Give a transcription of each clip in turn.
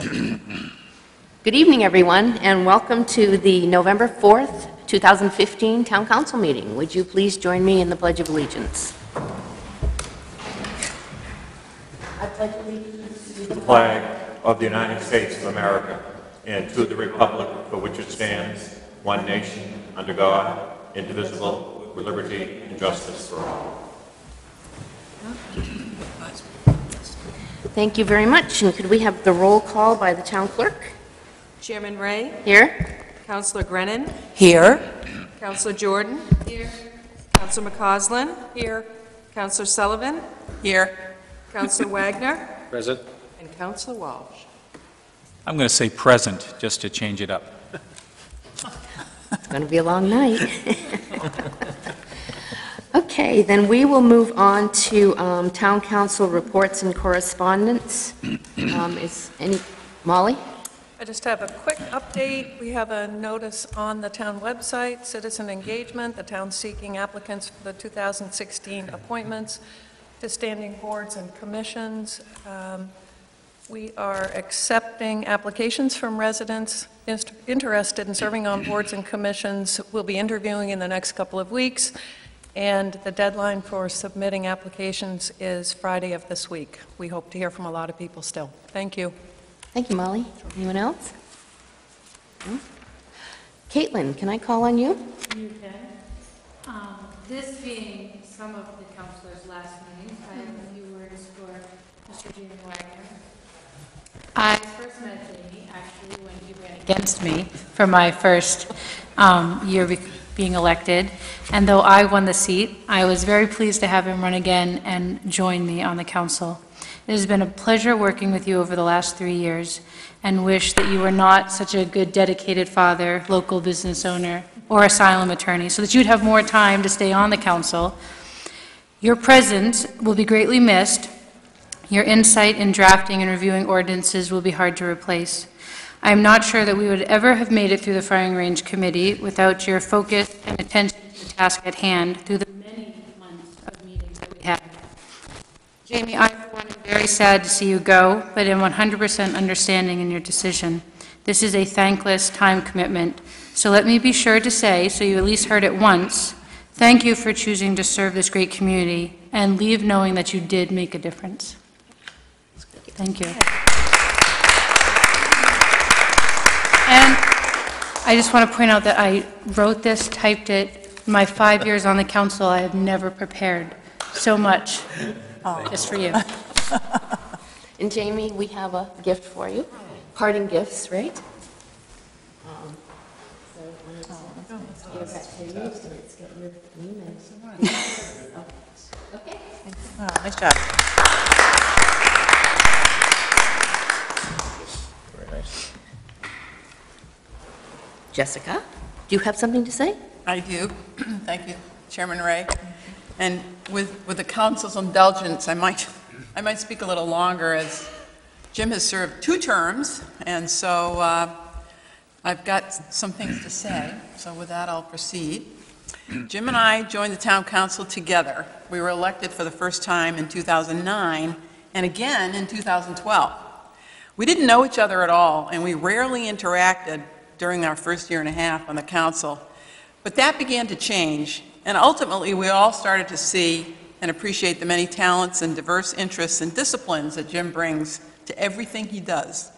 Good evening, everyone, and welcome to the November 4th, 2015 Town Council meeting. Would you please join me in the Pledge of Allegiance? I pledge allegiance to the flag of the United States of America and to the republic for which it stands, one nation, under God, indivisible, with liberty and justice for all. Thank you very much, and could we have the roll call by the town clerk? Chairman Ray, Here? Counselor Grennan, Here. Counselor Jordan. Here. Counselor MacAuslan. Here. Counselor Sullivan. Here. Counselor Wagner. Present. And Counselor Walsh. I'm going to say present, just to change it up. It's going to be a long night. Okay, then we will move on to um, town council reports and correspondence. Um, Is any, Molly? I just have a quick update. We have a notice on the town website, citizen engagement. The town seeking applicants for the 2016 appointments to standing boards and commissions. Um, We are accepting applications from residents inst- interested in serving on boards and commissions. We'll be interviewing in the next couple of weeks, and the deadline for submitting applications is Friday of this week. We hope to hear from a lot of people still. Thank you. Thank you, Molly. Anyone else? No? Caitlin, can I call on you? You can. Um, This being some of the councilors' last meetings, I have a few words for Mr. Jamie Wagner. I first met Jamie, actually, when he ran against me for my first um, year be- being elected, and though I won the seat, I was very pleased to have him run again and join me on the council. It has been a pleasure working with you over the last three years, and wish that you were not such a good dedicated father, local business owner, or asylum attorney, so that you'd have more time to stay on the council. Your presence will be greatly missed. Your insight in drafting and reviewing ordinances will be hard to replace. I am not sure that we would ever have made it through the firing range committee without your focus and attention to the task at hand through the many months of meetings that we had. Jamie, I, for one, am very sad to see you go, but am 100% understanding in your decision. This is a thankless time commitment, so let me be sure to say, so you at least heard it once, thank you for choosing to serve this great community, and leave knowing that you did make a difference. Thank you. And I just want to point out that I wrote this, typed it, my five years on the council, I have never prepared so much, just for you. And Jamie, we have a gift for you. Parting gifts, right? Um, so one of the- give that to you, and it's got your name in it. Okay. Oh, Nice job. Jessica, do you have something to say? I do. Thank you, Chairman Ray. And with, with the council's indulgence, I might, I might speak a little longer as Jim has served two terms, and so uh, I've got some things to say. So with that, I'll proceed. Jim and I joined the town council together. We were elected for the first time in 2009 and again in 2012. We didn't know each other at all, and we rarely interacted during our first year and a half on the council. But that began to change, and ultimately, we all started to see and appreciate the many talents and diverse interests and disciplines that Jim brings to everything he does.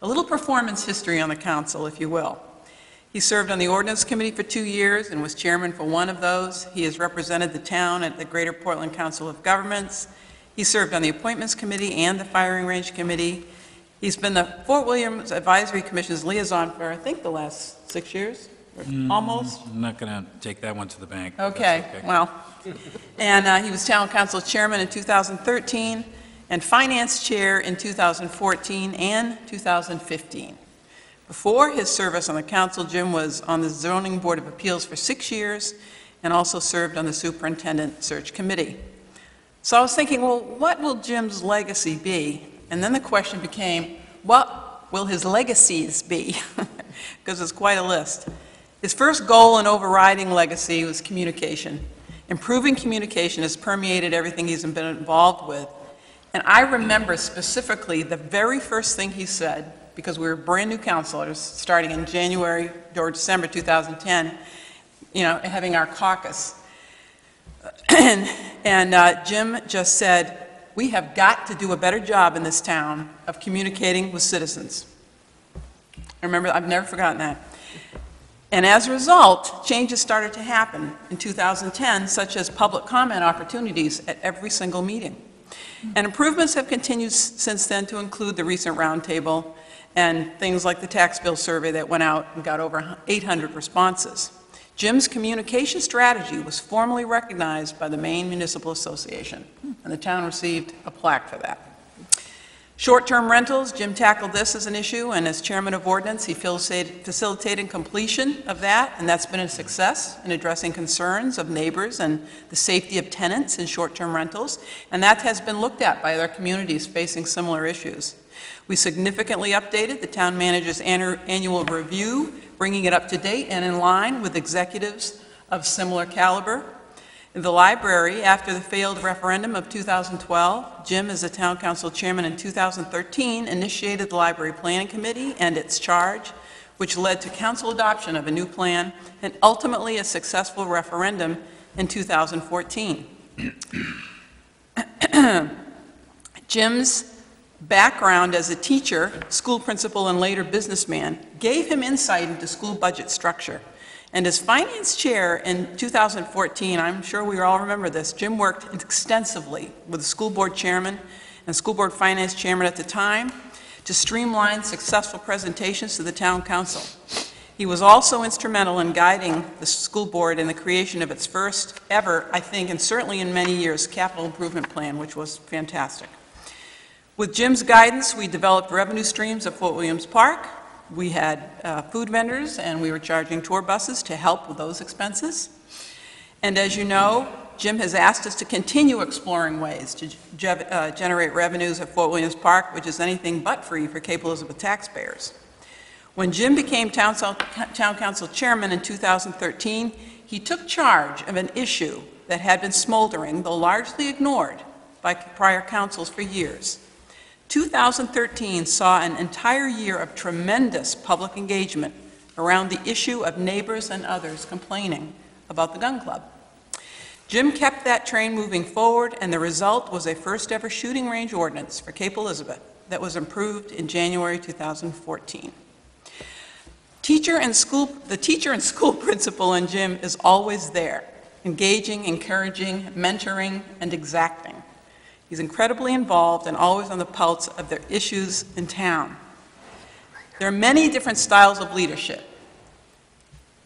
A little performance history on the council, if you will. He served on the Ordinance Committee for two years and was chairman for one of those. He has represented the town at the Greater Portland Council of Governments. He served on the Appointments Committee and the Firing Range Committee. He's been the Fort Williams Advisory Commission's liaison for, I think, the last six years, or almost. I'm not going to take that one to the bank. but Okay, well, and uh, he was town council chairman in 2013 and finance chair in 2014 and 2015. Before his service on the council, Jim was on the zoning board of appeals for six years and also served on the superintendent search committee. So I was thinking, well, what will Jim's legacy be? And then the question became, what will his legacies be? Because it's quite a list. His first goal and overriding legacy was communication. Improving communication has permeated everything he's been involved with. And I remember specifically the very first thing he said, because we were brand-new councilors, starting in January or December 2010, you know, having our caucus. And and uh, Jim just said, "We have got to do a better job in this town of communicating with citizens." I remember, I've never forgotten that. And as a result, changes started to happen in 2010, such as public comment opportunities at every single meeting. And improvements have continued since then to include the recent roundtable and things like the tax bill survey that went out and got over 800 responses. Jim's communication strategy was formally recognized by the Maine Municipal Association, and the town received a plaque for that. Short-term rentals, Jim tackled this as an issue, and as chairman of ordinance, he facilitated completion of that, and that's been a success in addressing concerns of neighbors and the safety of tenants in short-term rentals, and that has been looked at by other communities facing similar issues. We significantly updated the town manager's annual review, bringing it up to date and in line with executives of similar caliber. In the library, after the failed referendum of 2012, Jim, as the town council chairman in 2013, initiated the library planning committee and its charge, which led to council adoption of a new plan and ultimately a successful referendum in 2014. Jim's background as a teacher, school principal, and later businessman gave him insight into school budget structure. And as finance chair in 2014, I'm sure we all remember this, Jim worked extensively with the school board chairman and school board finance chairman at the time to streamline successful presentations to the town council. He was also instrumental in guiding the school board in the creation of its first ever, I think, and certainly in many years, capital improvement plan, which was fantastic. With Jim's guidance, we developed revenue streams at Fort Williams Park. We had uh, food vendors, and we were charging tour buses to help with those expenses. And as you know, Jim has asked us to continue exploring ways to ge- uh, generate revenues at Fort Williams Park, which is anything but free for Cape Elizabeth taxpayers. When Jim became town town council chairman in 2013, he took charge of an issue that had been smoldering, though largely ignored, by prior councils for years. 2013 saw an entire year of tremendous public engagement around the issue of neighbors and others complaining about the gun club. Jim kept that train moving forward, and the result was a first-ever shooting range ordinance for Cape Elizabeth that was improved in January 2014. Teacher and school, the teacher and school principal in Jim is always there, engaging, encouraging, mentoring, and exacting. He's incredibly involved and always on the pulse of the issues in town. There are many different styles of leadership.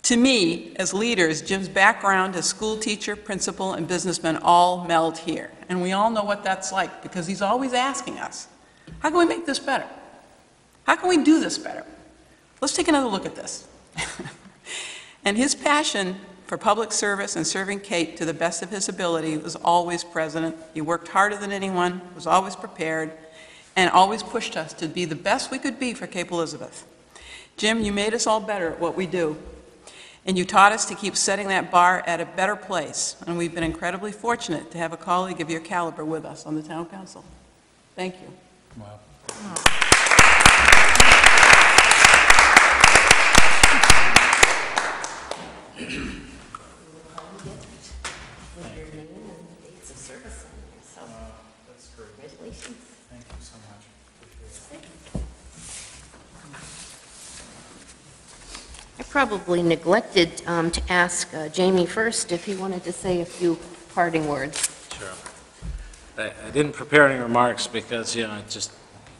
To me, as leaders, Jim's background as school teacher, principal, and businessman all meld here. And we all know what that's like, because he's always asking us, how can we make this better? How can we do this better? Let's take another look at this. and his passion for public service and serving Kate to the best of his ability was always present. He worked harder than anyone, was always prepared, and always pushed us to be the best we could be for Cape Elizabeth. Jim, you made us all better at what we do, and you taught us to keep setting that bar at a better place, and we've been incredibly fortunate to have a colleague of your caliber with us on the town council. Thank you. With your name and dates of service on there, so That's great. congratulations. Thank you so much. I probably neglected um, to ask uh, Jamie first if he wanted to say a few parting words. Sure. I I didn't prepare any remarks because, you know, it just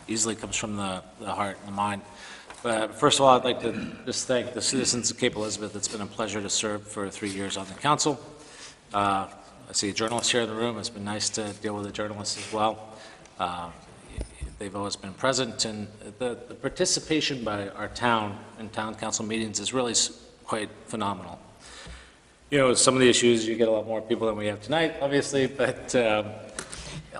easily comes from the the heart and the mind. But first of all, I'd like to just thank the citizens of Cape Elizabeth. It's been a pleasure to serve for three years on the council. Uh, I see a journalist here in the room. It's been nice to deal with a journalist as well. Uh, They've always been present, and the the participation by our town in town council meetings is really quite phenomenal. You know, some of the issues, you get a lot more people than we have tonight, obviously, but um,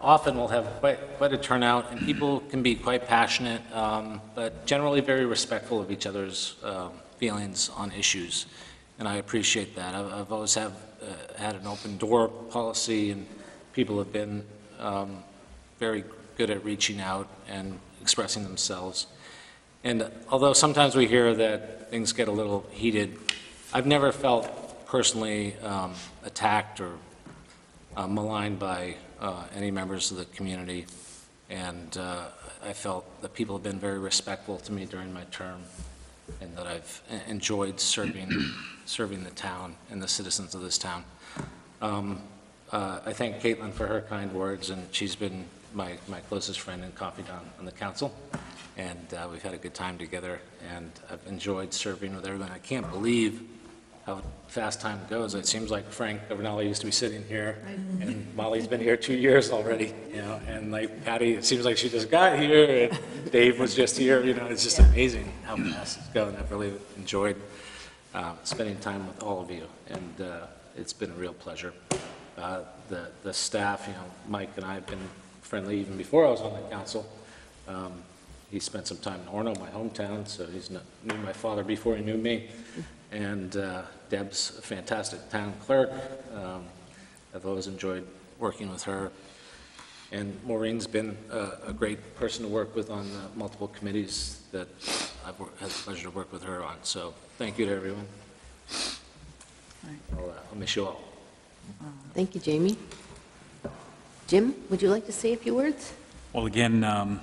often we'll have quite, quite a turnout, and people can be quite passionate, um, but generally very respectful of each other's um, feelings on issues, and I appreciate that. I've I've always have, uh, had an open door policy, and people have been um, very good at reaching out and expressing themselves. And although sometimes we hear that things get a little heated, I've never felt personally um, attacked or uh, maligned by uh, any members of the community. And uh, I felt that people have been very respectful to me during my term and that I've enjoyed serving, serving the town and the citizens of this town. Um, uh, I thank Caitlin for her kind words, and she's been my, my closest friend and confidant on the council, and uh, we've had a good time together, and I've enjoyed serving with everyone. I can't believe how fast time goes. It seems like Frank Governali used to be sitting here, and Molly's been here two years already, you know, and like Patty, it seems like she just got here, and Dave was just here, you know, it's just amazing how fast it's going. I've really enjoyed uh, spending time with all of you, and uh, it's been a real pleasure. Uh, The, the staff, you know, Mike and I have been friendly even before I was on the council. Um, He spent some time in Orono, my hometown, so he's kn- knew my father before he knew me. And uh, Deb's a fantastic town clerk. Um, I've always enjoyed working with her. And Maureen's been a, a great person to work with on uh, multiple committees that I've wor- had the pleasure to work with her on. So thank you to everyone. I'll uh, I'll miss you all. Thank you, Jamie. Jim, would you like to say a few words? Well, again, um,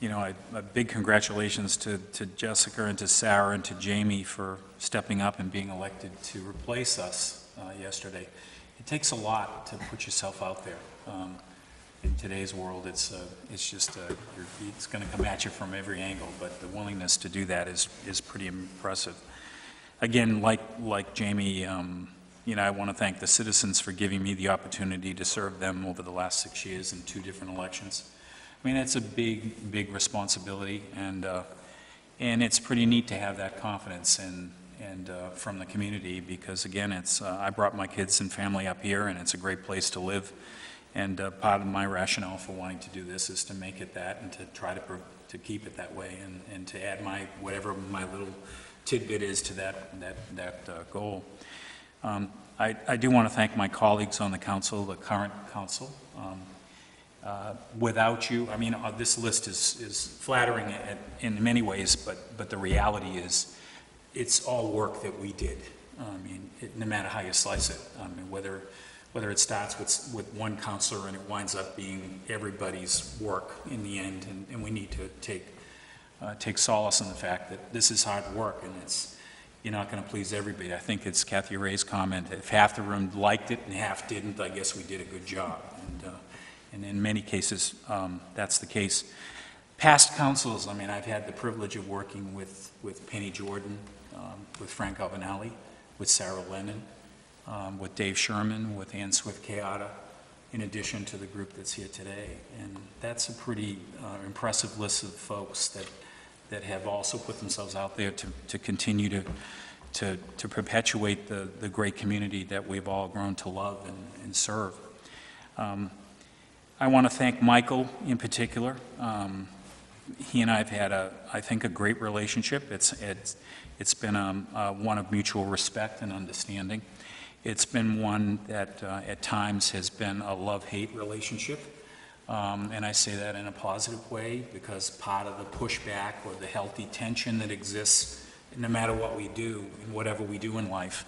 you know, I- a big congratulations to to Jessica and to Sarah and to Jamie for stepping up and being elected to replace us uh, yesterday. It takes a lot to put yourself out there. Um, In today's world, it's, uh, it's just, uh, it's going to come at you from every angle, but the willingness to do that is, is pretty impressive. Again, like, like Jamie, um, you know, I want to thank the citizens for giving me the opportunity to serve them over the last six years in two different elections. I mean, it's a big, big responsibility, and, uh, and it's pretty neat to have that confidence and, and uh, from the community, because again, it's, uh, I brought my kids and family up here, and it's a great place to live. And uh, part of my rationale for wanting to do this is to make it that and to try to, to keep it that way and, and to add my, whatever my little tidbit is to that, that, that uh, goal. Um, I, I do want to thank my colleagues on the council, the current council. Um, uh, Without you, I mean, uh, this list is, is flattering in- in many ways, but, but the reality is, it's all work that we did. I mean, no matter how you slice it, I mean, whether, whether it starts with, with one counselor and it winds up being everybody's work in the end, and, and we need to take, uh, take solace in the fact that this is hard work, and it's, you're not going to please everybody. I think it's Kathy Ray's comment, if half the room liked it and half didn't, I guess we did a good job. And, uh, and in many cases, um, that's the case. Past councils, I mean, I've had the privilege of working with, with Penny Jordan, um, with Frank Albanelli, with Sarah Lennon, um, with Dave Sherman, with Ann Swift Kayatta, in addition to the group that's here today. And that's a pretty uh, impressive list of folks that, that have also put themselves out there to, to continue to, to, to perpetuate the, the great community that we've all grown to love and, and serve. Um, I want to thank Michael in particular. Um, He and I have had a, I think, a great relationship. It's, it's, it's been um, uh, one of mutual respect and understanding. It's been one that uh, at times has been a love-hate relationship. Um, And I say that in a positive way because part of the pushback or the healthy tension that exists, no matter what we do, and whatever we do in life,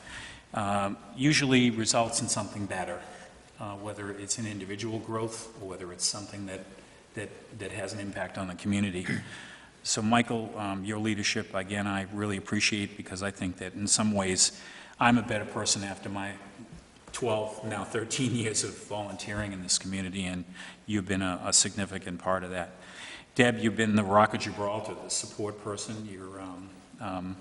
um, usually results in something better, uh, whether it's an individual growth or whether it's something that, that, that has an impact on the community. So Michael, um, your leadership, again, I really appreciate because I think that in some ways, I'm a better person after my 12, now 13 years of volunteering in this community, and you've been a, a significant part of that. Deb, you've been the Rock of Gibraltar, the support person. You're, um, um,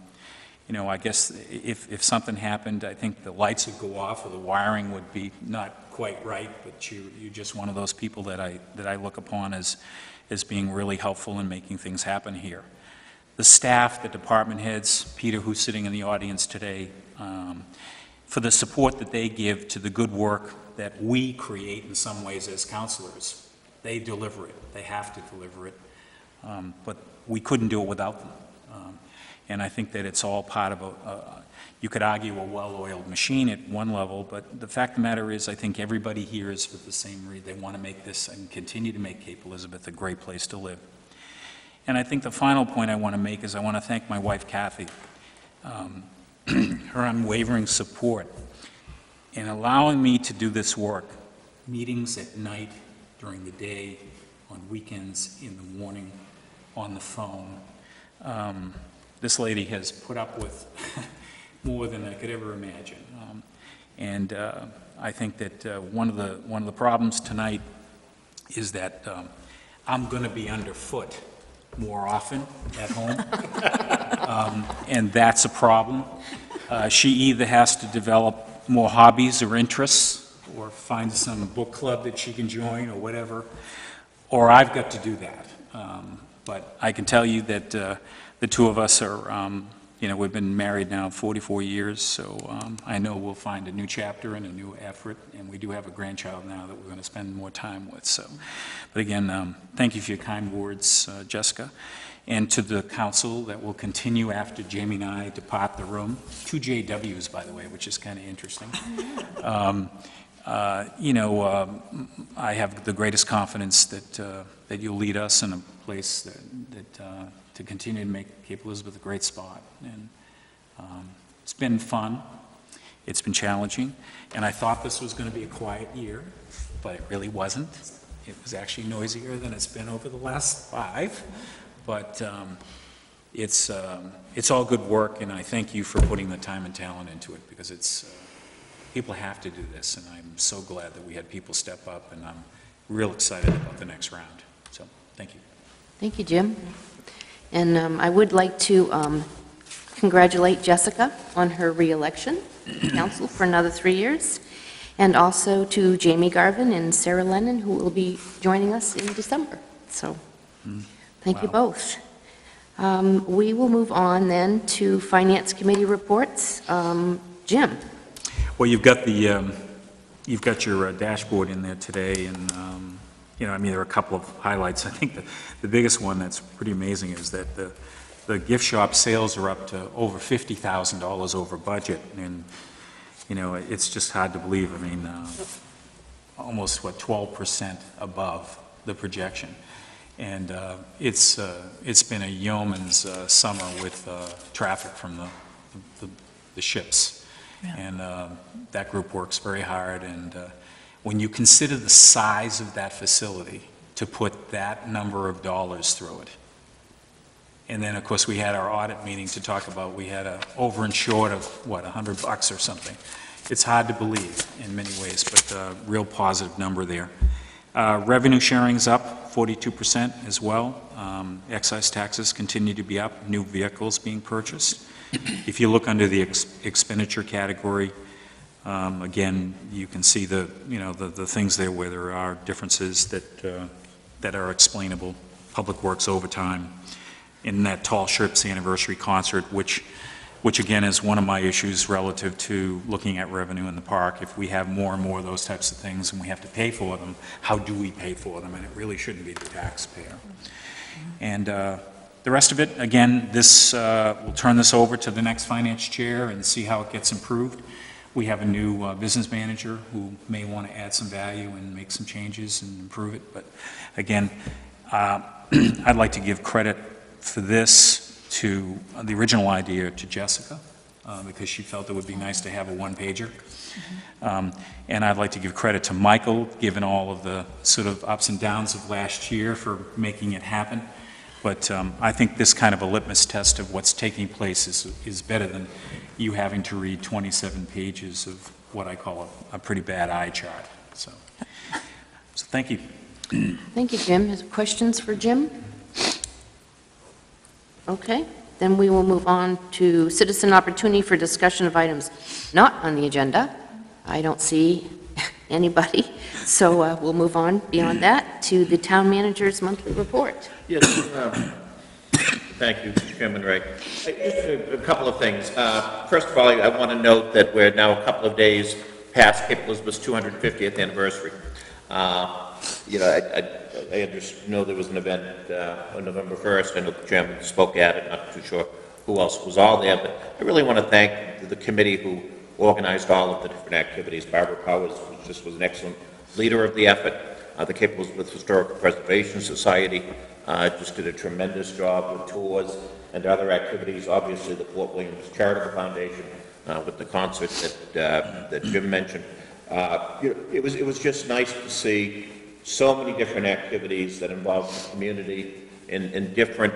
you know, I guess if, if something happened, I think the lights would go off or the wiring would be not quite right, but you, you're just one of those people that I, that I look upon as, as being really helpful in making things happen here. The staff, the department heads, Peter, who's sitting in the audience today, um, for the support that they give to the good work that we create in some ways as counselors. They deliver it. They have to deliver it. Um, But we couldn't do it without them. Um, And I think that it's all part of a, a- you could argue a well-oiled machine at one level, but the fact of the matter is, I think everybody here is with the same read. They want to make this and continue to make Cape Elizabeth a great place to live. And I think the final point I want to make is I want to thank my wife Kathy, um, her unwavering support in allowing me to do this work, meetings at night, during the day, on weekends, in the morning, on the phone. Um, This lady has put up with more than I could ever imagine. Um, And uh, I think that uh, one of the, one of the problems tonight is that um, I'm going to be underfoot more often at home. Um, And that's a problem. Uh, She either has to develop more hobbies or interests, or find some book club that she can join, or whatever, or I've got to do that. Um, But I can tell you that uh, the two of us are, um, you know, we've been married now 44 years, so um, I know we'll find a new chapter and a new effort, and we do have a grandchild now that we're going to spend more time with, so. But again, um, thank you for your kind words, uh, Jessica, and to the council that will continue after Jamie and I depart the room. Two JWs, by the way, which is kind of interesting. Um, You know, um, I have the greatest confidence that, uh, that you'll lead us in a place that, that, uh, to continue to make Cape Elizabeth a great spot. And um, it's been fun, it's been challenging, and I thought this was going to be a quiet year, but it really wasn't. It was actually noisier than it's been over the last five, but um, it's, um, it's all good work, and I thank you for putting the time and talent into it, because it's, uh, people have to do this, and I'm so glad that we had people step up, and I'm real excited about the next round. So, thank you. Thank you, Jim. And um, I would like to um, congratulate Jessica on her reelection to council for another three years, and also to Jamie Garvin and Sarah Lennon, who will be joining us in December. So, thank you both. Um, We will move on then to Finance Committee reports. Um, Jim? Well, you've got the, um, you've got your uh, dashboard in there today, and, um, you know, I mean, there are a couple of highlights. I think the, the biggest one that's pretty amazing is that the, the gift shop sales are up to over $50,000 over budget, and, you know, it's just hard to believe. I mean, uh, almost, what, 12% above the projection. And uh, it's, uh, it's been a yeoman's uh, summer with uh, traffic from the, the- the ships. And uh, that group works very hard, and uh, when you consider the size of that facility, to put that number of dollars through it, and then, of course, we had our audit meeting to talk about, we had a over and short of, what, 100 bucks or something. It's hard to believe in many ways, but uh real positive number there. Uh, Revenue sharing's up 42% as well. Um, Excise taxes continue to be up, new vehicles being purchased. If you look under the ex- expenditure category, um, again, you can see the, you know, the, the things there where there are differences that, uh, that are explainable. Public Works overtime, in that Tall Ships Anniversary Concert, which, which again is one of my issues relative to looking at revenue in the park. If we have more and more of those types of things and we have to pay for them, how do we pay for them? And it really shouldn't be the taxpayer. And uh, the rest of it, again, this, uh, we'll turn this over to the next finance chair and see how it gets improved. We have a new uh, business manager who may want to add some value and make some changes and improve it. But again, uh, I'd like to give credit for this to, the original idea to Jessica, uh, because she felt it would be nice to have a one-pager. Um, And I'd like to give credit to Michael, given all of the sort of ups and downs of last year, for making it happen. But um, I think this kind of a litmus test of what's taking place is, is better than you having to read 27 pages of what I call a, a pretty bad eye chart, so. So thank you. Thank you, Jim. Has questions for Jim? Okay, then we will move on to citizen opportunity for discussion of items not on the agenda. I don't see anybody, so uh, we'll move on beyond that to the town manager's monthly report. Yes, um, thank you, Chairman Ray. Uh, a couple of things. Uh, First of all, I want to note that we're now a couple of days past Cape Elizabeth's 250th anniversary. Uh, You know, I I- I just know there was an event uh, on November 1st, I know the chairman spoke at it, not too sure who else was all there, but I really want to thank the committee who organized all of the different activities. Barbara Powers just was an excellent leader of the effort. Uh, The Cape Elizabeth Historical Preservation Society uh, just did a tremendous job with tours and other activities. Obviously, the Fort Williams Charitable Foundation uh, with the concert that, uh, that Jim mentioned. Uh, you know, It was, it was just nice to see so many different activities that involved the community in, in different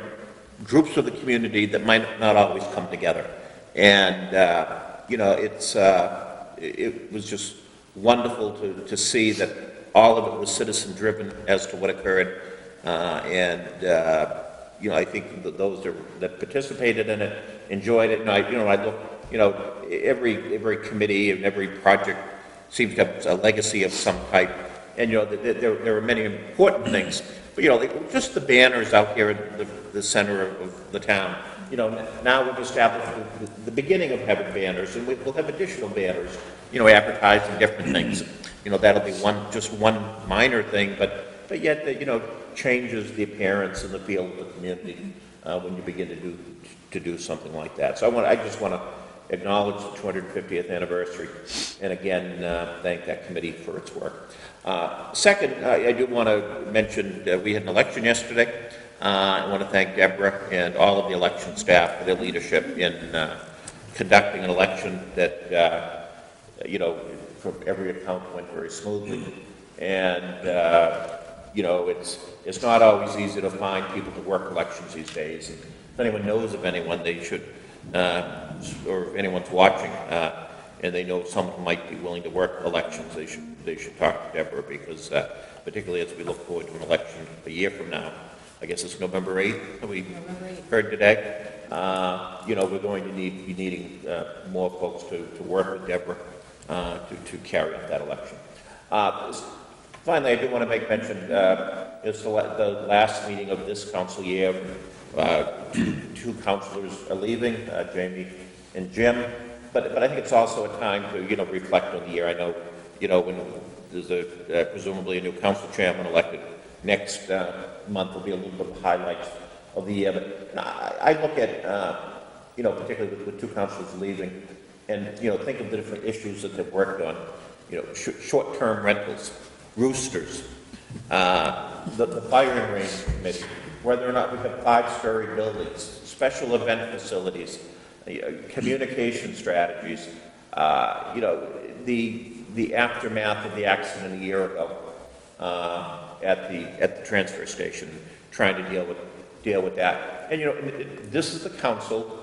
groups of the community that might not always come together. And, uh, you know, it's, it it was just wonderful to, to see that all of it was citizen-driven as to what occurred. Uh, And, uh, you know, I think that those that- that participated in it enjoyed it. And I, you know, I look, you know, every, every committee and every project seems to have a legacy of some type. And, you know, there, there are many important things. But, you know, just the banners out here in the, the center of of the town. You know, now we've established the, the beginning of having banners, and we- we'll have additional banners, you know, advertising different things. You know, that'll be one, just one minor thing, but, but yet, that, you know, changes the appearance and the feel of the community uh, when you begin to do, to do something like that. So I want, I just want to acknowledge the 250th anniversary, and again, uh, thank that committee for its work. Uh, Second, I I do want to mention, uh, we had an election yesterday. Uh, I want to thank Deborah and all of the election staff for their leadership in uh, conducting an election that, uh, you know, from every account went very smoothly. And, uh, you know, it's, it's not always easy to find people to work elections these days. And If anyone knows of anyone, they should, uh, or if anyone's watching, uh, and they know someone might be willing to work elections, they should, they should talk to Deborah, because uh, particularly as we look forward to an election a year from now, I guess it's November 8th, that we heard today, uh, you know, we're going to need, be needing uh, more folks to, to work with Deborah uh, to, to carry that election. Uh, Finally, I do want to make mention, uh, it's the the last meeting of this council year. Uh, Two two councilors are leaving, uh, Jamie and Jim, but, but I think it's also a time to, you know, reflect on the year. I know, you know, when there's a, presumably a new council chairman elected next month will be a little bit of highlights of the year. But I, I look at, you know, particularly with, with two councilors leaving, and, you know, think of the different issues that they've worked on. You know, sh- short-term rentals, roosters, uh, the, the firing range committee, whether or not we have five-story buildings, special event facilities, uh, communication strategies, uh, you know, the, the aftermath of the accident a year ago, uh, at the, at the transfer station, trying to deal with, deal with that. And, you know, this is the council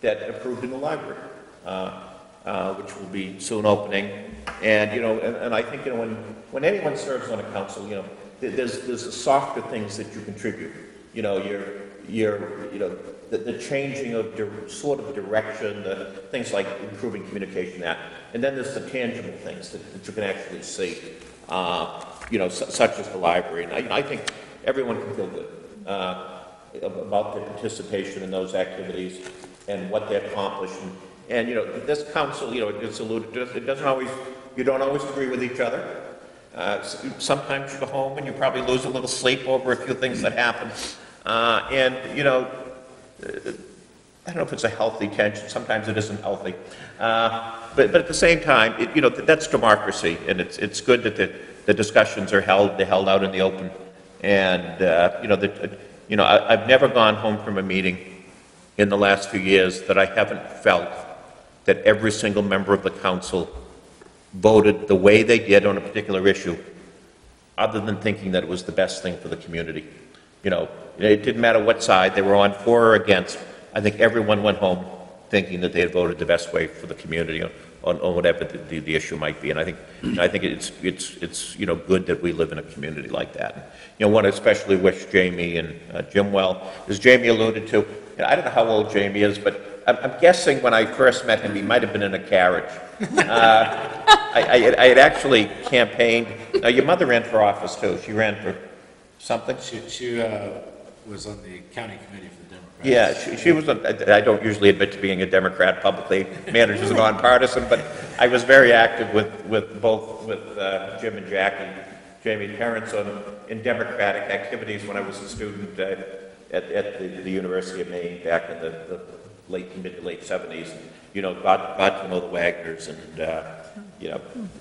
that approved in the library, uh, uh, which will be soon opening. And, you know, and, and I think, you know, when, when anyone serves on a council, you know, there- there's, there's the softer things that you contribute. You know, your, your, you know, the, the changing of dir- sort of direction, the things like improving communication, that. And then there's the tangible things that, that you can actually see, uh, you know, su- such as the library. And I, you know, I think everyone can feel good, uh, about their participation in those activities and what they accomplished. And- And, you know, this council, you know, it's alluded to, it doesn't always, you don't always agree with each other. Uh, Sometimes you go home and you probably lose a little sleep over a few things that happen. Uh, And, you know, I don't know if it's a healthy tension, sometimes it isn't healthy. Uh, But, but at the same time, it- you know, that's democracy, and it's, it's good that the, the discussions are held, they're held out in the open. And, uh, you know, the, you know, I, I've never gone home from a meeting in the last few years that I haven't felt that every single member of the council voted the way they did on a particular issue, other than thinking that it was the best thing for the community. You know, it didn't matter what side they were on, for or against. I think everyone went home thinking that they had voted the best way for the community on, on whatever the, the, the issue might be. And I think, I think it's, it's, it's, you know, good that we live in a community like that. You know, want to especially wish Jamie and uh, Jim well. As Jamie alluded to, you know, I don't know how old Jamie is, but I'm, I'm guessing when I first met him, he might have been in a carriage. Uh, I, I, had- I had actually campaigned, now, your mother ran for office too, she ran for something? She, she uh, was on the county committee Democrats. Yeah, she, she was, a- I don't usually admit to being a Democrat publicly, managed as a nonpartisan, but I was very active with, with both, with uh, Jim and Jackie, Jamie's parents on, in Democratic activities when I was a student at, at the, the University of Maine back in the, the late, mid to late 70s. You know, got, got to know the Wagners, and, uh, you know,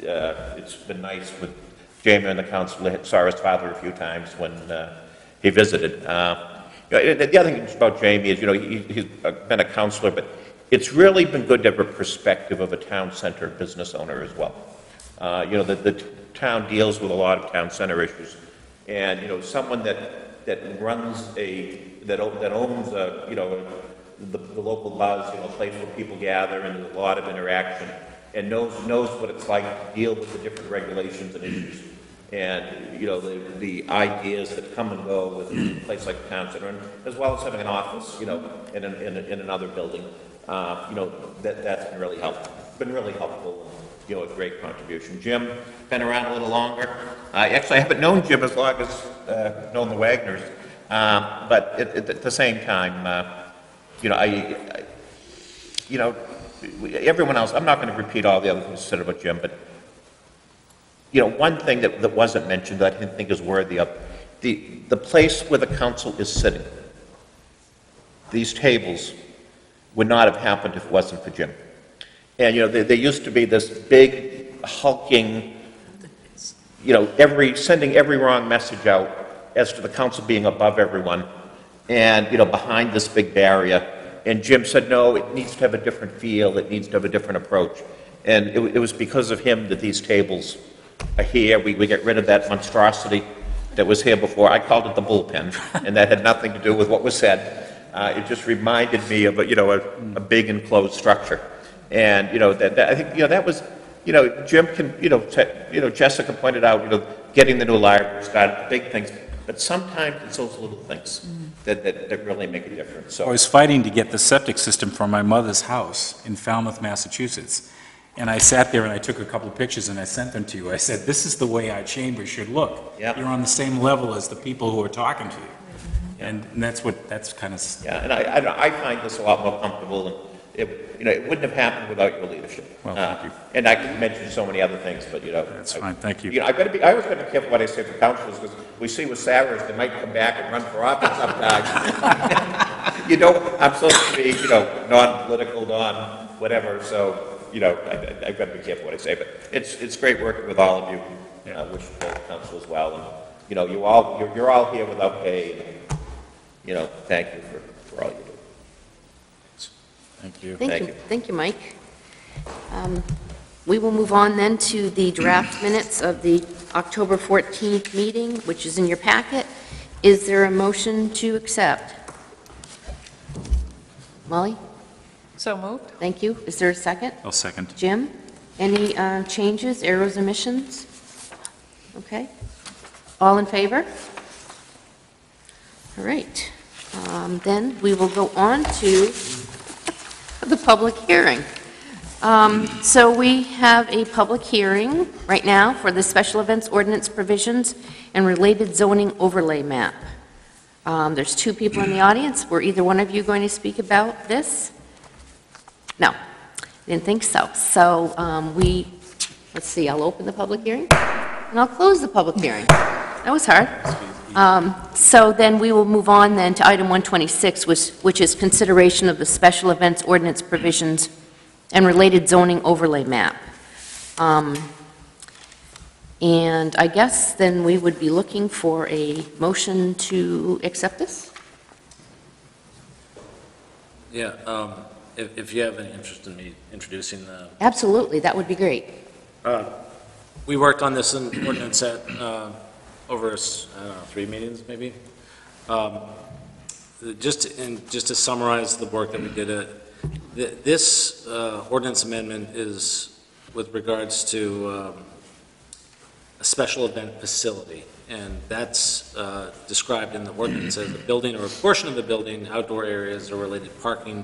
uh, it's been nice with Jamie and the council, saw his father a few times when uh, he visited. Uh, you know, The other thing about Jamie is, you know, he- he's been a counselor, but it's really been good to have a perspective of a town center business owner as well. Uh, You know, the, the town deals with a lot of town center issues, and, you know, someone that, that runs a, that that owns a, you know, the, the local buzz, you know, a place where people gather and there's a lot of interaction, and knows, knows what it's like to deal with the different regulations and issues. And, you know, the, the ideas that come and go with a place like the town center, and as well as having an office, you know, in, an- in, a- in another building, uh, you know, that, that's been really helpful, been really helpful, you know, a great contribution. Jim, been around a little longer. I actually I haven't known Jim as long as, uh, known the Wagners, um, but at, at at the same time, uh, you know, I, I- you know, everyone else, I'm not gonna repeat all the other things said about Jim, but you know, one thing that, that wasn't mentioned that I didn't think is worthy of, the, the place where the council is sitting, these tables would not have happened if it wasn't for Jim. And, you know, there, there used to be this big hulking, you know, every, sending every wrong message out as to the council being above everyone and, you know, behind this big barrier. And Jim said, no, it needs to have a different feel, it needs to have a different approach. And it, it was because of him that these tables here. We, we get rid of that monstrosity that was here before. I called it the bullpen, and that had nothing to do with what was said. Uh, it just reminded me of, a you know, a, a big enclosed structure. And, you know, that, that, I think, you know, that was, you know, Jim can, you know, te- you know, Jessica pointed out, you know, getting the new library started, big things. But sometimes it's those little things that, that, that really make a difference, I was fighting to get the septic system from my mother's house in Falmouth, Massachusetts. And I sat there and I took a couple of pictures and I sent them to you. I said, this is the way our chamber should look. Yep. You're on the same level as the people who are talking to you. And that's what, that's kind of, Yeah, and I, I, don't- I find this a lot more comfortable, and it, you know, it wouldn't have happened without your leadership. Well, Uh, thank you. And I could mention so many other things, but, you know. That's I- fine, thank you. You know, I've got to be, I always got to be careful what I say for councilors, because we see with Sarah's, they might come back and run for office sometimes. You know, I'm supposed to be, you know, non-political, non-whatever, so, you know, I, I- I've got to be careful what I say, but it's, it's great working with all of you. I wish both council as well, and, you know, you all, you're, you're all here without pay, and, you know, thank you for, for all you do. thank you. Thank Thank you, you. thank you, Mike. Um, We will move on then to the draft minutes of the October 14th meeting, which is in your packet. Is there a motion to accept? Molly, So moved? thank you. Is there a second? I'll second. Jim, any uh, changes, errors, omissions? Okay. All in favor? All right. Um, Then we will go on to the public hearing. Um, So we have a public hearing right now for the special events ordinance provisions and related zoning overlay map. Um, There's two people in the audience. Were either one of you going to speak about this? No, didn't think so. So um, we, let's see, I'll open the public hearing, and I'll close the public hearing. That was hard. Um, So then we will move on then to item 126, which which is consideration of the special events ordinance provisions and related zoning overlay map. Um, And I guess then we would be looking for a motion to accept this? Yeah, um, if, if you have any interest in me introducing the, Absolutely, that would be great. we worked on this in ordinance at, uh, over, s- I don't know, three meetings, maybe? Um, Just, and just to summarize the work that we did, uh, th- this uh, ordinance amendment is with regards to um, a special event facility, and that's uh, described in the ordinance as a building or a portion of the building, outdoor areas or related parking,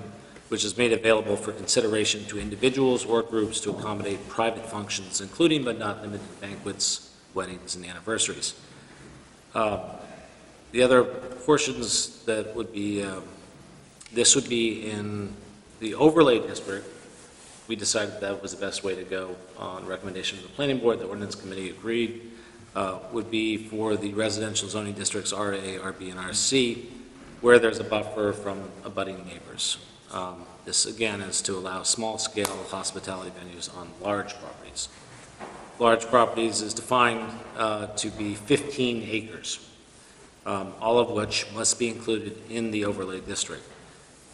which is made available for consideration to individuals or groups to accommodate private functions, including but not limited to banquets, weddings, and anniversaries. Uh, The other portions that would be, um, this would be in the overlay district. We decided that was the best way to go on recommendation of the planning board, the ordinance committee agreed, uh, would be for the residential zoning districts RA, RB, and RC, where there's a buffer from abutting neighbors. Um, This, again, is to allow small-scale hospitality venues on large properties. Large properties is defined uh, to be 15 acres, um, all of which must be included in the overlay district.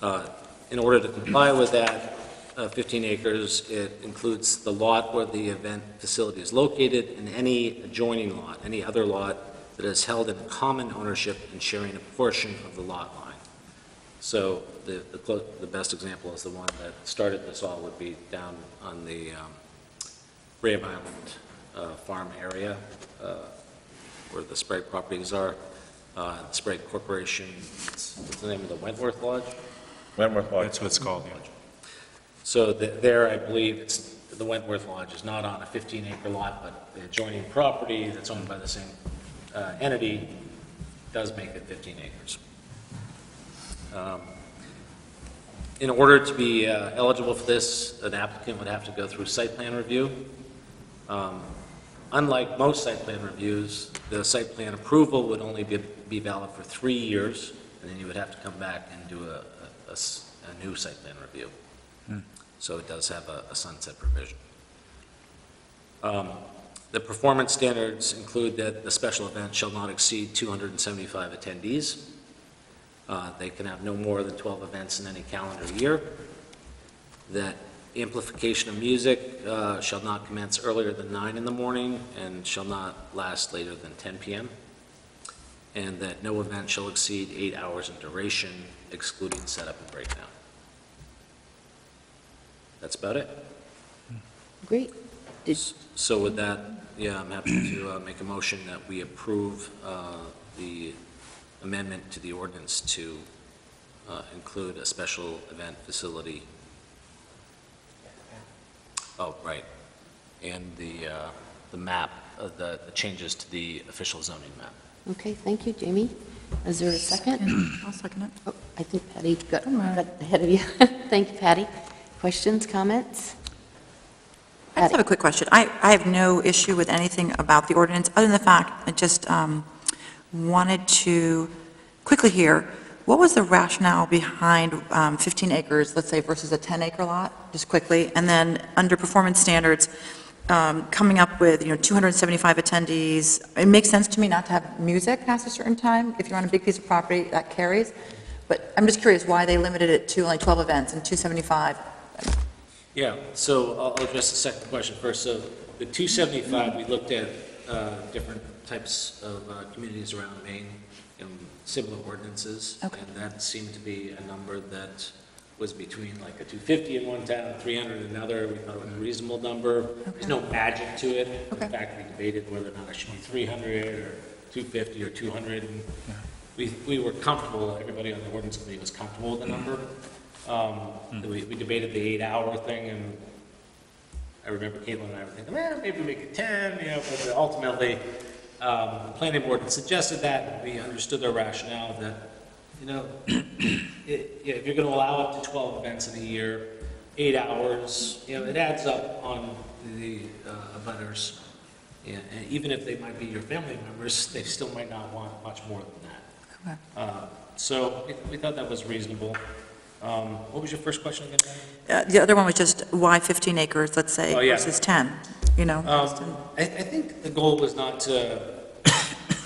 Uh, In order to comply with that, uh, 15 acres, it includes the lot where the event facility is located and any adjoining lot, any other lot that is held in common ownership and sharing a portion of the lot. So the, the clo- the best example is the one that started this all would be down on the um, Brave Island uh, Farm area, uh, where the Sprague properties are. Uh, Sprague Corporation, what's what's the name of the Wentworth Lodge? Wentworth Lodge. That's what it's called, yeah. So th- there, I believe, it's, the Wentworth Lodge is not on a 15-acre lot, but the adjoining property that's owned by the same uh, entity does make it 15 acres. Um, In order to be uh, eligible for this, an applicant would have to go through site plan review. Um, Unlike most site plan reviews, the site plan approval would only be be valid for three years, and then you would have to come back and do a new site plan review. So it does have a a sunset provision. Um, The performance standards include that the special event shall not exceed 275 attendees. Uh, They can have no more than 12 events in any calendar year. That amplification of music uh, shall not commence earlier than 9 in the morning and shall not last later than 10 PM. And that no event shall exceed eight hours in duration excluding setup and breakdown. That's about it. Great. Did, So with that, yeah, I'm happy to uh, make a motion that we approve uh, the amendment to the ordinance to uh, include a special event facility. Oh, right. And the, uh, the map, uh, the the changes to the official zoning map. okay, thank you, Jamie. Is there a second? I'll second it. Oh, I think Patty got, got ahead of you. Thank you, Patty. Questions, comments? I just have a quick question. I, I have no issue with anything about the ordinance, other than the fact, I just um, wanted to quickly hear, what was the rationale behind um, 15 acres, let's say, versus a 10-acre lot, just quickly? And then, under performance standards, um, coming up with, you know, 275 attendees, it makes sense to me not to have music past a certain time. If you're on a big piece of property, that carries. But I'm just curious why they limited it to only 12 events and 275. Yeah, so I'll address the second question first. So the 275, we looked at uh, different types of uh, communities around Maine and similar ordinances. Okay. And that seemed to be a number that was between like a 250 in one town, 300 in another. We thought it was a reasonable number. There's no magic to it. Okay. In fact, we debated whether or not it should be 300 or 250 or 200. And we, we were comfortable, everybody on the ordinance committee was comfortable with the number. Um, We we debated the eight-hour thing, and I remember Caitlin and I were thinking, well, maybe make it 10, you know, but ultimately, um, the planning board had suggested that, we understood their rationale that, you know, it- yeah, if you're going to allow up to 12 events in a year, eight hours, you know, it adds up on the uh, abutters. Yeah, And even if they might be your family members, they still might not want much more than that. Correct. Uh, So we- we thought that was reasonable. Um, What was your first question again? Uh, The other one was just why 15 acres, let's say, Oh, yeah. versus 10, you know? Um, I, I think the goal was not to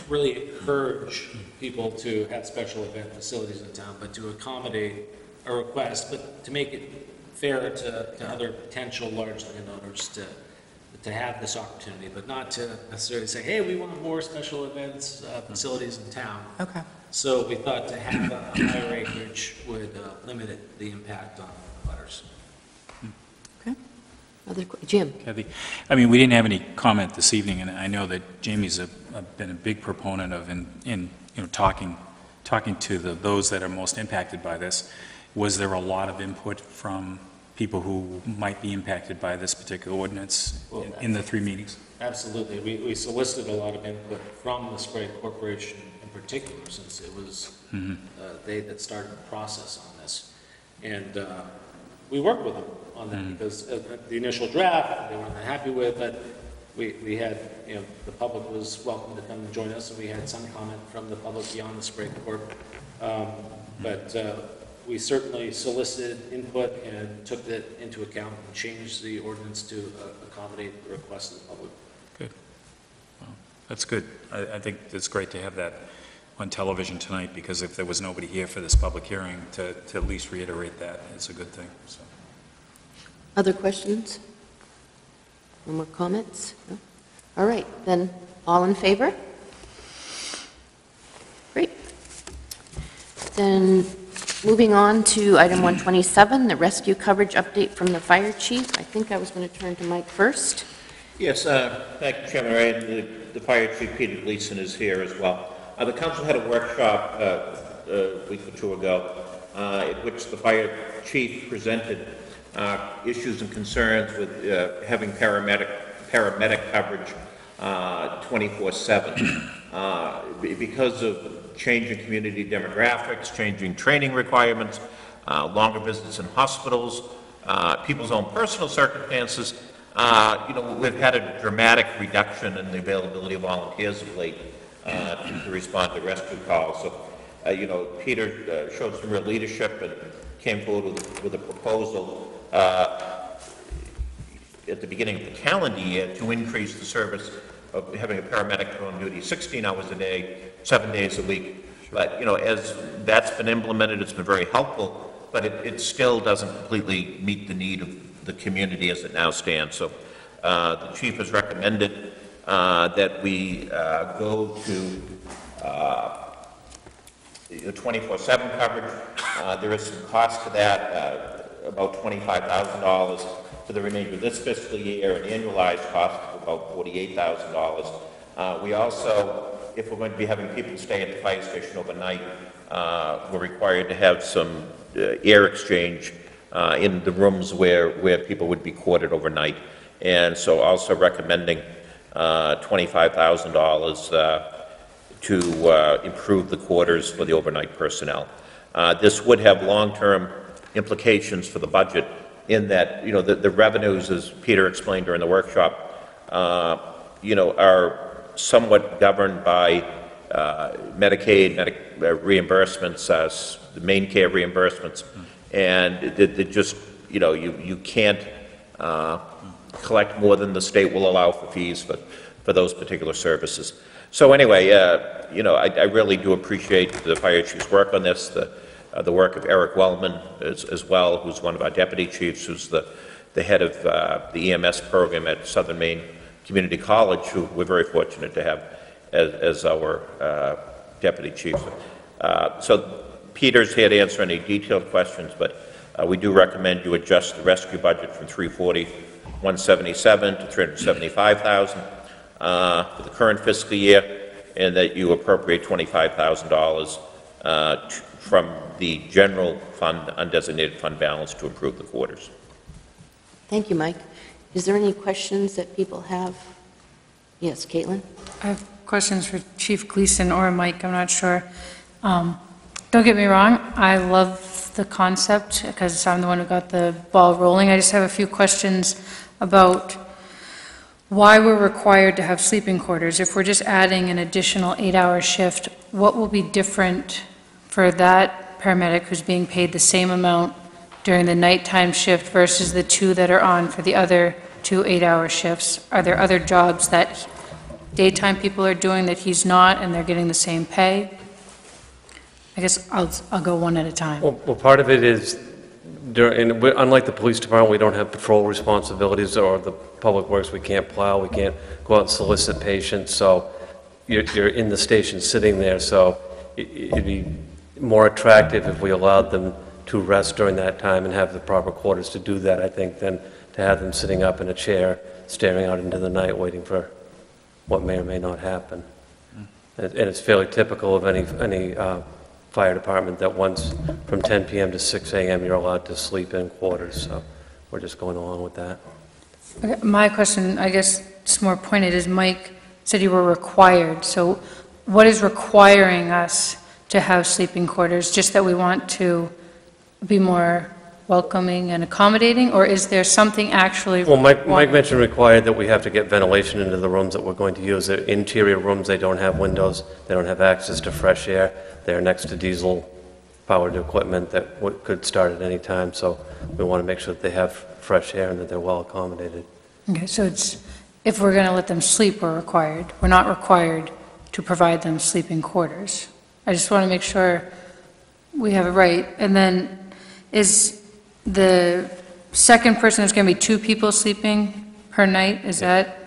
really encourage people to have special event facilities in town, but to accommodate a request, but to make it fair to, to other potential large landowners to, to have this opportunity, but not to necessarily say, hey, we want more special events, uh, facilities in town. Okay. So we thought to have a higher acreage would uh, limit it- the impact on butters. Other, que- Jim? Kathy, I mean, we didn't have any comment this evening, and I know that Jamie's a- a- been a big proponent of, in, in, you know, talking, talking to the, those that are most impacted by this. Was there a lot of input from people who might be impacted by this particular ordinance in- in the three meetings? Absolutely. We, we solicited a lot of input from the Sprague Corporation in particular, since it was uh, they that started the process on this. And uh, we worked with them on that, because uh, the initial draft, they weren't that happy with, but we, we had, you know, the public was welcome to come and join us, and we had some comment from the public beyond the Sprague Corp. Um, But uh, we certainly solicited input and took that into account and changed the ordinance to uh, accommodate the request of the public. Good. Well, That's good. I, I think it's great to have that on television tonight, because if there was nobody here for this public hearing, to, to at least reiterate that, it's a good thing, so. Other questions? No more comments? No? All right, then, all in favor? Great. Then, moving on to item 127, the rescue coverage update from the fire chief. I think I was going to turn to Mike first. Yes, uh, thank you, Chairman Ray. The- The fire chief, Peter Gleason, is here as well. Uh, The council had a workshop uh, a week or two ago, uh, at which the fire chief presented uh, issues and concerns with uh, having paramedic, paramedic coverage uh, 24/7. Uh, be- Because of changing community demographics, changing training requirements, uh, longer visits in hospitals, uh, people's own personal circumstances, uh, you know, we've had a dramatic reduction in the availability of volunteers of late uh, to to respond to rescue calls. So, uh, you know, Peter uh, showed some real leadership and came forward with with a proposal uh, at the beginning of the calendar year to increase the service of having a paramedic on duty 16 hours a day, seven days a week. But, you know, as that's been implemented, it's been very helpful, but it, it still doesn't completely meet the need of the community as it now stands. So uh, the chief has recommended uh, that we uh, go to uh, 24/7 coverage. Uh, There is some cost to that, uh, about $25,000 for the remainder of this fiscal year, an annualized cost about $48,000. Uh, We also, if we're going to be having people stay at the fire station overnight, uh, we're required to have some uh, air exchange uh, in the rooms where, where people would be quartered overnight. And so also recommending uh, $25,000 uh, to improve the quarters for the overnight personnel. This would have long-term implications for the budget in that, you know, the the revenues, as Peter explained during the workshop, uh, you know, are somewhat governed by uh, Medicaid Medic- uh, reimbursements, uh, the MaineCare reimbursements, and it it just, you know, you you can't uh, collect more than the state will allow for fees for, for those particular services. So anyway, uh, you know, I, I really do appreciate the fire chief's work on this, the, uh, the work of Eric Wellman as, as well, who's one of our deputy chiefs, who's the, the head of uh, the EMS program at Southern Maine Community College, who we're very fortunate to have as, as our uh, deputy chief. Uh, So Peter's here to answer any detailed questions, but uh, we do recommend you adjust the rescue budget from 340, 177 to 375,000 uh, for the current fiscal year, and that you appropriate $25,000 uh, from the general fund, undesignated fund balance to improve the quarters. Thank you, Mike. Is there any questions that people have? Yes, Caitlin? I have questions for Chief Gleason or Mike, I'm not sure. Um, Don't get me wrong, I love the concept, because I'm the one who got the ball rolling. I just have a few questions about why we're required to have sleeping quarters. If we're just adding an additional eight-hour shift, what will be different for that paramedic who's being paid the same amount during the nighttime shift versus the two that are on for the other two eight-hour shifts? Are there other jobs that daytime people are doing that he's not, and they're getting the same pay? I guess I'll, I'll go one at a time. Well, well, part of it is, dur- and we- unlike the police department, we don't have patrol responsibilities, or the public works, we can't plow, we can't go out and solicit patients, so you're, you're in the station sitting there, so i- it'd be more attractive if we allowed them to rest during that time and have the proper quarters to do that, I think, than to have them sitting up in a chair, staring out into the night, waiting for what may or may not happen. And and it's fairly typical of any, any uh, fire department that once, from 10 PM to 6 AM, you're allowed to sleep in quarters, so we're just going along with that. Okay, My question, I guess, just more pointed, is Mike said you were required, so what is requiring us to have sleeping quarters? Just that we want to be more welcoming and accommodating, or is there something actually? Well, Mike, Mike mentioned required that we have to get ventilation into the rooms that we're going to use. They're interior rooms, they don't have windows, they don't have access to fresh air, they're next to diesel powered equipment that would- could start at any time, so we want to make sure that they have fresh air and that they're well accommodated. Okay, so it's, if we're going to let them sleep, we're required. We're not required to provide them sleeping quarters. I just want to make sure we have it right. And then is the second person, there's going to be two people sleeping per night? Is that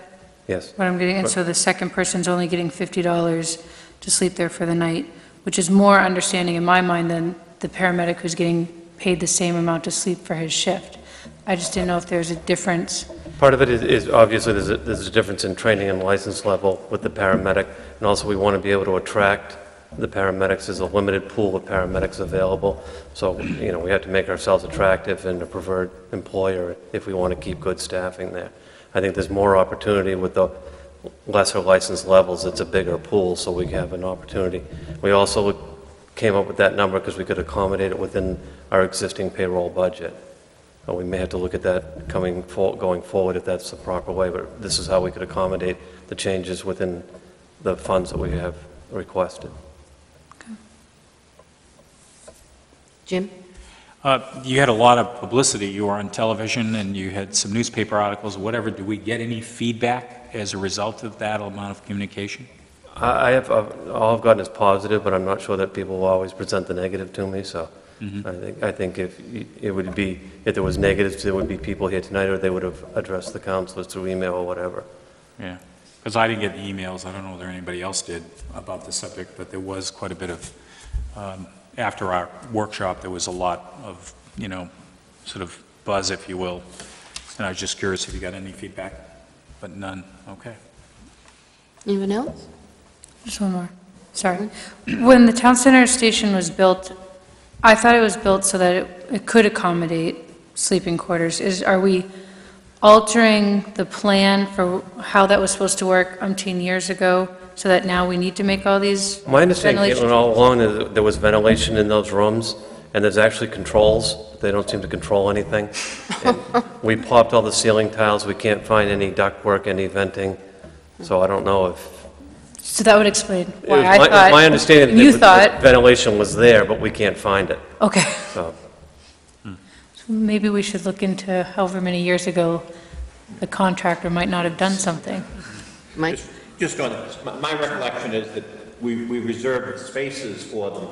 Yes, what I'm getting? And so the second person's only getting $50 to sleep there for the night, which is more understanding in my mind than the paramedic who's getting paid the same amount to sleep for his shift. I just didn't know if there's a difference. Part of it is- is, obviously, there's a, there's a difference in training and license level with the paramedic, and also we want to be able to attract the paramedics. There's a limited pool of paramedics available, so, you know, we have to make ourselves attractive and a preferred employer if we want to keep good staffing there. I think there's more opportunity with the lesser license levels, it's a bigger pool, so we have an opportunity. We also came up with that number because we could accommodate it within our existing payroll budget. Uh, We may have to look at that coming, for- going forward if that's the proper way, but this is how we could accommodate the changes within the funds that we have requested. Jim? Uh, You had a lot of publicity, you were on television, and you had some newspaper articles, whatever. Do we get any feedback as a result of that amount of communication? I I have, uh, all I've gotten is positive, but I'm not sure that people will always present the negative to me, so I think, I think if, y- it would be, if there was negatives, there would be people here tonight, or they would have addressed the counselors through email or whatever. Yeah, because I didn't get the emails, I don't know whether anybody else did about the subject, but there was quite a bit of, um, after our workshop, there was a lot of, you know, sort of buzz, if you will, and I was just curious if you got any feedback, but none, okay. Anyone else? Just one more, sorry. When the town center station was built, I thought it was built so that it- it could accommodate sleeping quarters. Is, are we altering the plan for how that was supposed to work umpteen years ago, so that now we need to make all these My understanding, ventilation Caitlin, all along, is that there was ventilation in those rooms, and there's actually controls, but they don't seem to control anything. And We popped all the ceiling tiles, we can't find any ductwork, any venting, so I don't know if... So that would explain It why was I my- thought. My understanding You that the thought, ventilation was there, but we can't find it, okay. Hmm. so... Maybe we should look into however many years ago the contractor might not have done something. Mike? Just- on this, my my recollection is that we, we reserved spaces for them,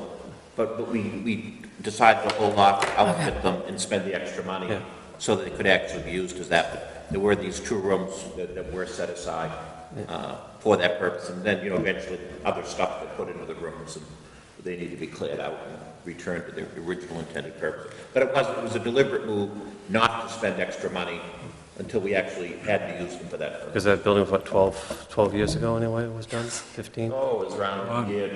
but, but we, we decided to hold off, outfit them, and spend the extra money Yeah. so that they could actually be used as that. But There were these two rooms that, that were set aside uh, for that purpose, and then, you know, eventually other stuff got put into the rooms, and they need to be cleared out and returned to their original intended purpose. But it was, it was a deliberate move not to spend extra money until we actually had to use them for that purpose. Because that building was, what, 12, 12 years ago anyway, it was done, 15? Oh, it was around the year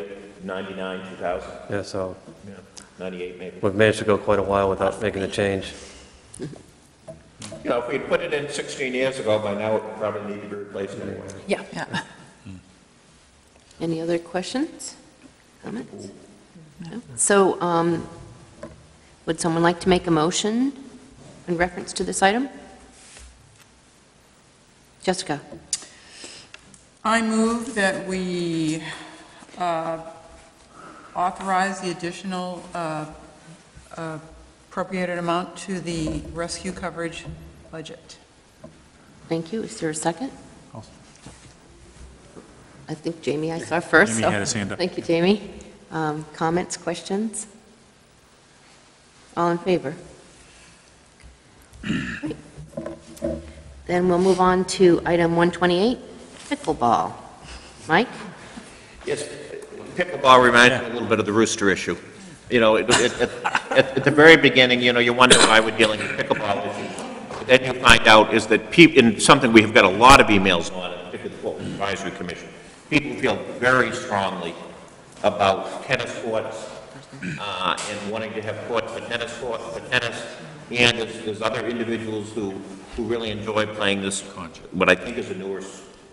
99, 2000, Yeah, so yeah, 98 maybe. we've managed to go quite a while without making the change. You know, if we'd put it in 16 years ago, by now it would probably need to be replaced anyway. Yeah. Yeah. Any other questions, comments? No? So, um, would someone like to make a motion in reference to this item? Jessica? I move that we uh, authorize the additional uh, uh, appropriated amount to the rescue coverage budget. Thank you. Is there a second? I think Jamie I saw first. Jamie so- had his hand up. Thank you, Jamie. Um, Comments, questions? All in favor? Great. Then we'll move on to item 128, pickleball. Mike? Yes, pickleball reminds me a little bit of the rooster issue. You know, it- it- at, at, at the very beginning, you know, you wonder why we're dealing with pickleball issues. Then you find out is that people, in something we have got a lot of emails on, particularly the Portland Advisory Commission, people feel very strongly about tennis courts, uh, and wanting to have courts for tennis court, for tennis, and there's, there's other individuals who, who really enjoy playing this, what I think is a newer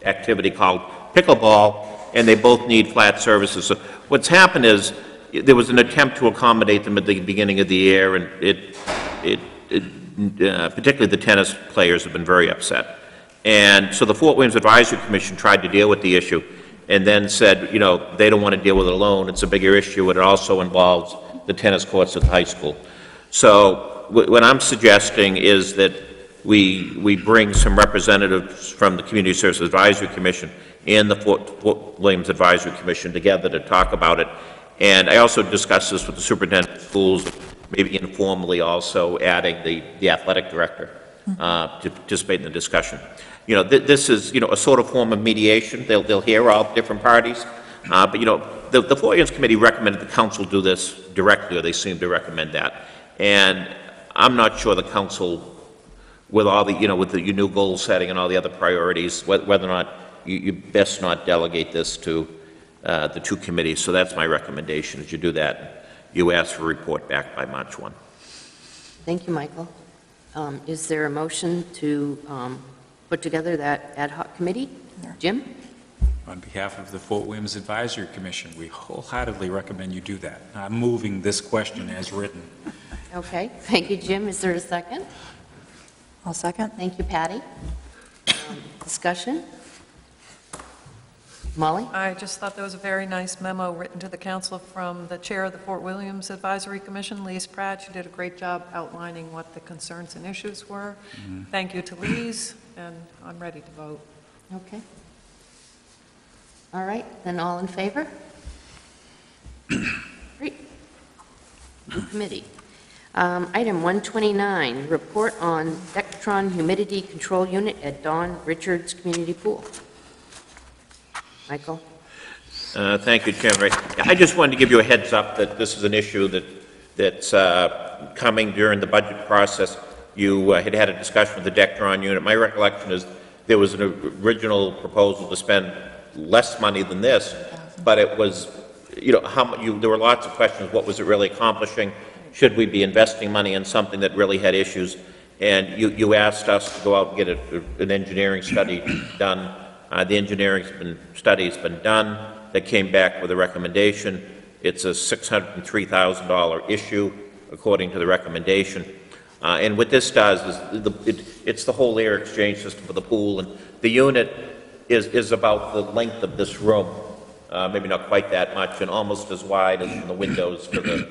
activity called pickleball, and they both need flat surfaces. So what's happened is, there was an attempt to accommodate them at the beginning of the year, and it, it, it, uh, particularly the tennis players have been very upset. And so the Fort Williams Advisory Commission tried to deal with the issue, and then said, you know, they don't want to deal with it alone, it's a bigger issue, and it also involves the tennis courts at the high school. So what I'm suggesting is that we, we bring some representatives from the Community Service Advisory Commission and the Fort Fort Williams Advisory Commission together to talk about it. And I also discussed this with the superintendent of schools, maybe informally also adding the, the athletic director uh, to participate in the discussion. You know, thi- this is, you know, a sort of form of mediation. They'll, they'll hear all different parties. Uh, But, you know, the, the Fort Williams Committee recommended the council do this directly, or they seem to recommend that. And I'm not sure the council, with all the, you know, with the your new goal setting and all the other priorities, whe- whether or not, you, you best not delegate this to uh, the two committees. So that's my recommendation, is you do that. You ask for a report back by March 1. Thank you, Michael. Um, Is there a motion to um, put together that ad hoc committee? Jim? On behalf of the Fort Williams Advisory Commission, we wholeheartedly recommend you do that. I'm moving this question as written. Okay, thank you, Jim. Is there a second? I'll second. Thank you, Patty. Um, Discussion? Molly? I just thought that was a very nice memo written to the council from the chair of the Fort Williams Advisory Commission, Lise Pratt. She did a great job outlining what the concerns and issues were. Thank you to Lise, and I'm ready to vote. Okay. All right, then all in favor? Great. New committee. Um, Item 129, report on Dectron Humidity Control Unit at Don Richards Community Pool. Michael? Uh, Thank you, Chairman. I just wanted to give you a heads up that this is an issue that, that's uh, coming during the budget process. You uh, had had a discussion with the Dectron unit. My recollection is there was an original proposal to spend less money than this, but it was, you know, how, you, there were lots of questions. What was it really accomplishing? Should we be investing money in something that really had issues? And you, you asked us to go out and get a- an engineering study done. Uh, The engineering's been, study's been done, that came back with a recommendation. It's a $603,000 issue, according to the recommendation. Uh, And what this does is, the- it- it's the whole air exchange system for the pool, and the unit is, is about the length of this room, uh, maybe not quite that much, and almost as wide as the windows for the,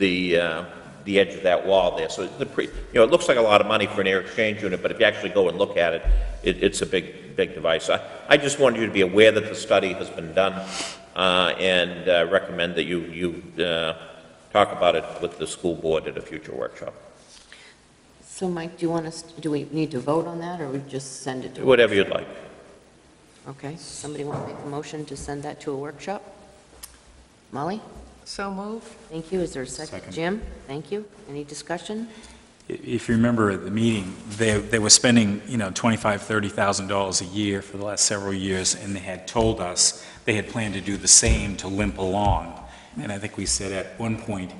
the, uh, the edge of that wall there. So the pre, you know, it looks like a lot of money for an air exchange unit, but if you actually go and look at it, it, it's a big, big device. I, I just wanted you to be aware that the study has been done, uh, and uh, recommend that you, you, uh, talk about it with the school board at a future workshop. So Mike, do you want us, do we need to vote on that, or we just send it to? Whatever you'd like. Okay, somebody want to make a motion to send that to a workshop? Molly? So moved. Thank you. Is there a second? Second. Jim? Thank you. Any discussion? If you remember at the meeting, they, they were spending, you know, $25,000, $30,000 a year for the last several years, and they had told us they had planned to do the same to limp along. And I think we said at one point,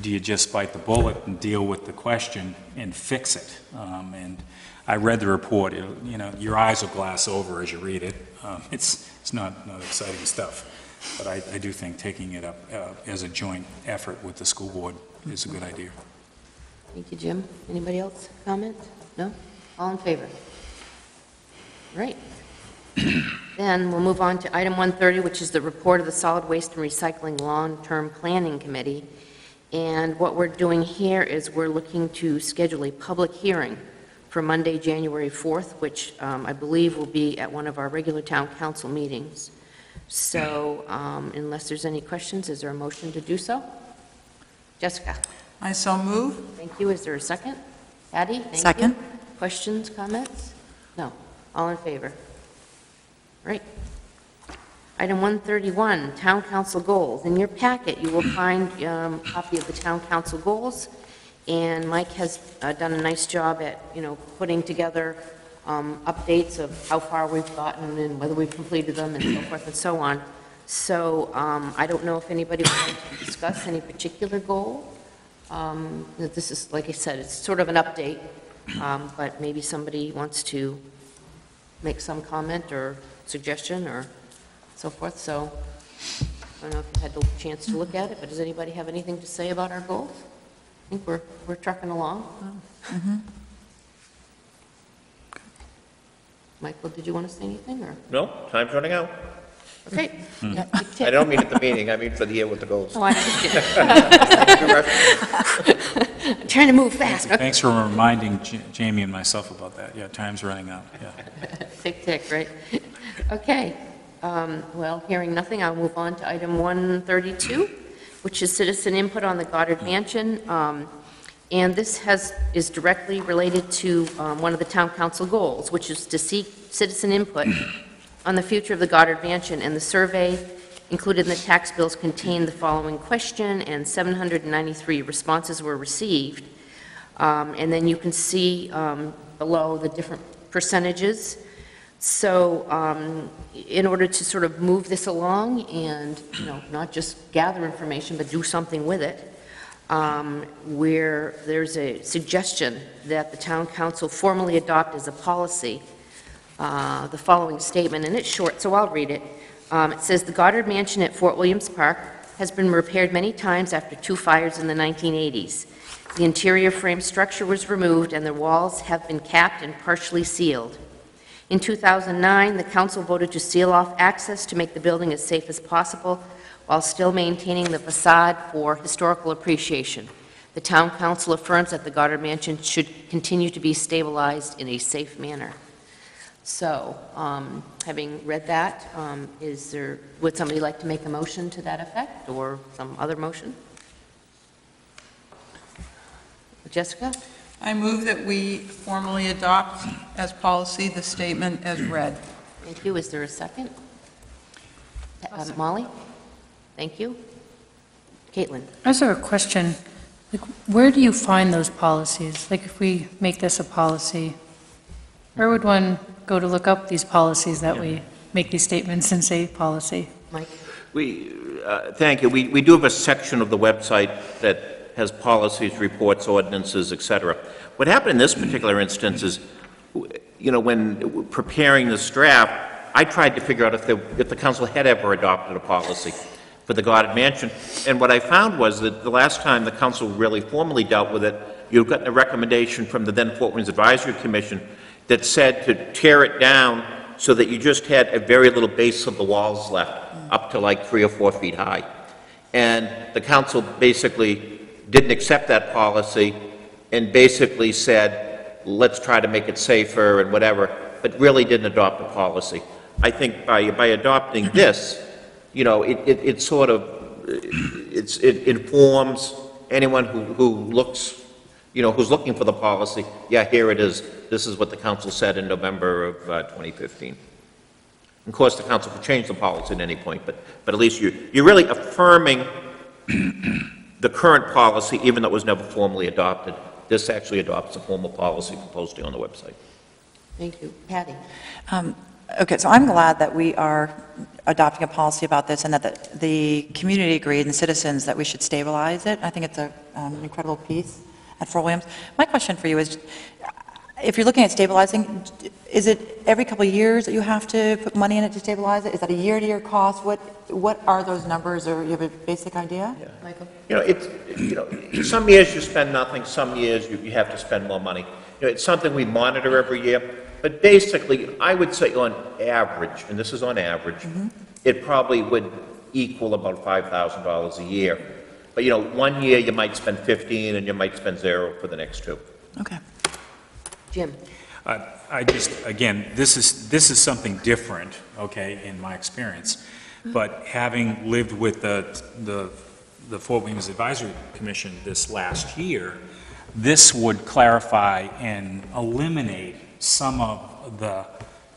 do you just bite the bullet and deal with the question and fix it? Um, And I read the report, It- you know, your eyes will glass over as you read it. Um, It's, it's not, not exciting stuff, but I, I do think taking it up uh, as a joint effort with the school board is a good idea. Thank you, Jim. Anybody else comment? No? All in favor? Right. Then we'll move on to item 130, which is the report of the Solid Waste and Recycling Long-Term Planning Committee. And what we're doing here is we're looking to schedule a public hearing for Monday, January 4th, which um, I believe will be at one of our regular town council meetings. So um, unless there's any questions, is there a motion to do so? Jessica? I so move. Thank you. Is there a second? Patty? Thank you. Second. Questions, comments? No. All in favor? Right. Item 131, Town Council Goals. In your packet, you will find um, a copy of the Town Council Goals, and Mike has uh, done a nice job at, you know, putting together um, updates of how far we've gotten and whether we've completed them and so forth and so on. So um, I don't know if anybody wants to discuss any particular goal. Um, This is, like I said, it's sort of an update, um, but maybe somebody wants to make some comment or suggestion or so forth, so I don't know if you had the chance to look at it, but does anybody have anything to say about our goals? I think we're, we're trucking along. Michael, did you want to say anything, or? No, time's running out. Okay. Yeah, I don't mean at the meeting, I mean for the year with the goals. Oh, I'm just kidding. I'm Trying to move fast. Okay. Thanks for reminding Ja- Jamie and myself about that. Yeah, time's running out, yeah. Tick, tick, right? Okay. Um, Well, hearing nothing, I'll move on to item 132, which is citizen input on the Goddard Mansion. Um, And this has, is directly related to um, one of the town council goals, which is to seek citizen input on the future of the Goddard Mansion. And the survey included in the tax bills contained the following question, and 793 responses were received. Um, And then you can see um, below the different percentages. So um, in order to sort of move this along and, you know, not just gather information, but do something with it, um, where there's a suggestion that the town council formally adopt as a policy uh, the following statement, and it's short, so I'll read it. Um, It says, "The Goddard Mansion at Fort Williams Park has been repaired many times after two fires in the 1980s. The interior frame structure was removed, and the walls have been capped and partially sealed. In 2009, the council voted to seal off access to make the building as safe as possible while still maintaining the facade for historical appreciation. The town council affirms that the Goddard Mansion should continue to be stabilized in a safe manner." So, um, having read that, um, is there, would somebody like to make a motion to that effect, or some other motion? Jessica? I move that we formally adopt as policy the statement as read. Thank you. Is there a second? Uh, Molly? Thank you. Caitlin? I just have a question. Like, where do you find those policies? Like, if we make this a policy, where would one go to look up these policies that we make these statements and say policy? Mike? We, uh, thank you. We we do have a section of the website that has policies, reports, ordinances, et cetera. What happened in this particular instance is, you know, when preparing this draft, I tried to figure out if the, if the council had ever adopted a policy for the Goddard Mansion, and what I found was that the last time the council really formally dealt with it, you got a recommendation from the then Fort Williams Advisory Commission that said to tear it down so that you just had a very little base of the walls left, up to like three or four feet high. And the council basically didn't accept that policy and basically said, let's try to make it safer and whatever, but really didn't adopt a policy. I think by, by adopting this, you know, it, it, it sort of, it's, it informs anyone who, who looks, you know, who's looking for the policy, yeah, here it is, this is what the council said in November of uh, 2015. Of course, the council could change the policy at any point, but, but at least you, you're really affirming the current policy, even though it was never formally adopted. This actually adopts a formal policy for posting on the website. Thank you. Patty? Um, Okay, so I'm glad that we are adopting a policy about this and that the, the community agreed and citizens that we should stabilize it. I think it's a, um, an incredible piece at Fort Williams. My question for you is, if you're looking at stabilizing, is it every couple of years that you have to put money in it to stabilize it? Is that a year-to-year cost? What, what are those numbers, or you have a basic idea? Michael? You know, it's, you know, some years you spend nothing, some years you, you have to spend more money. You know, it's something we monitor every year, but basically, I would say on average, and this is on average, mm-hmm. it probably would equal about five thousand dollars a year. But, you know, one year you might spend fifteen and you might spend zero for the next two. Okay. Jim? I I just, again, this is, this is something different, okay, in my experience. Mm-hmm. But having lived with the, the, the Fort Williams Advisory Commission this last year, this would clarify and eliminate some of the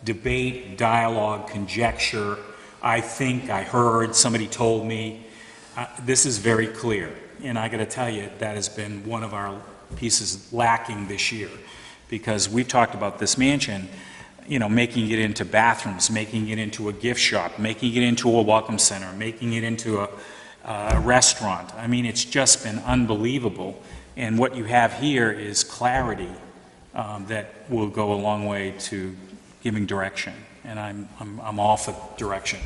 debate, dialogue, conjecture. I think, I heard, somebody told me. Uh, This is very clear. And I got to tell you, that has been one of our pieces lacking this year because we've talked about this mansion, you know, making it into bathrooms, making it into a gift shop, making it into a welcome center, making it into a, a restaurant. I mean, it's just been unbelievable. And what you have here is clarity um, that will go a long way to giving direction. And I'm, I'm, I'm all for direction.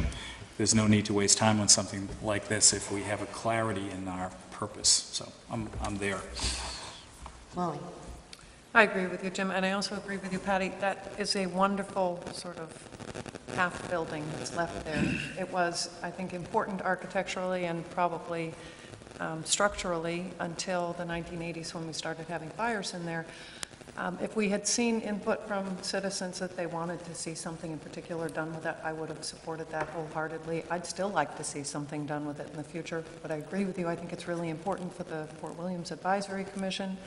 There's no need to waste time on something like this if we have a clarity in our purpose. So I'm, I'm there. Molly? I agree with you, Jim, and I also agree with you, Patty. That is a wonderful sort of half building that's left there. It was, I think, important architecturally and probably um, structurally until the 1980s when we started having fires in there. Um, If we had seen input from citizens that they wanted to see something in particular done with it, I would have supported that wholeheartedly. I'd still like to see something done with it in the future, but I agree with you, I think it's really important for the Fort Williams Advisory Commission,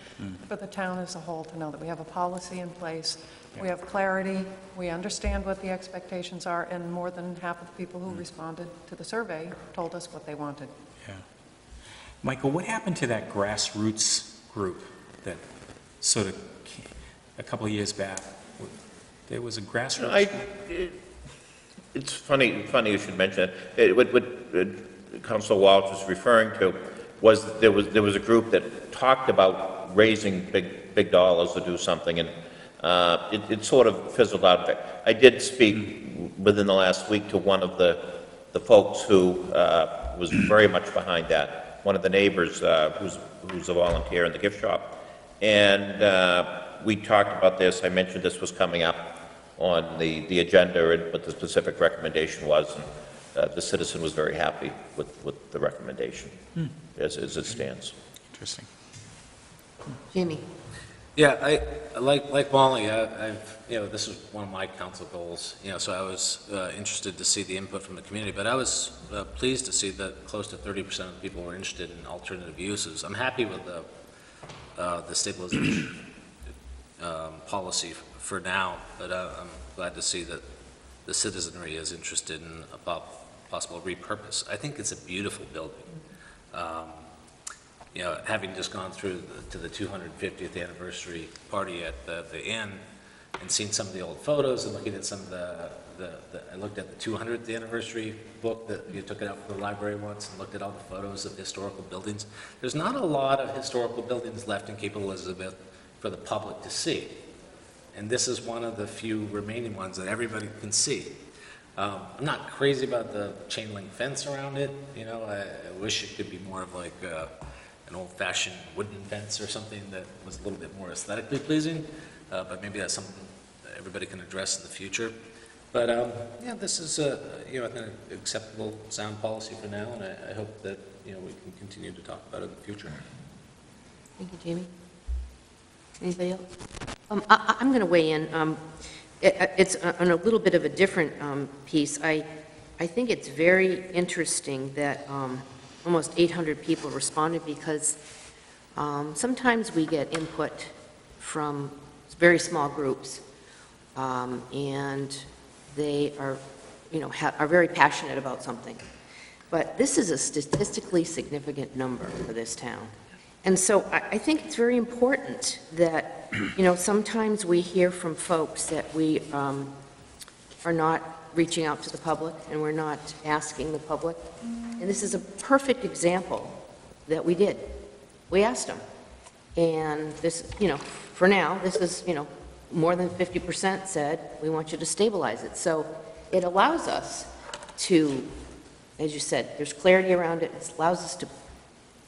for the town as a whole, to know that we have a policy in place, we have clarity, we understand what the expectations are, and more than half of the people who responded to the survey told us what they wanted. Yeah. Michael, what happened to that grassroots group that sort of, a couple of years back? There was a grassroots? I, it- it's funny, funny you should mention it. It, what, what uh, Council Walsh was referring to was, there was, there was a group that talked about raising big, big dollars to do something, and uh, it, it sort of fizzled out. I did speak within the last week to one of the, the folks who uh, was very much behind that, one of the neighbors uh, who's, who's a volunteer in the gift shop. And uh, we talked about this, I mentioned this was coming up on the, the agenda and what the specific recommendation was, and uh, the citizen was very happy with, with the recommendation as, as it stands. Interesting. Jamie? Yeah, I, like, like Molly, I- I've, you know, this is one of my council goals, you know, so I was uh, interested to see the input from the community, but I was uh, pleased to see that close to 30% of the people were interested in alternative uses. I'm happy with the, uh, the stabilization um, policy for now, but uh, I'm glad to see that the citizenry is interested in a po- possible repurpose. I think it's a beautiful building. Um, you know, having just gone through the- to the 250th anniversary party at the, the inn and seen some of the old photos and looking at some of the, the, the- I looked at the 200th anniversary book that you took it out from the library once and looked at all the photos of historical buildings. There's not a lot of historical buildings left in Cape Elizabeth for the public to see. And this is one of the few remaining ones that everybody can see. Um, I'm not crazy about the chain link fence around it, you know, I, I wish it could be more of like, uh, an old-fashioned wooden fence or something that was a little bit more aesthetically pleasing, uh, but maybe that's something that everybody can address in the future. But, um, yeah, this is a, you know, an acceptable, sound policy for now, and I, I hope that, you know, we can continue to talk about it in the future. Thank you, Jamie. Anybody else? Um, I- I'm going to weigh in. Um, it- It's on a little bit of a different um, piece. I, I think it's very interesting that um, almost 800 people responded because um, sometimes we get input from very small groups, um, and they are, you know, are very passionate about something. But this is a statistically significant number for this town. And so I, I think it's very important that, you know, sometimes we hear from folks that we um, are not reaching out to the public and we're not asking the public. And this is a perfect example that we did. We asked them. And this, you know, for now, this is, you know, more than 50% said, we want you to stabilize it. So it allows us to, as you said, there's clarity around it, it allows us to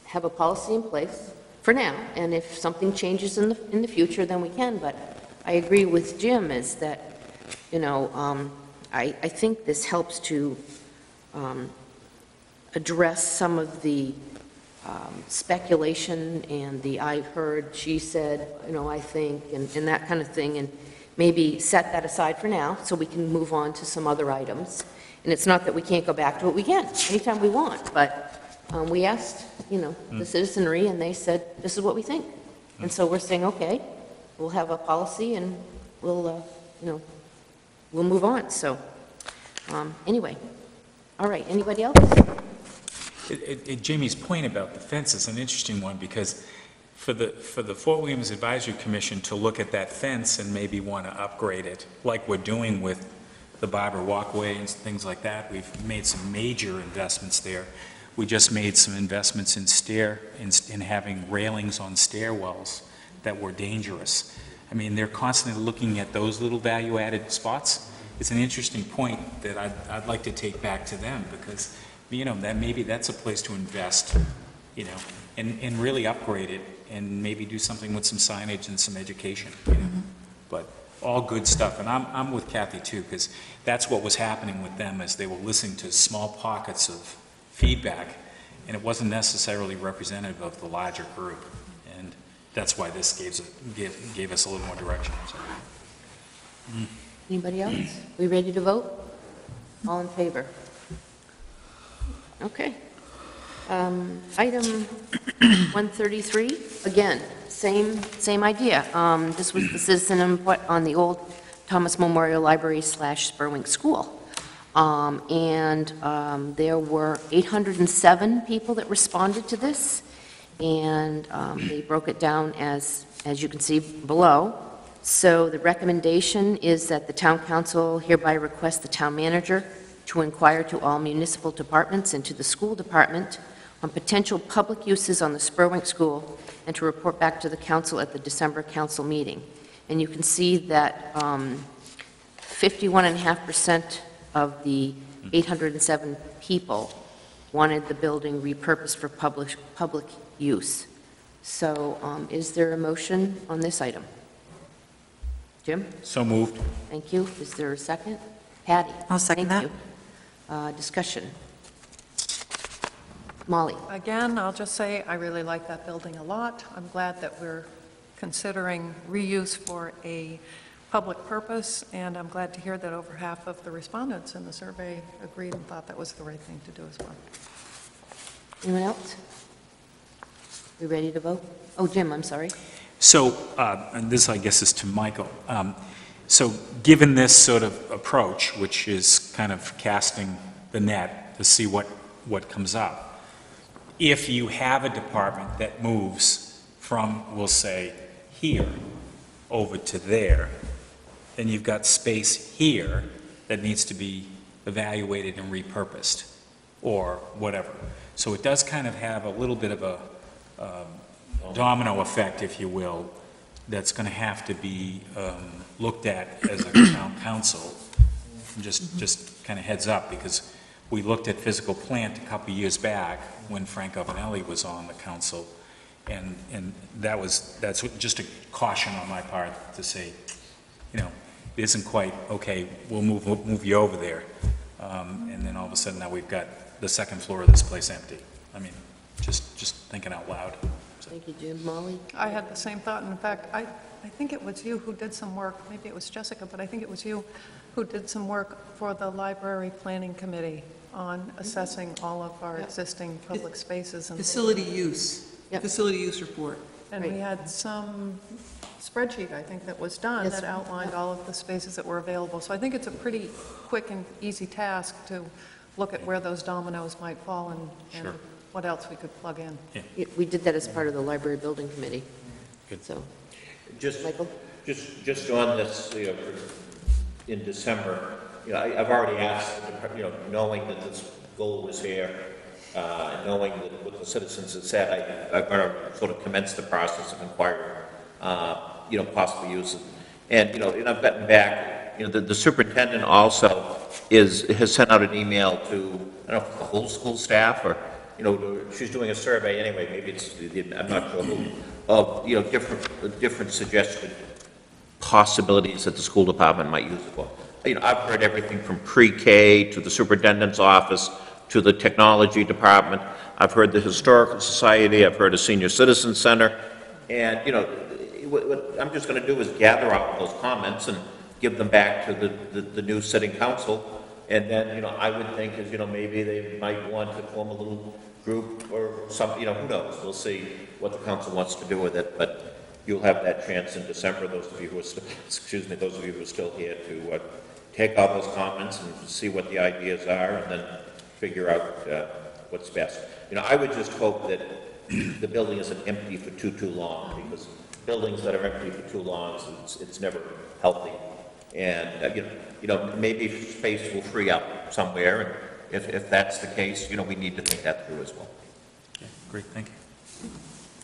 have a policy in place for now, and if something changes in the, in the future, then we can, but I agree with Jim, is that, you know, um, I, I think this helps to um, address some of the um, speculation and the I heard, she said, you know, I think, and, and that kind of thing, and maybe set that aside for now, so we can move on to some other items. And it's not that we can't go back to it, we can, anytime we want, but um, we asked, you know, the citizenry, and they said, this is what we think. And so we're saying, okay, we'll have a policy, and we'll, uh, you know, we'll move on, so, um, anyway. All right, anybody else? It- it- it- Jamie's point about the fence is an interesting one, because for the, for the Fort Williams Advisory Commission to look at that fence and maybe want to upgrade it, like we're doing with the Barber Walkway and things like that, we've made some major investments there. We just made some investments in stair, in in having railings on stairwells that were dangerous. I mean, they're constantly looking at those little value-added spots. It's an interesting point that I'd, I'd like to take back to them, because, you know, that, maybe that's a place to invest, you know, and, and really upgrade it, and maybe do something with some signage and some education, you know? Mm-hmm. But all good stuff, and I'm, I'm with Kathy too, because that's what was happening with them, as they were listening to small pockets of feedback, and it wasn't necessarily representative of the larger group, and that's why this gave, us- gave, us a little more direction, so. Anybody else? We ready to vote? All in favor? Okay. Um, Item 133, again, same, same idea. Um, This was the citizen input on the old Thomas Memorial Library slash Spurwink School. Um, And um, there were 807 people that responded to this, and um, they broke it down as, as you can see below. So the recommendation is that the town council hereby request the town manager to inquire to all municipal departments and to the school department on potential public uses on the Spurwink School and to report back to the council at the December council meeting. And you can see that um, 51.5% of the 807 people wanted the building repurposed for public, public use. So um, is there a motion on this item? Jim? So moved. Thank you. Is there a second? Patty? I'll second Thank that. you. Uh, Discussion. Molly? Again, I'll just say, I really like that building a lot. I'm glad that we're considering reuse for a public purpose, and I'm glad to hear that over half of the respondents in the survey agreed and thought that was the right thing to do as well. Anyone else? We ready to vote? Oh, Jim, I'm sorry. So, uh, and this, I guess, is to Michael. Um, So, given this sort of approach, which is kind of casting the net to see what, what comes up, if you have a department that moves from, we'll say, here over to there, then you've got space here that needs to be evaluated and repurposed, or whatever. So it does kind of have a little bit of a um, domino effect, if you will, that's going to have to be um, looked at as a town council. Just, just kind of heads up, because we looked at physical plant a couple years back when Frank Governali was on the council, and, and that was, that's just a caution on my part to say, you know, isn't quite, okay, we'll move, we'll move you over there. Um, And then all of a sudden, now we've got the second floor of this place empty. I mean, just, just thinking out loud. So- Thank you, Jim. Molly? I had the same thought, and in fact, I, I think it was you who did some work, maybe it was Jessica, but I think it was you who did some work for the Library Planning Committee on assessing all of our existing public spaces. and Facility use, Yep. facility use report. And we had some spreadsheet, I think, that was done Yes. that outlined all of the spaces that were available. So I think it's a pretty quick and easy task to look at where those dominoes might fall and, Sure. what else we could plug in. Yeah, We did that as part of the library building committee. Good. So, Just, Michael? just, just on this, you know, in December, you know, I, I've already asked, you know, knowing that this goal was here, uh, and knowing that what the citizens had said, I, I'm gonna sort of commence the process of inquiry. uh, you know, possible uses. And, you know, and I've gotten back, you know, the, the superintendent also is, has sent out an email to, I don't know, the whole school staff, or, you know, she's doing a survey anyway, maybe it's, I'm not sure who, of, you know, different, different suggested possibilities that the school department might use it for. You know, I've heard everything from pre-K to the superintendent's office to the technology department. I've heard the historical society, I've heard a senior citizen center, and, you know, what, what I'm just gonna do is gather up those comments and give them back to the, the, the new sitting council. And then, you know, I would think is, you know, maybe they might want to form a little group or some, you know, who knows? We'll see what the council wants to do with it, but you'll have that chance in December, those of you who are, still excuse me, those of you who are still here to uh, take all those comments and see what the ideas are, and then figure out uh, what's best. You know, I would just hope that the building isn't empty for too, too long, because buildings that are empty for too long, it's, it's never healthy. And, uh, you know, you know, maybe space will free up somewhere, and if, if that's the case, you know, we need to think that through as well. Great, thank you.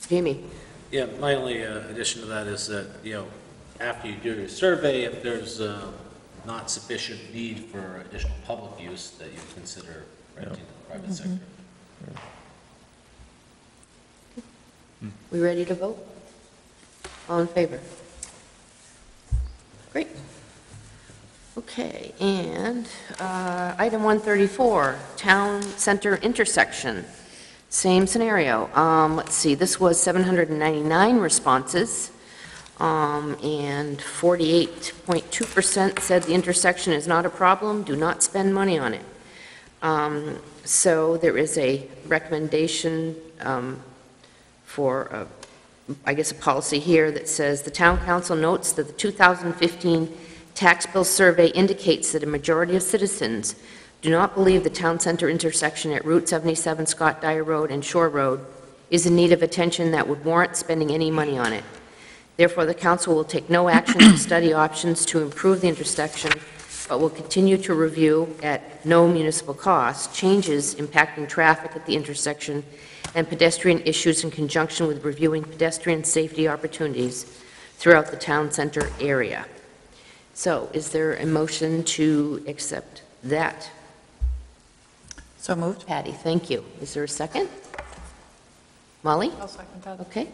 Jamie? Yeah, my only uh, addition to that is that, you know, after you do your survey, if there's uh, not sufficient need for additional public use, that you consider renting to the private sector. We ready to vote? All in favor? Great. Okay, and uh, item 134, Town Center intersection. Same scenario. Um, Let's see, this was 799 responses, um, and 48.2% said the intersection is not a problem, do not spend money on it. Um, So there is a recommendation um, for, a- I guess, a policy here that says, "The town council notes that the 2015 tax bill survey indicates that a majority of citizens do not believe the town center intersection at Route 77 Scott Dyer Road and Shore Road is in need of attention that would warrant spending any money on it. Therefore, the council will take no action to study options to improve the intersection, but will continue to review, at no municipal cost, changes impacting traffic at the intersection and pedestrian issues in conjunction with reviewing pedestrian safety opportunities throughout the town center area. So is there a motion to accept that? So moved? Patty, thank you. Is there a second? Molly? I'll second that. Okay.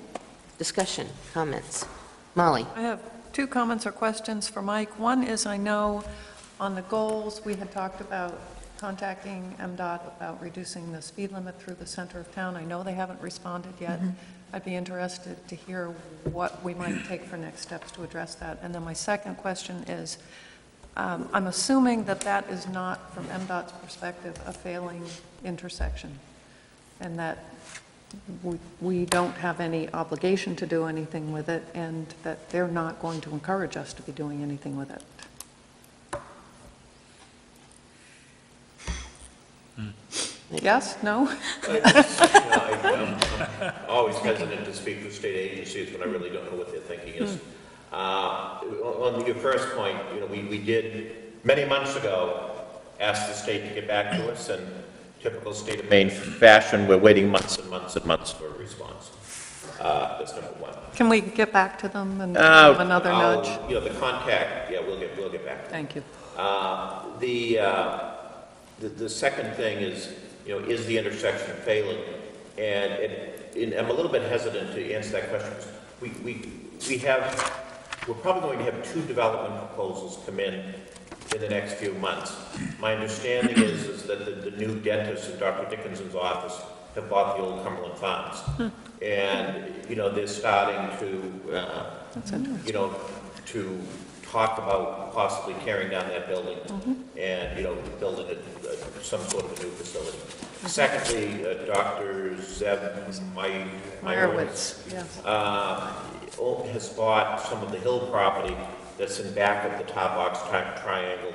Discussion, comments? Molly? I have two comments or questions for Mike. One is, I know on the goals, we had talked about contacting MDOT about reducing the speed limit through the center of town. I know they haven't responded yet. I'd be interested to hear what we might take for next steps to address that. And then my second question is, um, I'm assuming that that is not, from MDOT's perspective, a failing intersection, and that we- we don't have any obligation to do anything with it, and that they're not going to encourage us to be doing anything with it. Yes? No? I'm always hesitant to speak for state agencies when I really don't know what their thinking is. Uh, On your first point, you know, we, we did, many months ago, ask the state to get back to us, and typical state of Maine fashion, we're waiting months and months and months for a response. Uh, That's number one. Can we get back to them and give Uh, them another I'll- nudge? You know, the contact, yeah, we'll get, we'll get back. Thank you. Uh, The, uh, the, the second thing is, you know, is the intersection failing? And, it- and I'm a little bit hesitant to answer that question. We, we, we have, we're probably going to have two development proposals come in in the next few months. My understanding is, is that the, the new dentist in Dr. Dickinson's office have bought the old Cumberland Farms. And, you know, they're starting to, uh, That's interesting. you know, to talk about possibly tearing down that building Mm-hmm. and, you know, building a, a- some sort of a new facility. Secondly, uh, Dr. Zeb My- Meyerowitz, Meyerowitz, yes. uh, o- has bought some of the hill property that's in back of the top box tri- triangle,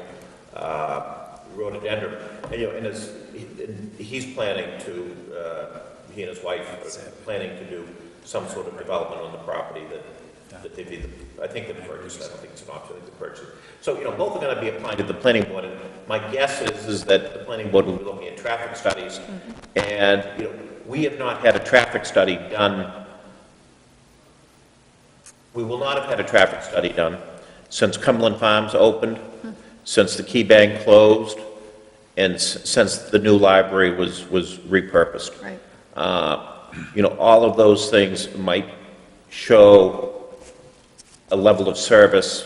uh, rhododendron. And, you know, and is, he- and he's planning to, uh, he and his wife are planning to do some sort of development on the property that, that they've either, I think they've purchased, I don't think it's an option, I think they purchased. So, you know, both are gonna be applying to the planning board, and my guess is, is that the planning board will be looking at traffic studies. And, you know, we have not had a traffic study done we will not have had a traffic study done since Cumberland Farms opened, since the Key Bank closed, and s- since the new library was, was repurposed. Right. Uh, You know, all of those things might show a level of service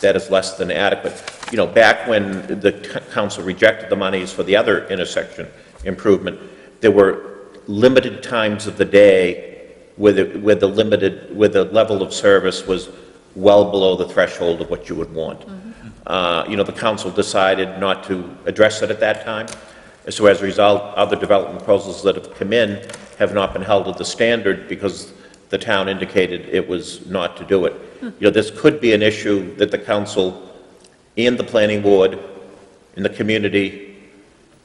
that is less than adequate. You know, back when the c- council rejected the monies for the other intersection improvement, there were limited times of the day where the, where the limited, where the level of service was well below the threshold of what you would want. Uh, You know, the council decided not to address it at that time. So as a result, other development proposals that have come in have not been held to the standard because the town indicated it was not to do it. You know, this could be an issue that the council and the planning board and the community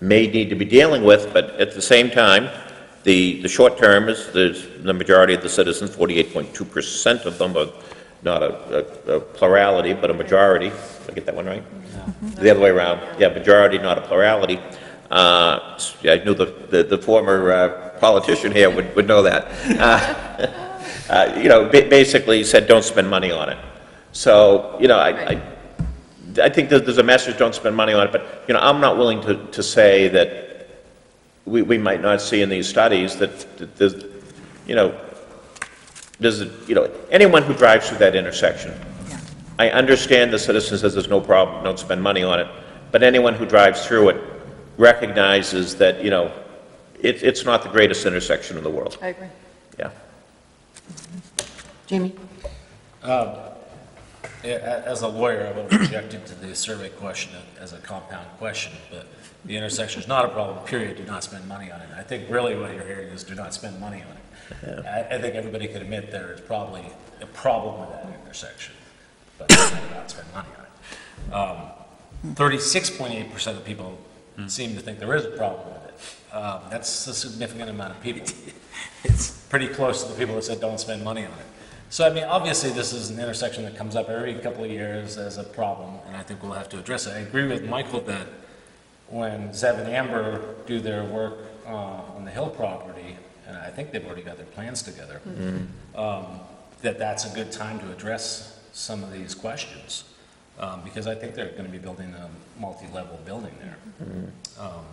may need to be dealing with, but at the same time, the, the short term is, there's the majority of the citizens, 48.2% of them, are not a, a- a plurality, but a majority. Did I get that one right? The other way around. Yeah, majority, not a plurality. Uh, I knew the, the the former uh, politician here would, would know that. Uh, uh, You know, ba- basically said, don't spend money on it. So, you know, I, I I think that there's a message, don't spend money on it, but, you know, I'm not willing to, to say that we, we might not see in these studies that, that there's, you know, a- you know, anyone who drives through that intersection I understand the citizen says there's no problem, don't spend money on it, but anyone who drives through it recognizes that, you know, it, it's not the greatest intersection in the world, I agree. yeah. Jamie? Yeah, a- As a lawyer, I would have objected to the survey question as a compound question, but the intersection is not a problem, period, do not spend money on it. I think really what you're hearing is do not spend money on it. I, I think everybody could admit there is probably a problem with that intersection, but do not spend money on it. Um, Thirty-six point eight percent of people seem to think there is a problem with it. Um, That's a significant amount of people. It's pretty close to the people that said don't spend money on it. So, I mean, obviously, this is an intersection that comes up every couple of years as a problem, and I think we'll have to address it. I agree with Michael that when Zev and Amber do their work uh, on the Hill property, and I think they've already got their plans together, um, that that's a good time to address some of these questions, um, because I think they're going to be building a multi-level building there. Um,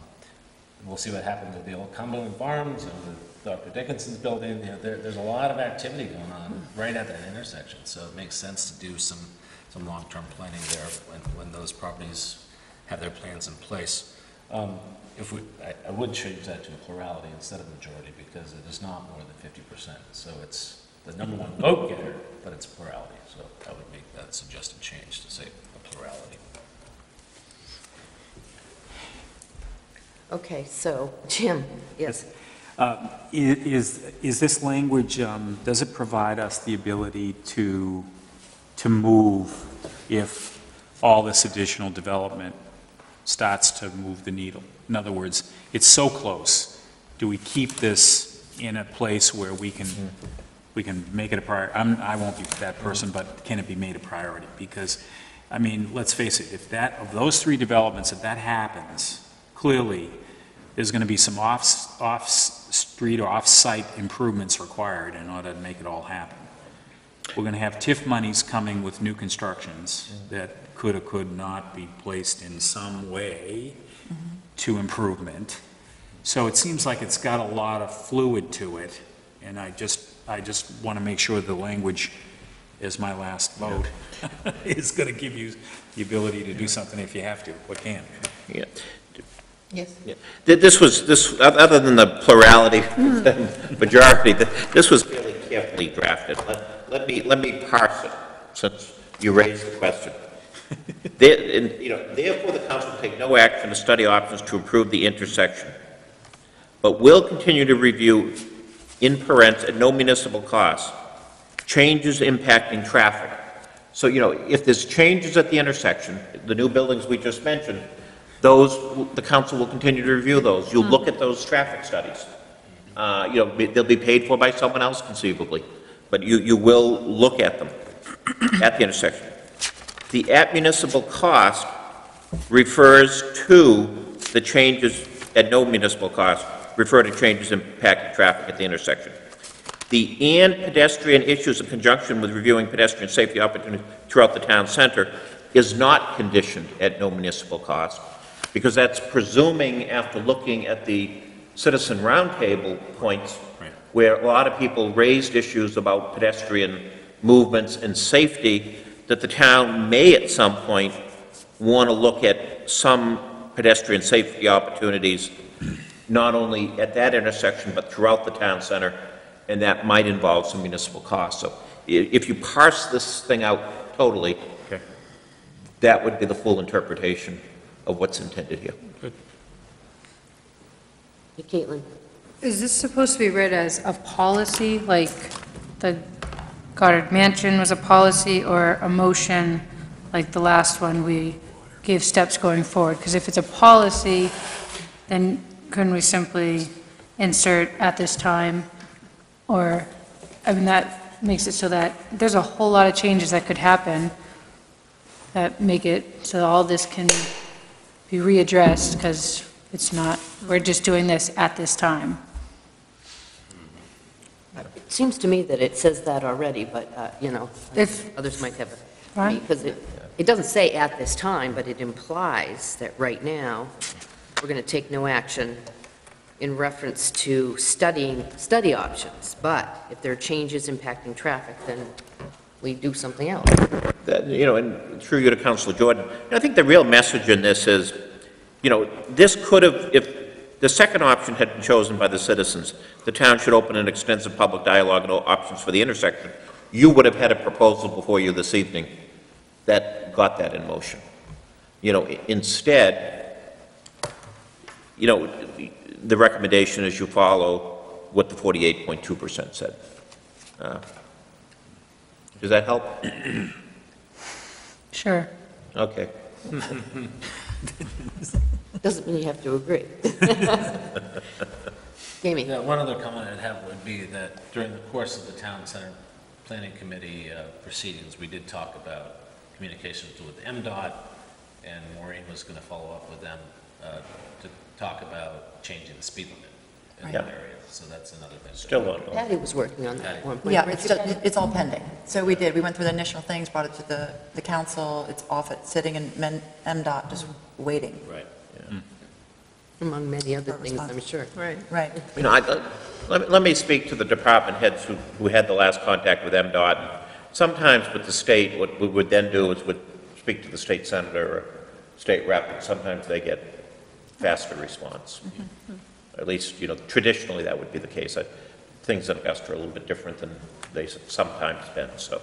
We'll see what happens with the old Cumberland Farms and with Dr. Dickinson's building. You know, there, there's a lot of activity going on right at that intersection, so it makes sense to do some, some long-term planning there when, when those properties have their plans in place. Um, If we, I, I would change that to a plurality instead of majority, because it is not more than fifty percent. So it's the number one vote getter, but it's plurality, so I would make that suggested change to say a plurality. Okay, so, Jim, yes. Uh, Is, is this language, um, does it provide us the ability to, to move if all this additional development starts to move the needle? In other words, it's so close. Do we keep this in a place where we can, we can make it a priority? I won't be that person, but can it be made a priority? Because, I mean, let's face it, if that, of those three developments, if that happens, clearly, there's going to be some off, off, off-street or off-site improvements required in order to make it all happen. We're going to have TIF monies coming with new constructions that could or could not be placed in some way to improvement. So it seems like it's got a lot of fluid to it, and I just, I just want to make sure the language is my last vote, is going to give you the ability to do something if you have to, or can. Yeah. Yes. Yeah. Th- This was, this, other than the plurality, hmm. majority, th- this was fairly carefully drafted. Let, let me, let me parse it, since you raised the question. There- and, You know, therefore, the council will take no action to study options to improve the intersection, but will continue to review, in parents, at no municipal cost, changes impacting traffic. So, you know, if there's changes at the intersection, the new buildings we just mentioned, those, the council will continue to review those. You'll look at those traffic studies. Uh, You know, they'll be paid for by someone else conceivably, but you, you will look at them at the intersection. The at municipal cost refers to the changes, at no municipal cost, refer to changes impacting traffic at the intersection. The and pedestrian issues in conjunction with reviewing pedestrian safety opportunities throughout the town center is not conditioned at no municipal cost, because that's presuming after looking at the citizen roundtable points, Right. where a lot of people raised issues about pedestrian movements and safety, that the town may at some point want to look at some pedestrian safety opportunities, not only at that intersection, but throughout the town center, and that might involve some municipal costs. So if you parse this thing out totally, Okay. that would be the full interpretation of what's intended here. Hey, Caitlin? Is this supposed to be read as a policy, like the Goddard Mansion was a policy, or a motion, like the last one, we gave steps going forward? Because if it's a policy, then couldn't we simply insert at this time? Or, I mean, that makes it so that there's a whole lot of changes that could happen that make it so all this can be readdressed, because it's not, we're just doing this at this time. It seems to me that it says that already, but, uh, you know, If- others might have a, Right. because it, it doesn't say at this time, but it implies that right now, we're going to take no action in reference to studying, study options. But if there are changes impacting traffic, then we do something else. that, you know, and through you to Councilor Jordan, I think the real message in this is, you know, this could have, if the second option had been chosen by the citizens, the town should open an extensive public dialogue and options for the intersection, you would have had a proposal before you this evening that got that in motion. You know, instead, you know, the recommendation is you follow what the 48.2% said. Uh, Does that help? Sure. Okay. Doesn't mean you have to agree. Jamie? Yeah, one other comment I'd have would be that during the course of the town center planning committee uh, proceedings, we did talk about communications with MDOT, and Maureen was going to follow up with them uh, to talk about changing the speed limit in that area, so that's another thing. Still ongoing. Patty was working on that at one point. Yeah, it's, still- it's all pending. So we did, we went through the initial things, brought it to the, the council, it's off, it's sitting in Men- MDOT, just waiting. Right. Hmm. Among many other things, I'm sure. Right. Right. You know, I, let, me- let me speak to the department heads who, who had the last contact with MDOT. Sometimes with the state, what we would then do is would speak to the state senator or state rep, and sometimes they get faster response. Mm-hmm. Mm-hmm. At least, you know, traditionally, that would be the case. I- Things in Augusta are a little bit different than they sometimes been, so,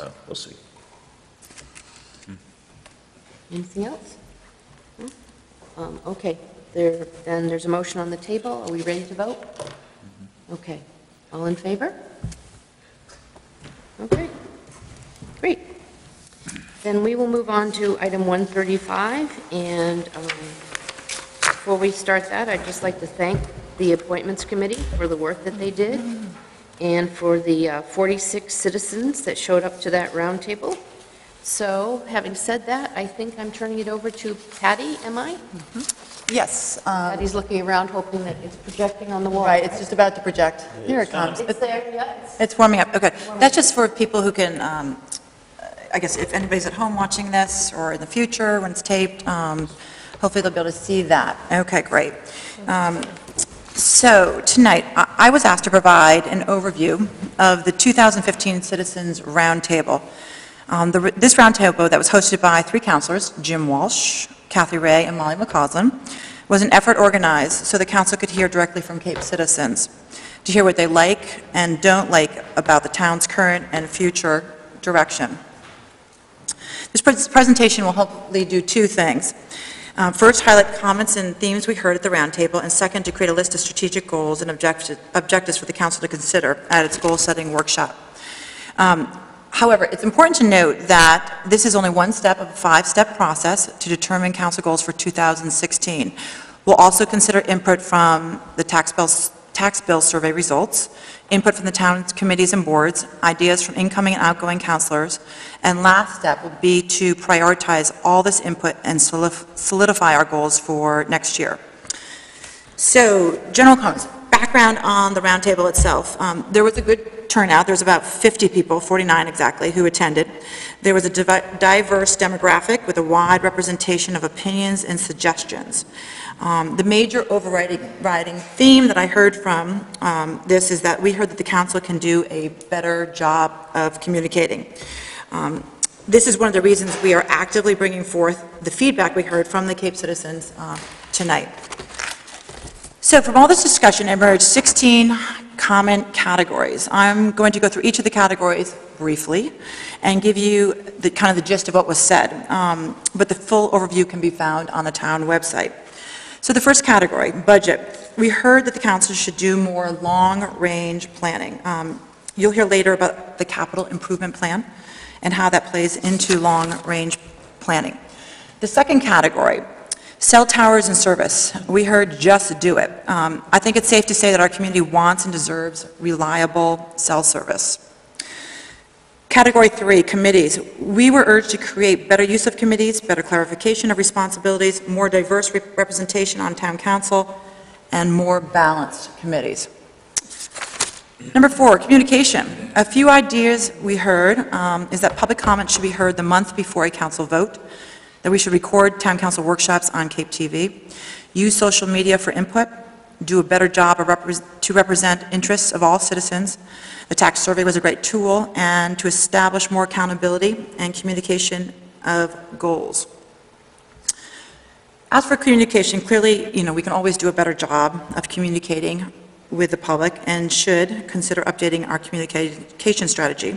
uh, we'll see. Anything else? No? Um, Okay, there, then there's a motion on the table. Are we ready to vote? Okay. All in favor? Okay, great. Then we will move on to item 135, and um, before we start that, I'd just like to thank the Appointments Committee for the work that they did, and for the uh, 46 citizens that showed up to that roundtable. So, having said that, I think I'm turning it over to Patty, am I? Yes, um, Patty's looking around hoping that it's projecting on the wall. right, it's just about to project. Here it comes. It's there, yeah. it's- It's warming up, okay. That's just for people who can, um, I guess if anybody's at home watching this, or in the future, when it's taped, um, hopefully they'll be able to see that. Okay, great. Um, So, tonight, I was asked to provide an overview of the 2015 Citizens Roundtable. Um, the- This roundtable that was hosted by three counselors, Jim Walsh, Kathy Ray, and Molly MacAuslan, was an effort organized so the council could hear directly from Cape citizens, to hear what they like and don't like about the town's current and future direction. This pres- presentation will hopefully do two things. Uh, First, highlight comments and themes we heard at the roundtable, and second, to create a list of strategic goals and objecti- objectives for the council to consider at its goal-setting workshop. Um, However, it's important to note that this is only one step of a five-step process to determine council goals for 2016. We'll also consider input from the tax bills, tax bill survey results, input from the town's committees and boards, ideas from incoming and outgoing councilors, and last step will be to prioritize all this input and solidify our goals for next year. So, general comments, background on the roundtable itself. Um, There was a good turnout, there was about 50 people, 49 exactly, who attended. There was a diverse demographic with a wide representation of opinions and suggestions. Um, The major overriding theme that I heard from um, this is that we heard that the council can do a better job of communicating. Um, This is one of the reasons we are actively bringing forth the feedback we heard from the Cape citizens uh, tonight. So from all this discussion emerged 16 comment categories. I'm going to go through each of the categories briefly and give you the, kind of the gist of what was said, Um, but the full overview can be found on the town website. So the first category, budget. We heard that the council should do more long-range planning. Um, You'll hear later about the capital improvement plan and how that plays into long-range planning. The second category, cell towers and service. We heard just do it. Um, I think it's safe to say that our community wants and deserves reliable cell service. Category three, committees. We were urged to create better use of committees, better clarification of responsibilities, more diverse re- representation on town council, and more balanced committees. Number four, communication. A few ideas we heard um, is that public comment should be heard the month before a council vote, that we should record town council workshops on Cape TV, use social media for input, do a better job of repres- to represent interests of all citizens. The tax survey was a great tool, and to establish more accountability and communication of goals. As for communication, clearly, you know, we can always do a better job of communicating with the public and should consider updating our communication strategy.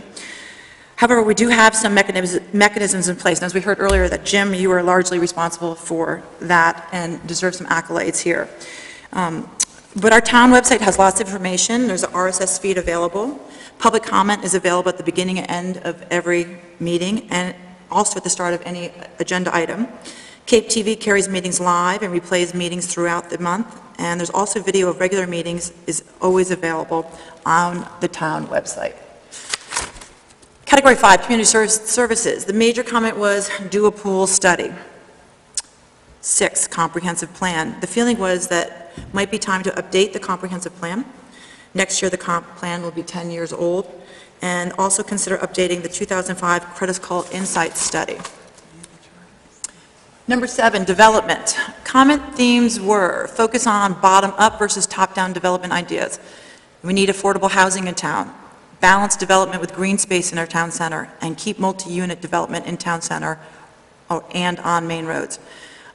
However, we do have some mechanisms in place, and as we heard earlier, that Jim, you are largely responsible for that and deserve some accolades here. Um, But our town website has lots of information, there's an RSS feed available. Public comment is available at the beginning and end of every meeting, and also at the start of any agenda item. Cape TV carries meetings live and replays meetings throughout the month, and there's also video of regular meetings is always available on the town website. Category five, community service- services. The major comment was do a pool study. Six, comprehensive plan. The feeling was that might be time to update the comprehensive plan. Next year, the comp plan will be 10 years old, and also consider updating the 2005 Credit Call Insight Study. Number seven, development. Comment themes were focus on bottom-up versus top-down development ideas. We need affordable housing in town, balance development with green space in our town center, and keep multi-unit development in town center oh, and on main roads.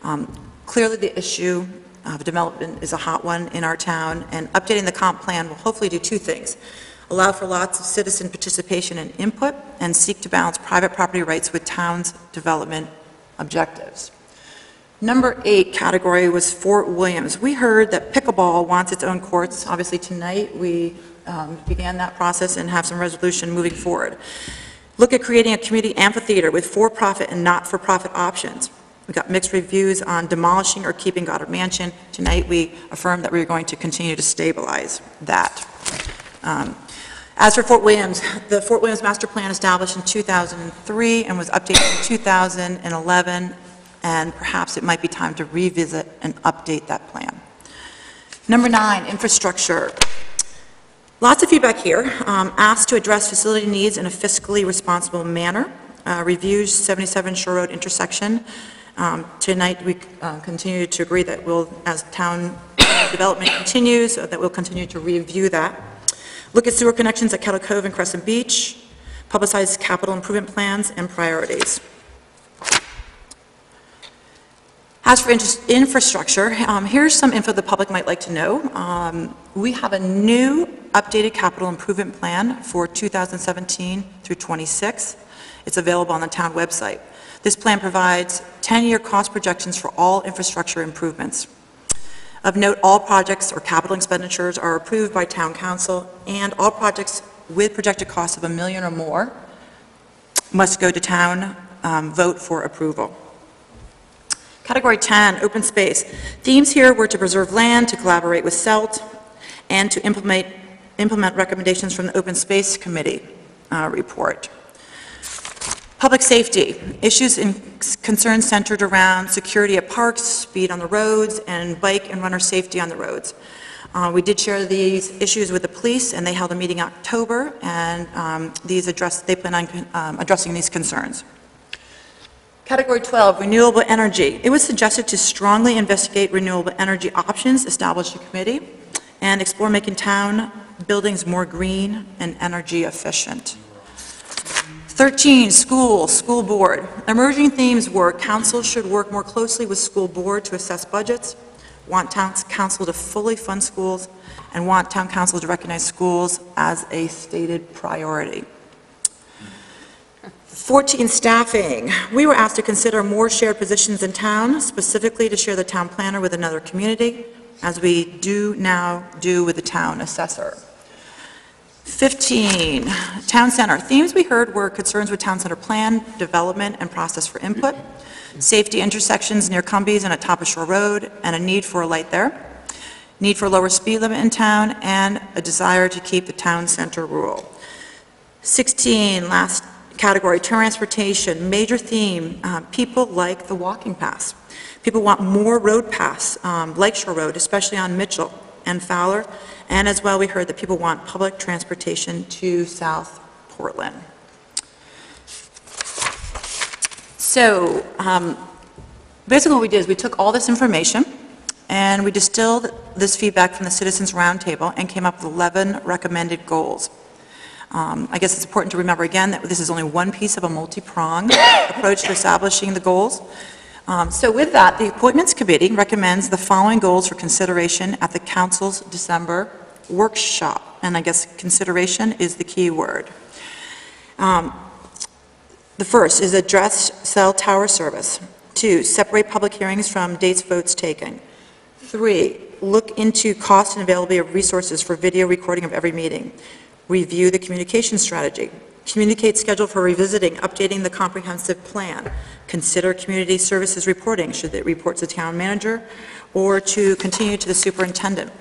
Um, Clearly, the issue of development is a hot one in our town, and updating the comp plan will hopefully do two things. Allow for lots of citizen participation and input, and seek to balance private property rights with town's development objectives. Number eight category was Fort Williams. We heard that pickleball wants its own courts. Obviously, tonight, we um, began that process and have some resolution moving forward. Look at creating a community amphitheater with for-profit and not-for-profit options. We got mixed reviews on demolishing or keeping Goddard Mansion. Tonight, we affirmed that we are going to continue to stabilize that. Um, As for Fort Williams, the Fort Williams Master Plan established in 2003 and was updated in 2011, and perhaps it might be time to revisit and update that plan. Number nine, infrastructure. Lots of feedback here. Um, Asked to address facility needs in a fiscally responsible manner. Uh, Reviews 77 Shore Road intersection. Um, Tonight, we uh, continue to agree that we'll, as town development continues, uh, that we'll continue to review that. Look at sewer connections at Kettle Cove and Crescent Beach. Publicize capital improvement plans and priorities. As for infrastructure, um, here's some info the public might like to know. Um, We have a new updated capital improvement plan for 2017 through 26. It's available on the town website. This plan provides 10-year cost projections for all infrastructure improvements. Of note, all projects or capital expenditures are approved by town council, and all projects with projected costs of a million or more must go to town um, vote for approval. Category 10, open space. Themes here were to preserve land, to collaborate with CELT, and to implement, implement recommendations from the Open Space Committee uh, report. Public safety, issues and concerns centered around security at parks, speed on the roads, and bike and runner safety on the roads. Uh, We did share these issues with the police, and they held a meeting in October, and um, these address, they plan on um, addressing these concerns. Category 12, renewable energy. It was suggested to strongly investigate renewable energy options, establish a committee, and explore making town buildings more green and energy efficient. 13, school, school board. Emerging themes were council should work more closely with school board to assess budgets, want town council to fully fund schools, and want town council to recognize schools as a stated priority. 14, staffing. We were asked to consider more shared positions in town, specifically to share the town planner with another community, as we do now do with the town assessor. 15, town center. Themes we heard were concerns with town center plan, development, and process for input, safety intersections near Cumbies and at Top of Shore Road, and a need for a light there, need for a lower speed limit in town, and a desire to keep the town center rural. 16, last category, transportation, major theme, uh, people like the walking paths. People want more road paths, um, Lakeshore Road, especially on Mitchell and Fowler, and as well, we heard that people want public transportation to South Portland. So, um, basically what we did is we took all this information, and we distilled this feedback from the Citizens Roundtable and came up with 11 recommended goals. Um, I guess it's important to remember again that this is only one piece of a multi-pronged approach to establishing the goals. Um, So with that, the Appointments Committee recommends the following goals for consideration at the council's December workshop. And I guess consideration is the key word. Um, The first is address cell tower service. Two, separate public hearings from dates votes taken. Three, look into cost and availability of resources for video recording of every meeting. Review the communication strategy. Communicate schedule for revisiting, updating the comprehensive plan. Consider community services reporting, should it report to town manager or to continue to the superintendent.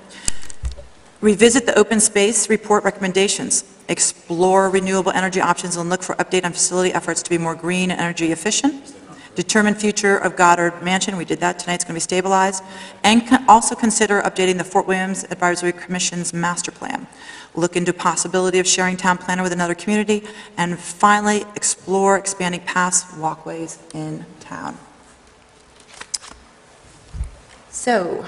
Revisit the open space report recommendations. Explore renewable energy options and look for update on facility efforts to be more green and energy efficient. Determine future of Goddard Mansion, we did that, tonight it's going to be stabilized. And also consider updating the Fort Williams Advisory Commission's master plan. Look into possibility of sharing town planner with another community. And finally, explore expanding paths, walkways in town. So,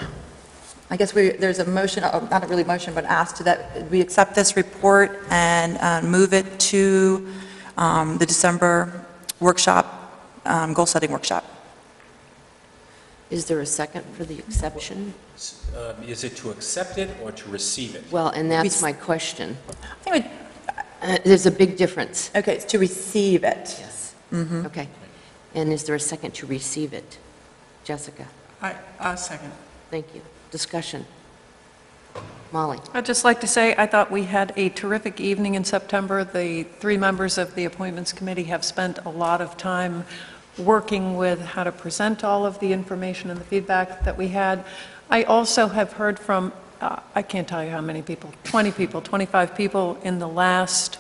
I guess we, there's a motion, uh, not a really motion, but asked that we accept this report and uh, move it to um, the December workshop, um, goal-setting workshop. Is there a second for the exception? Uh, Is it to accept it or to receive it? Well, and that's Rec- my question. I think Uh, There's a big difference. we- Okay, it's to receive it. Yes. Okay. And is there a second to receive it? Jessica, I, a second. thank you. Discussion. Molly? I'd just like to say, I thought we had a terrific evening in September. The three members of the Appointments Committee have spent a lot of time working with how to present all of the information and the feedback that we had. I also have heard from, uh, I can't tell you how many people, 20 people, 25 people in the last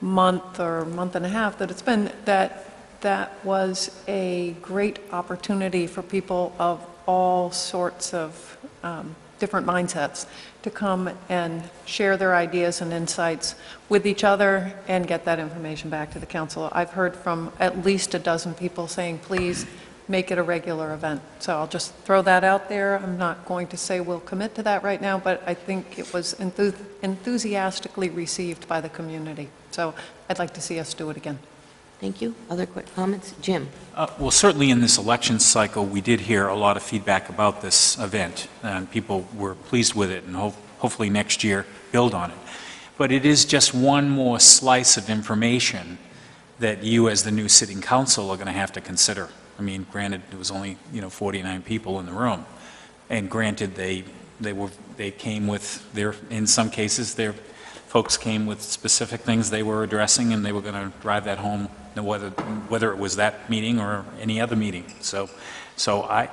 month or month and a half that it's been, that that was a great opportunity for people of all sorts of um, different mindsets to come and share their ideas and insights with each other and get that information back to the council. I've heard from at least a dozen people saying, please make it a regular event. So I'll just throw that out there. I'm not going to say we'll commit to that right now, but I think it was enthu- enthusiastically received by the community. So I'd like to see us do it again. Thank you. Other quick comments? Jim? Uh, Well, certainly in this election cycle, we did hear a lot of feedback about this event, and people were pleased with it, and hope- hopefully next year build on it. But it is just one more slice of information that you, as the new sitting council, are going to have to consider. I mean, granted, it was only, you know, 49 people in the room, and granted, they, they were, they came with their, in some cases, their folks came with specific things they were addressing, and they were going to drive that home, whether, whether it was that meeting or any other meeting. So, so I,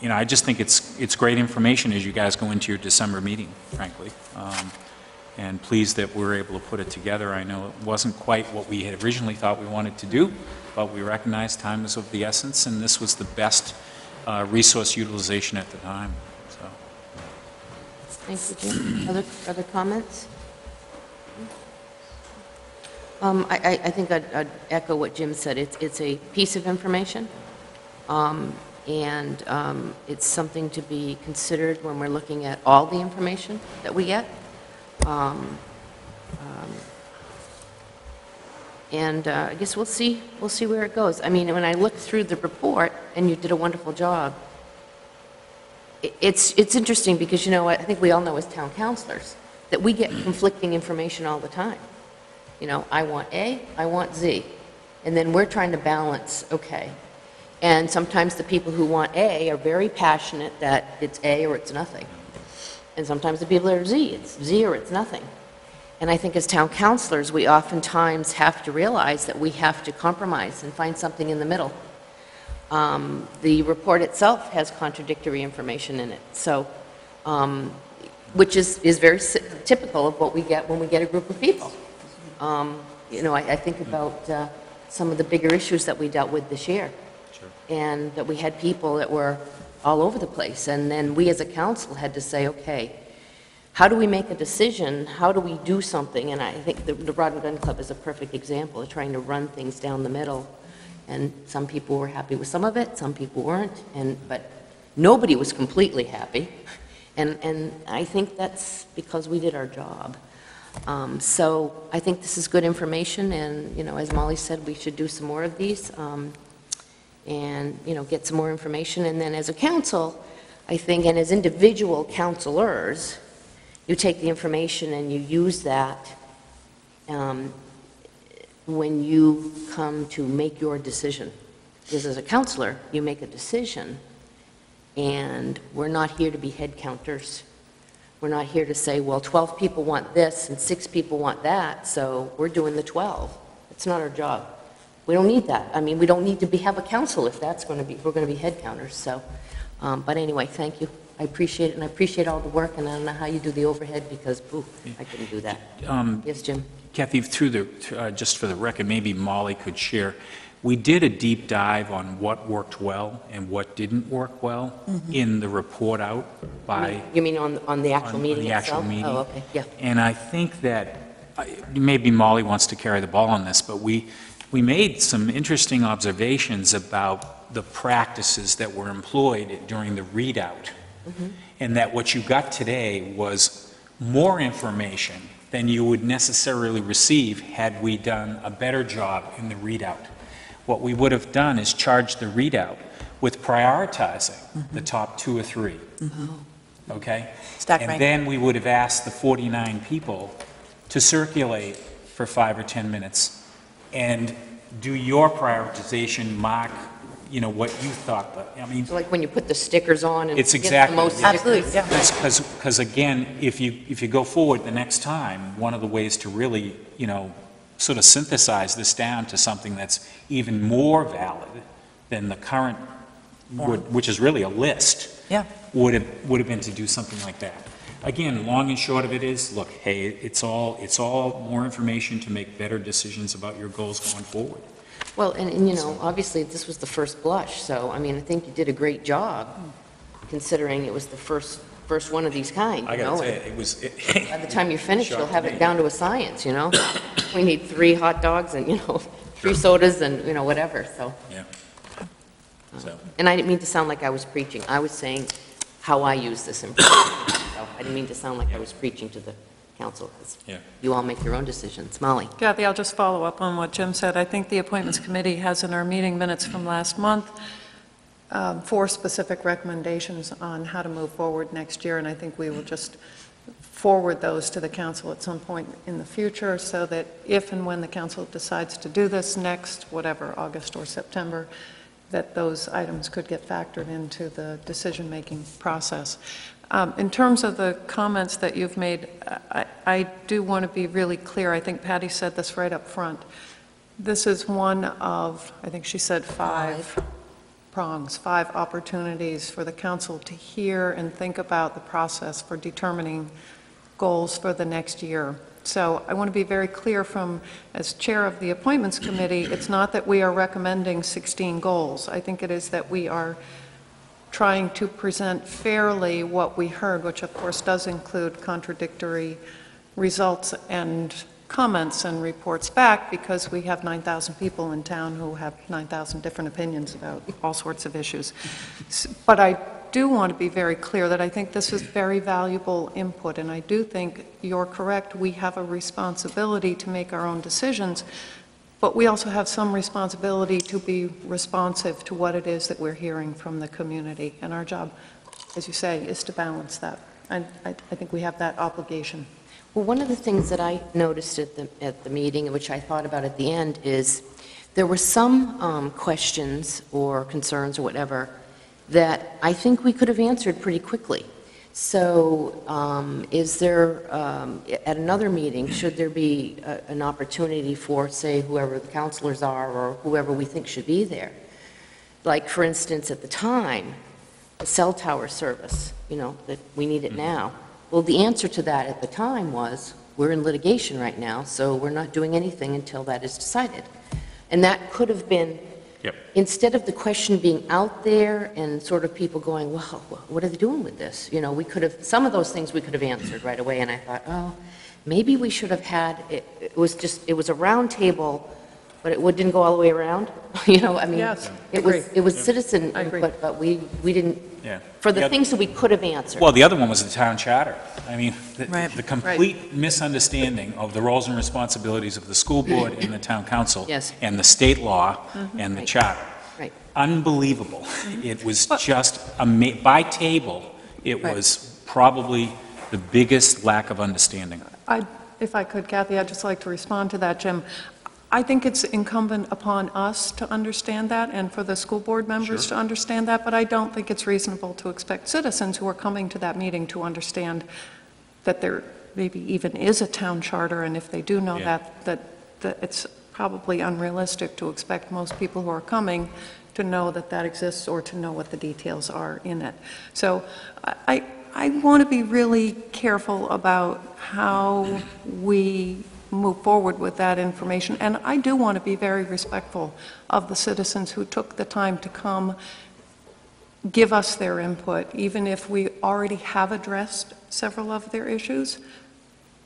you know, I just think it's, it's great information as you guys go into your December meeting, frankly. Um, And pleased that we were able to put it together. I know it wasn't quite what we had originally thought we wanted to do, but we recognized time is of the essence, and this was the best uh, resource utilization at the time, so. Thank you, Jim. Other, other comments? Um, I, I- think I'd I'd echo what Jim said. It's, it's a piece of information, um, and um, it's something to be considered when we're looking at all the information that we get. Um, um, And uh, I guess we'll see, we'll see where it goes. I mean, when I looked through the report, and you did a wonderful job, it's, it's interesting because, you know, I think we all know as town councilors, that we get conflicting information all the time. You know, I want A, I want Z. And then we're trying to balance, okay. And sometimes the people who want A are very passionate that it's A or it's nothing. And sometimes the people that are Z, it's Z or it's nothing. And I think as town councilors, we oftentimes have to realize that we have to compromise and find something in the middle. Um, The report itself has contradictory information in it, so, um, which is, is very typical of what we get when we get a group of people. Um, You know, I, I think about uh, some of the bigger issues that we dealt with this year. And that we had people that were all over the place, and then we as a council had to say, okay, how do we make a decision? How do we do something? And I think the the Rod and Gun Club is a perfect example of trying to run things down the middle. And some people were happy with some of it, some people weren't, and, but nobody was completely happy. And, and I think that's because we did our job. Um, So I think this is good information, and, you know, as Molly said, we should do some more of these, um, and, you know, get some more information. And then as a council, I think, and as individual counselors, you take the information and you use that um, when you come to make your decision. Because as a counselor, you make a decision, and we're not here to be head counters. We're not here to say, well, 12 people want this and six people want that, so we're doing the 12. It's not our job. We don't need that. I mean, we don't need to be, have a council if that's going to be, we're going to be head counters, so. um, But anyway, thank you. I appreciate it, and I appreciate all the work, and I don't know how you do the overhead, because, boo, I couldn't do that. Um, Yes, Jim? Kathy, through the, uh, just for the record, maybe Molly could share, we did a deep dive on what worked well and what didn't work well mm-hmm. in the report out by, You mean on, on the on actual on meeting the actual itself? meeting. Oh, okay, yeah. And I think that, I- maybe Molly wants to carry the ball on this, but we, we made some interesting observations about the practices that were employed during the readout. Mm-hmm. And that what you got today was more information than you would necessarily receive had we done a better job in the readout. What we would have done is charged the readout with prioritizing the mm-hmm. top two or three. Mm-hmm. Okay? Stack And rank. then we would have asked the 49 people to circulate for five or 10 minutes and do your prioritization, mark, you know, what you thought, but, I mean, So like when you put the stickers on and It's get the exactly- most Absolutely, yeah. because, because again, if you, if you go forward the next time, one of the ways to really, you know, sort of synthesize this down to something that's even more valid than the current, would- which is really a list. Yeah. Would have, would have been to do something like that. Again, long and short of it is, look, hey, it's all, it's all more information to make better decisions about your goals going forward. Well, and, and, you know, obviously, this was the first blush, so, I mean, I think you did a great job, considering it was the first, first one of these kind, I you know? gotta say, it was, By the time you're finished, you'll have me. it down to a science, you know? We need three hot dogs and, you know, three sodas and, you know, whatever, so. yeah. Uh, so, And I didn't mean to sound like I was preaching, I was saying how I use this information. So I didn't mean to sound like I was preaching to the council, 'cause Yeah. you all make your own decisions. Molly? Kathy, I'll just follow up on what Jim said. I think the Appointments Committee has in our meeting minutes from last month um, four specific recommendations on how to move forward next year, and I think we will just forward those to the council at some point in the future, so that if and when the council decides to do this next, whatever, August or September, that those items could get factored into the decision-making process. Um, In terms of the comments that you've made, I I do want to be really clear. I think Patty said this right up front. This is one of, I think she said five prongs, five opportunities for the council to hear and think about the process for determining goals for the next year. So I want to be very clear from, as chair of the appointments committee, it's not that we are recommending 16 goals. I think it is that we are trying to present fairly what we heard, which of course does include contradictory results and comments and reports back, because we have 9,000 people in town who have 9,000 different opinions about all sorts of issues. But I do want to be very clear that I think this is very valuable input, and I do think you're correct, we have a responsibility to make our own decisions, but we also have some responsibility to be responsive to what it is that we're hearing from the community. And our job, as you say, is to balance that. And I, I think we have that obligation. Well, one of the things that I noticed at the, at the meeting, which I thought about at the end, is there were some um, questions or concerns or whatever that I think we could have answered pretty quickly. So um, is there, um, at another meeting, should there be a- an opportunity for, say, whoever the counselors are or whoever we think should be there? Like, for instance, at the time, the cell tower service, you know, that we need it now. Well, the answer to that at the time was, we're in litigation right now, so we're not doing anything until that is decided. And that could have been, Yep. instead of the question being out there and sort of people going, well, what are they doing with this? You know, we could have, some of those things we could have answered right away, and I thought, oh, maybe we should have had, it it was just, it was a roundtable but it would- didn't go all the way around, you know, I mean. Yes, It was, agree. it was citizen I agree. input, but we, we didn't, Yeah. for the The oth- things that we could have answered. Well, the other one was the town charter. I mean, the- Right. the complete misunderstanding of the roles and responsibilities of the school board and the town council. Yes. And the state law mm-hmm. and the Right. charter. Right. Unbelievable. Mm-hmm. It was just, ama- by table, it Right. was probably the biggest lack of understanding. I, if I could, Kathy, I'd just like to respond to that, Jim. I think it's incumbent upon us to understand that and for the school board members to understand that, but I don't think it's reasonable to expect citizens who are coming to that meeting to understand that there maybe even is a town charter, and if they do know Yeah. that, that, that it's probably unrealistic to expect most people who are coming to know that that exists or to know what the details are in it. So I, I want to be really careful about how we move forward with that information. And I do want to be very respectful of the citizens who took the time to come, give us their input, even if we already have addressed several of their issues.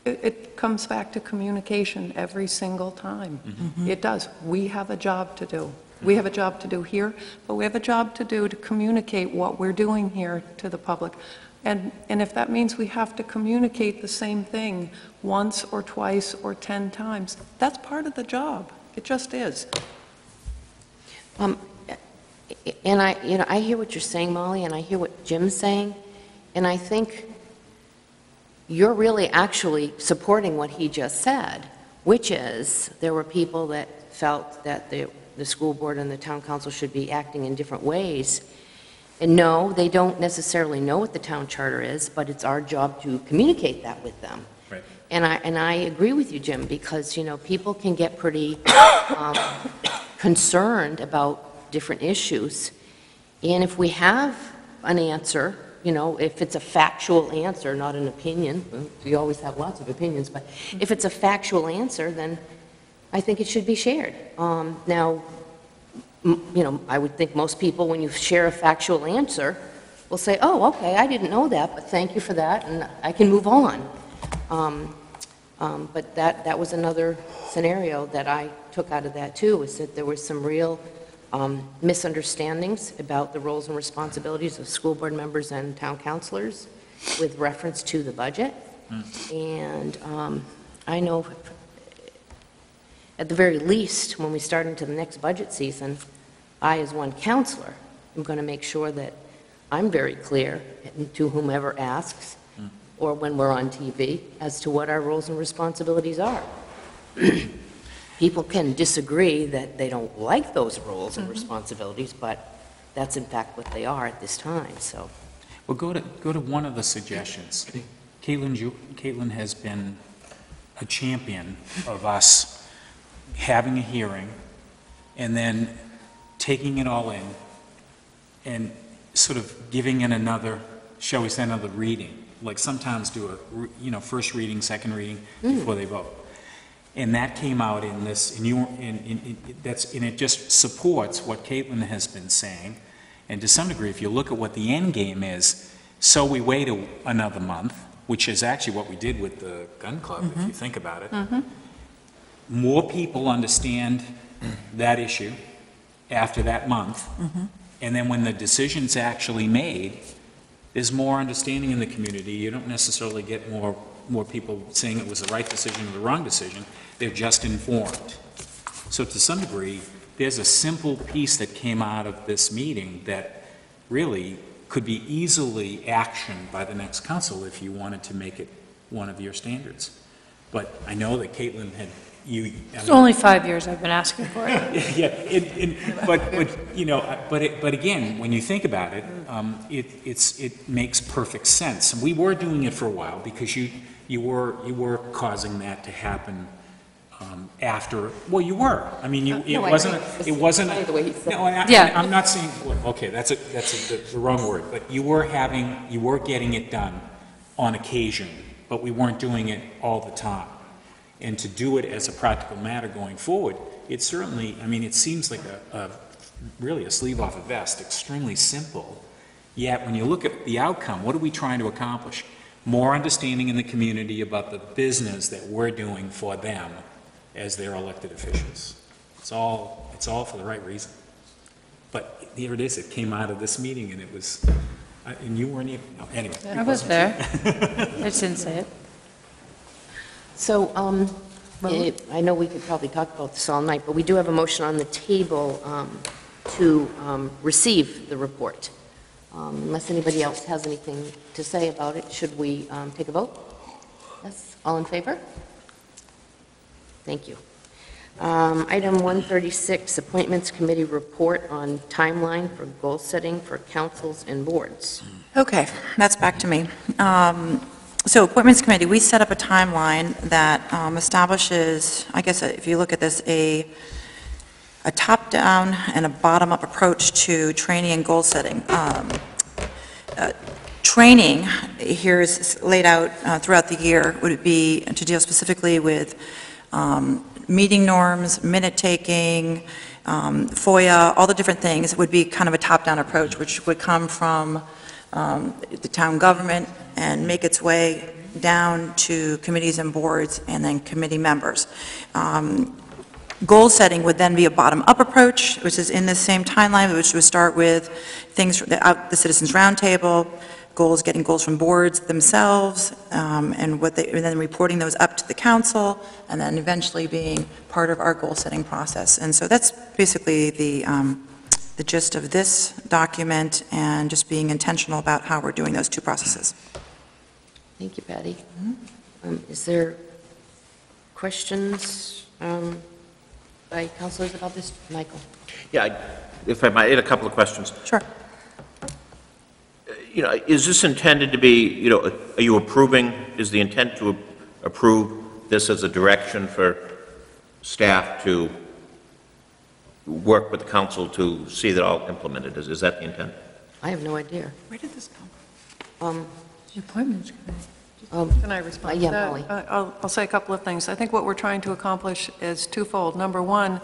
It, it comes back to communication every single time. Mm-hmm. It does. We have a job to do. We have a job to do here, but we have a job to do to communicate what we're doing here to the public. And, and if that means we have to communicate the same thing once or twice or 10 times, that's part of the job. It just is. Um, And I, you know, I hear what you're saying, Molly, and I hear what Jim's saying, and I think you're really actually supporting what he just said, which is, there were people that felt that the, the school board and the town council should be acting in different ways. And no, they don't necessarily know what the town charter is, but it's our job to communicate that with them. Right. And I, and I agree with you, Jim, because, you know, people can get pretty um, concerned about different issues. And if we have an answer, you know, if it's a factual answer, not an opinion, we always have lots of opinions, but if it's a factual answer, then I think it should be shared. Um, Now, you know, I would think most people, when you share a factual answer, will say, oh, okay, I didn't know that, but thank you for that, and I can move on. Um, um, But that, that was another scenario that I took out of that, too, is that there was some real um, misunderstandings about the roles and responsibilities of school board members and town councilors with reference to the budget. And um, I know, at the very least, when we start into the next budget season, I, as one councilor, am going to make sure that I'm very clear to whomever asks, hmm. or when we're on TV, as to what our roles and responsibilities are. People can disagree that they don't like those roles and mm-hmm. responsibilities, but that's in fact what they are at this time, so. Well, go to, go to one of the suggestions. Caitlin, Ju- Caitlin has been a champion of us having a hearing and then taking it all in and sort of giving it another, shall we say, another reading. Like sometimes do a, you know, first reading, second reading mm. before they vote. And that came out in this, and you, and, and it- that's, and it just supports what Caitlin has been saying. And to some degree, if you look at what the end game is, so we wait a- another month, which is actually what we did with the gun club, if mm-hmm. you think about it. Mm-hmm. More people understand that issue after that month. Mm-hmm. And then when the decision's actually made, there's more understanding in the community. You don't necessarily get more, more people saying it was the right decision or the wrong decision. They're just informed. So to some degree, there's a simple piece that came out of this meeting that really could be easily actioned by the next council if you wanted to make it one of your standards. But I know that Caitlin had, you. I It's mean- only five years I've been asking for it. yeah, it, it, but, but, you know, but it, but again, when you think about it, um, it, it's, it makes perfect sense. And we were doing it for a while because you, you were, you were causing that to happen, um, after, well, you were. I mean, you, it No, I wasn't, agree. it wasn't. It's funny the way he said No, and I, Yeah. I'm not saying, well, okay, that's a, that's a, the- the wrong word, but you were having, you were getting it done on occasion, but we weren't doing it all the time. And to do it as a practical matter going forward, it certainly, I mean, it seems like a, a, really a sleeve off a vest, extremely simple. Yet, when you look at the outcome, what are we trying to accomplish? More understanding in the community about the business that we're doing for them as their elected officials. It's all, it's all for the right reason. But here it is, it came out of this meeting, and it was, and you weren't even, no, anyway. I was there. I just didn't say it. So, um, eh, I know we could probably talk about this all night, but we do have a motion on the table um, to um, receive the report. Um, Unless anybody else has anything to say about it, should we um, take a vote? Yes, all in favor? Thank you. Um, Item 136, Appointments Committee Report on Timeline for Goal Setting for Councils and Boards. Okay, that's back to me. Um, So Appointments Committee, we set up a timeline that um, establishes, I guess if you look at this, a, a top-down and a bottom-up approach to training and goal setting. Um, uh, Training, here is laid out uh, throughout the year, would it be to deal specifically with um, meeting norms, minute-taking, um, FOIA, all the different things, would be kind of a top-down approach, which would come from um, the town government and make its way down to committees and boards, and then committee members. Um, Goal setting would then be a bottom-up approach, which is in the same timeline, which would start with things, the out- the Citizens Roundtable, goals, getting goals from boards themselves, um, and what they, and then reporting those up to the council, and then eventually being part of our goal-setting process. And so that's basically the, um, the gist of this document, and just being intentional about how we're doing those two processes. Thank you, Patty. Um, Is there questions um, by councilors about this? Michael? Yeah, I- if I might, I had a couple of questions. Sure. You know, is this intended to be, you know, are you approving, is the intent to approve this as a direction for staff to work with the council to see that all implemented? Is is that the intent? I have no idea. Where did this come? Um, The appointments committee. um, Can I respond to Yeah, that? Molly. Uh, I'll, I'll say a couple of things. I think what we're trying to accomplish is twofold. Number one,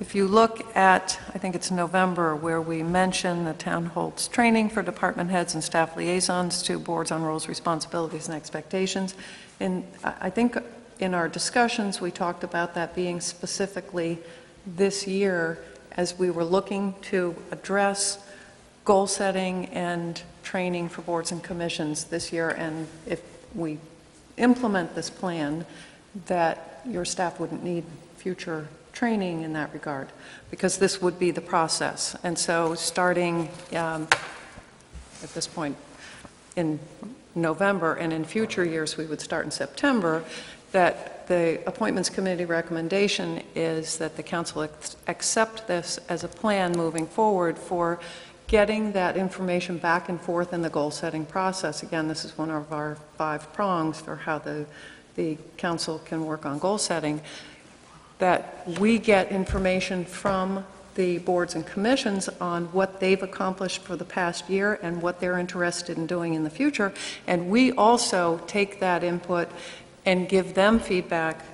if you look at, I think it's November, where we mention the town holds training for department heads and staff liaisons to boards on roles, responsibilities, and expectations. And I I think in our discussions, we talked about that being specifically this year as we were looking to address goal setting and training for boards and commissions this year, and if we implement this plan, that your staff wouldn't need future training in that regard, because this would be the process. And so, starting um, at this point in November, and in future years, we would start in September, that the Appointments Committee recommendation is that the council accept this as a plan moving forward for getting that information back and forth in the goal-setting process. Again, this is one of our five prongs for how the, the council can work on goal setting, that we get information from the boards and commissions on what they've accomplished for the past year and what they're interested in doing in the future, and we also take that input and give them feedback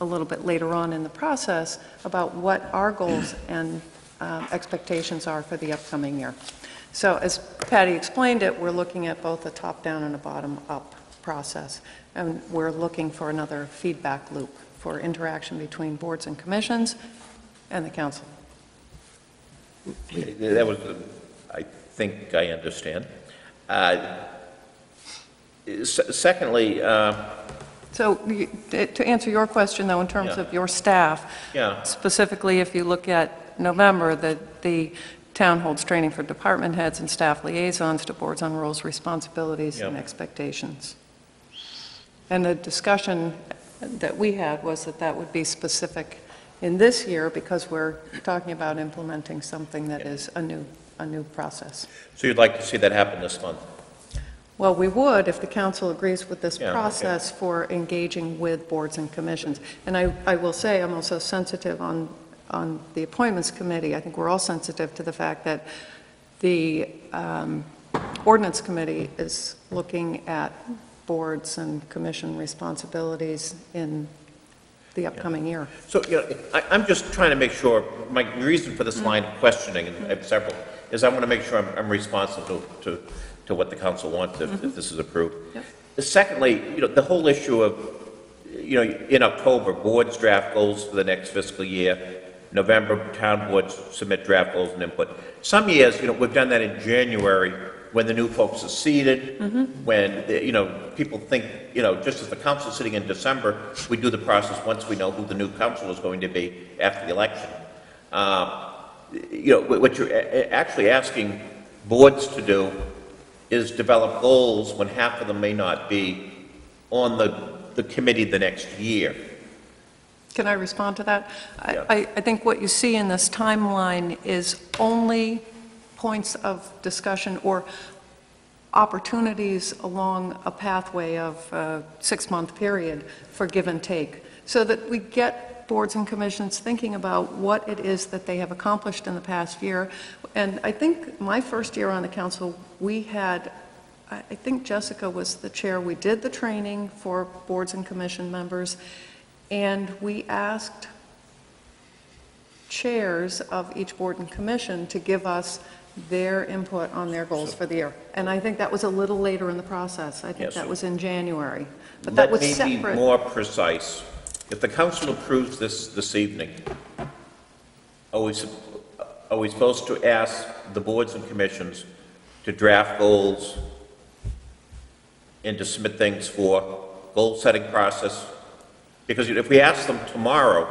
a little bit later on in the process about what our goals and um, expectations are for the upcoming year. So as Patty explained it, we're looking at both a top-down and a bottom-up process, and we're looking for another feedback loop for interaction between boards and commissions and the council. That was, uh, I think I understand. Uh, Secondly, uh, So to answer your question, though, in terms Yeah. of your staff, yeah, specifically if you look at November, the, the town holds training for department heads and staff liaisons to boards on roles, responsibilities, and Yep. expectations. And the discussion that we had was that that would be specific in this year because we're talking about implementing something that is a new, a new process. so you'd like to see that happen this month? Well, we would if the council agrees with this Yeah, okay. process for engaging with boards and commissions. And I, I will say, I'm also sensitive on, on the appointments committee. I think we're all sensitive to the fact that the um, ordinance committee is looking at boards and commission responsibilities in the upcoming year. So, you know, I, I'm just trying to make sure, my reason for this line of questioning, and I have several, is I want to make sure I'm, I'm responsive to, to, to what the council wants if, if this is approved. Yep. Secondly, you know, the whole issue of, you know, in October, boards draft goals for the next fiscal year, November, town boards submit draft goals and input. Some years, you know, we've done that in January, when the new folks are seated, when, the- you know, people think, you know, just as the council's sitting in December, we do the process once we know who the new council is going to be after the election. Uh, You know, what what you're a- a- actually asking boards to do is develop goals when half of them may not be on the, the committee the next year. Can I respond to that? I- Yeah. I, I think what you see in this timeline is only points of discussion or opportunities along a pathway of a six-month period for give and take, so that we get boards and commissions thinking about what it is that they have accomplished in the past year. And I think my first year on the council, we had, I I think Jessica was the chair, we did the training for boards and commission members, and we asked chairs of each board and commission to give us their input on their goals for the year. And I think that was a little later in the process. I think Yes. that was in January. But that was Let me separate. be more precise. If the council approves this this evening, are we, sup- are we supposed to ask the boards and commissions to draft goals and to submit things for goal-setting process? Because if we ask them tomorrow,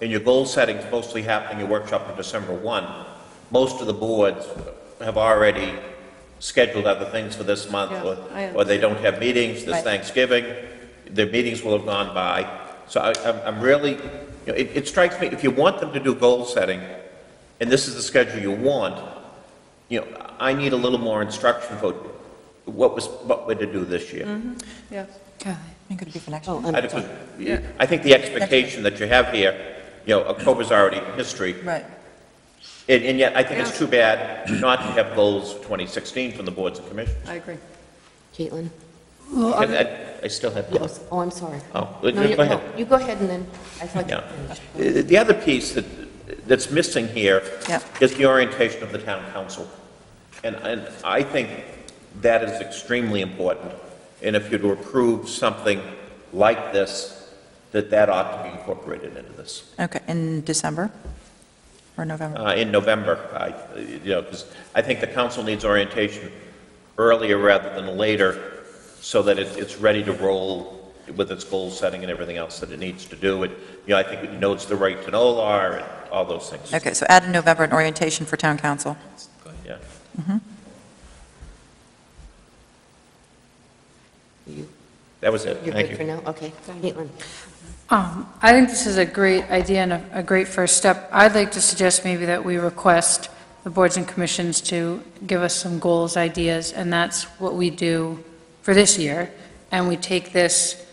and your goal-setting's mostly happening, your workshop on December 1, most of the boards have already scheduled other things for this month, Yeah, or, I or they don't have meetings, there's Right. Thanksgiving, their meetings will have gone by. So I, I'm- I'm really, you know, it, it strikes me, if you want them to do goal-setting, and this is the schedule you want, you know, I need a little more instruction for what was, what we're to do this year. Mm-hmm. Yes. I think it'd be for next Oh, year. I'm I Yeah. I think the expectation that you have here, you know, October's already history, Right. and, and yet I think it's too bad not to have goals for 2016 from the boards and commissions. I agree. Caitlin? And I, I still have thoughts. Yes. Oh, I'm sorry. Oh, No, go you- ahead. no, You go ahead and then, I thought you Yeah. finished. Uh, The other piece that, that's missing here Yeah. is the orientation of the town council. And, and I think that is extremely important. And if you're to approve something like this, that that ought to be incorporated into this. Okay, in December or November? uh, in November, I, you know, because I think the council needs orientation earlier rather than later, so that it, it's ready to roll with its goal setting and everything else that it needs to do. It, you know, I think it knows the right to know law and all those things. Okay, so add in November an orientation for town council. Yeah. You- That was it. You're Thank good for you. now? Okay. Caitlin? Um, I think this is a great idea and a, a great first step. I'd like to suggest maybe that we request the boards and commissions to give us some goals, ideas, and that's what we do for this year. And we take this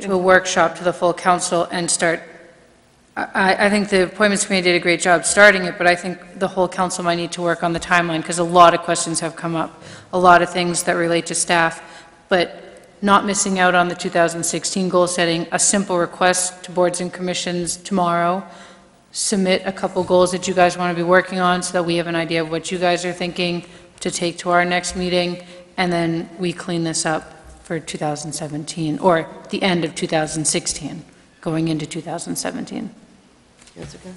to a workshop to the full council and start, I, I think the appointments committee did a great job starting it, but I think the whole council might need to work on the timeline, because a lot of questions have come up, a lot of things that relate to staff, but not missing out on the 2016 goal setting, a simple request to boards and commissions tomorrow, submit a couple goals that you guys want to be working on, so that we have an idea of what you guys are thinking to take to our next meeting, and then we clean this up for 2017, or the end of 2016, going into 2017. Jessica?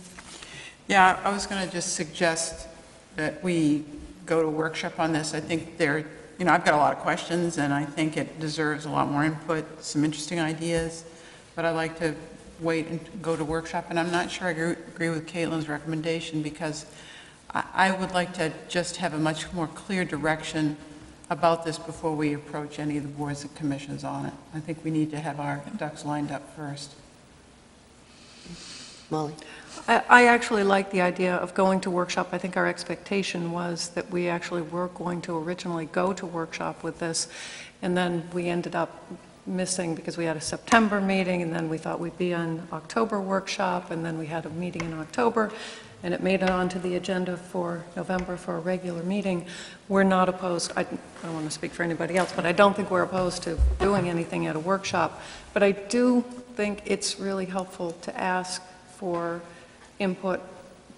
Yeah, I was going to just suggest that we go to workshop on this. I think there, you know, I've got a lot of questions, and I think it deserves a lot more input, some interesting ideas, but I'd like to wait and go to workshop, and I'm not sure I agree- with Caitlin's recommendation, because I I would like to just have a much more clear direction about this before we approach any of the boards and commissions on it. I think we need to have our ducks lined up first. Molly? I, I actually like the idea of going to workshop. I think our expectation was that we actually were going to originally go to workshop with this, and then we ended up missing because we had a September meeting, and then we thought we'd be on October workshop, and then we had a meeting in October, and it made it onto the agenda for November for a regular meeting. We're not opposed, I I don't want to speak for anybody else, but I don't think we're opposed to doing anything at a workshop. But I do think it's really helpful to ask for input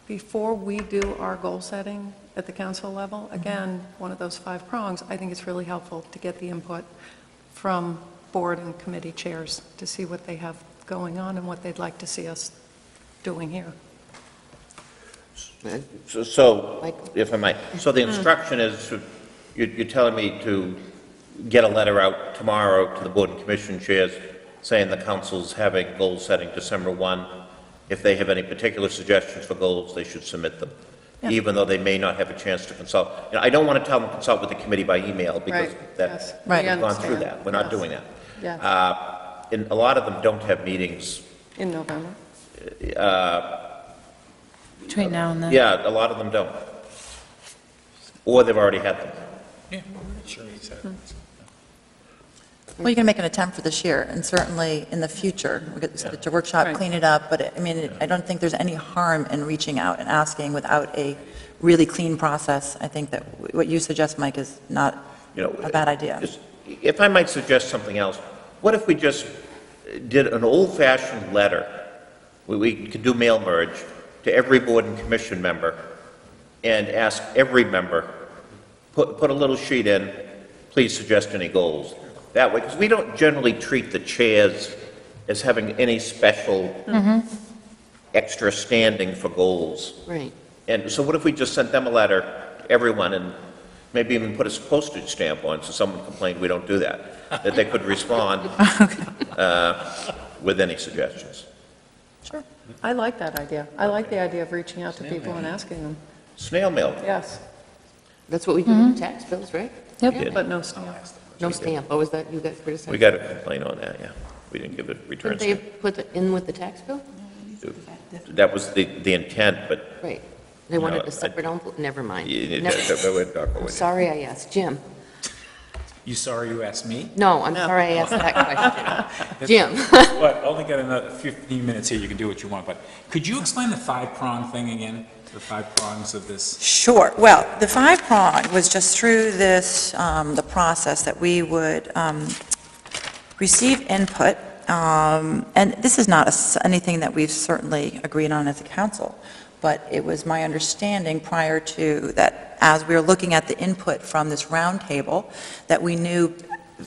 before we do our goal setting at the council level. Mm-hmm. Again, one of those five prongs, I think it's really helpful to get the input from board and committee chairs to see what they have going on and what they'd like to see us doing here. So- So, if I might, so the mm-hmm. instruction is, you're you're telling me to get a letter out tomorrow to the board and commission chairs saying the council's having goal setting December 1. If they have any particular suggestions for goals, they should submit them, even though they may not have a chance to consult. You know, I don't want to tell them to consult with the committee by email because Right, that, yes. Right. We we've gone through understand. that. We're not Yes. doing that. Yes. Uh, And a lot of them don't have meetings In November. Between now and then. Yeah, a lot of them don't. Or they've already had them. Well, you can make an attempt for this year, and certainly in the future, we could set it to workshop, Right. clean it up, but, I mean, it- I don't think there's any harm in reaching out and asking without a really clean process. I think that what you suggest, Mike, is not You know, a bad idea. Just- If I might suggest something else, what if we just did an old-fashioned letter? We, we could do mail merge to every board and commission member and ask every member, put, put a little sheet in, please suggest any goals. That way, because we don't generally treat the chairs as having any special extra standing for goals. Right. And so what if we just sent them a letter, everyone, and maybe even put a postage stamp on, so someone complained we don't do that, that they could respond uh, with any suggestions? Sure. I like that idea. I like the idea of reaching out to people and asking them. Snail mail. Yes, That's what we do with tax bills, right? Yep. but no stamp. No stamp. Oh, was that, you guys criticized? We got a complaint on that, yeah. We didn't give a return Couldn't they stamp. put it in with the tax bill? That was the, the intent, but Right. They wanted No, a I- separate envelope, never mind. you- Never- we're not going I'm there. sorry I asked. Jim? You sorry you asked me? No, I'm sorry I asked that question. Jim? Well, only got another 15 minutes here, you can do what you want, but could you explain the five-prong thing again? The five prongs of this? Sure. Well, the five prong was just through this, um, the process that we would um, receive input, um, and this is not anything that we've certainly agreed on as a council, but it was my understanding prior to that, as we were looking at the input from this roundtable, that we knew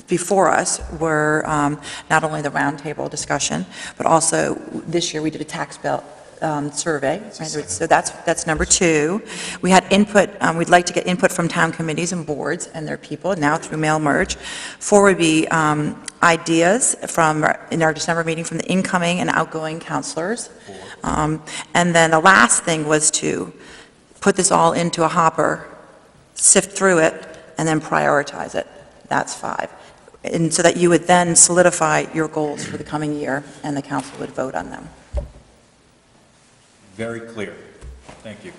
before us were um, not only the roundtable discussion, but also this year we did a tax bill um, survey. right? So that's, that's number two. We had input, um, we'd like to get input from town committees and boards and their people, now through mail merge. Four would be um, ideas from, in our December meeting, from the incoming and outgoing councilors. Um, And then the last thing was to put this all into a hopper, sift through it, and then prioritize it. That's five. And so that you would then solidify your goals for the coming year, and the council would vote on them. Very clear. Thank you.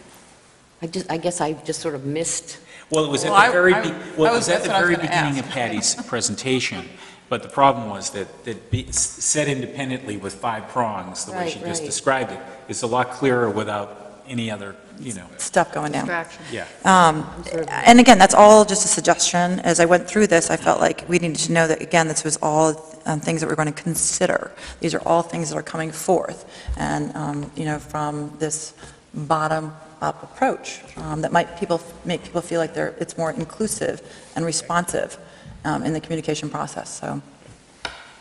I just, I guess I just sort of missed, Well, it was at Well, I- the very, I- be- I well, it was- was at that's the what I was very gonna beginning ask. of Patty's presentation, but the problem was that, that be- s- said independently with five prongs, the way she Right, just right. described it, is a lot clearer without any other, you know, Stuff going down. Distraction. yeah. Um, And again, that's all just a suggestion. As I went through this, I felt like we needed to know that, again, this was all um, things that we're going to consider. These are all things that are coming forth, and, um, you know, from this bottom-up approach, um, that might people, make people feel like they're, it's more inclusive and responsive um, in the communication process, so.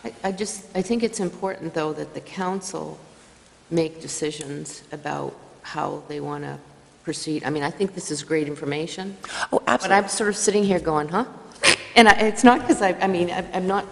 I- I just, I think it's important, though, that the council make decisions about how they want to proceed. I mean, I think this is great information. Oh, absolutely But absolutely. I'm sort of sitting here going, huh? And I- it's not because I, I mean, I- I'm not,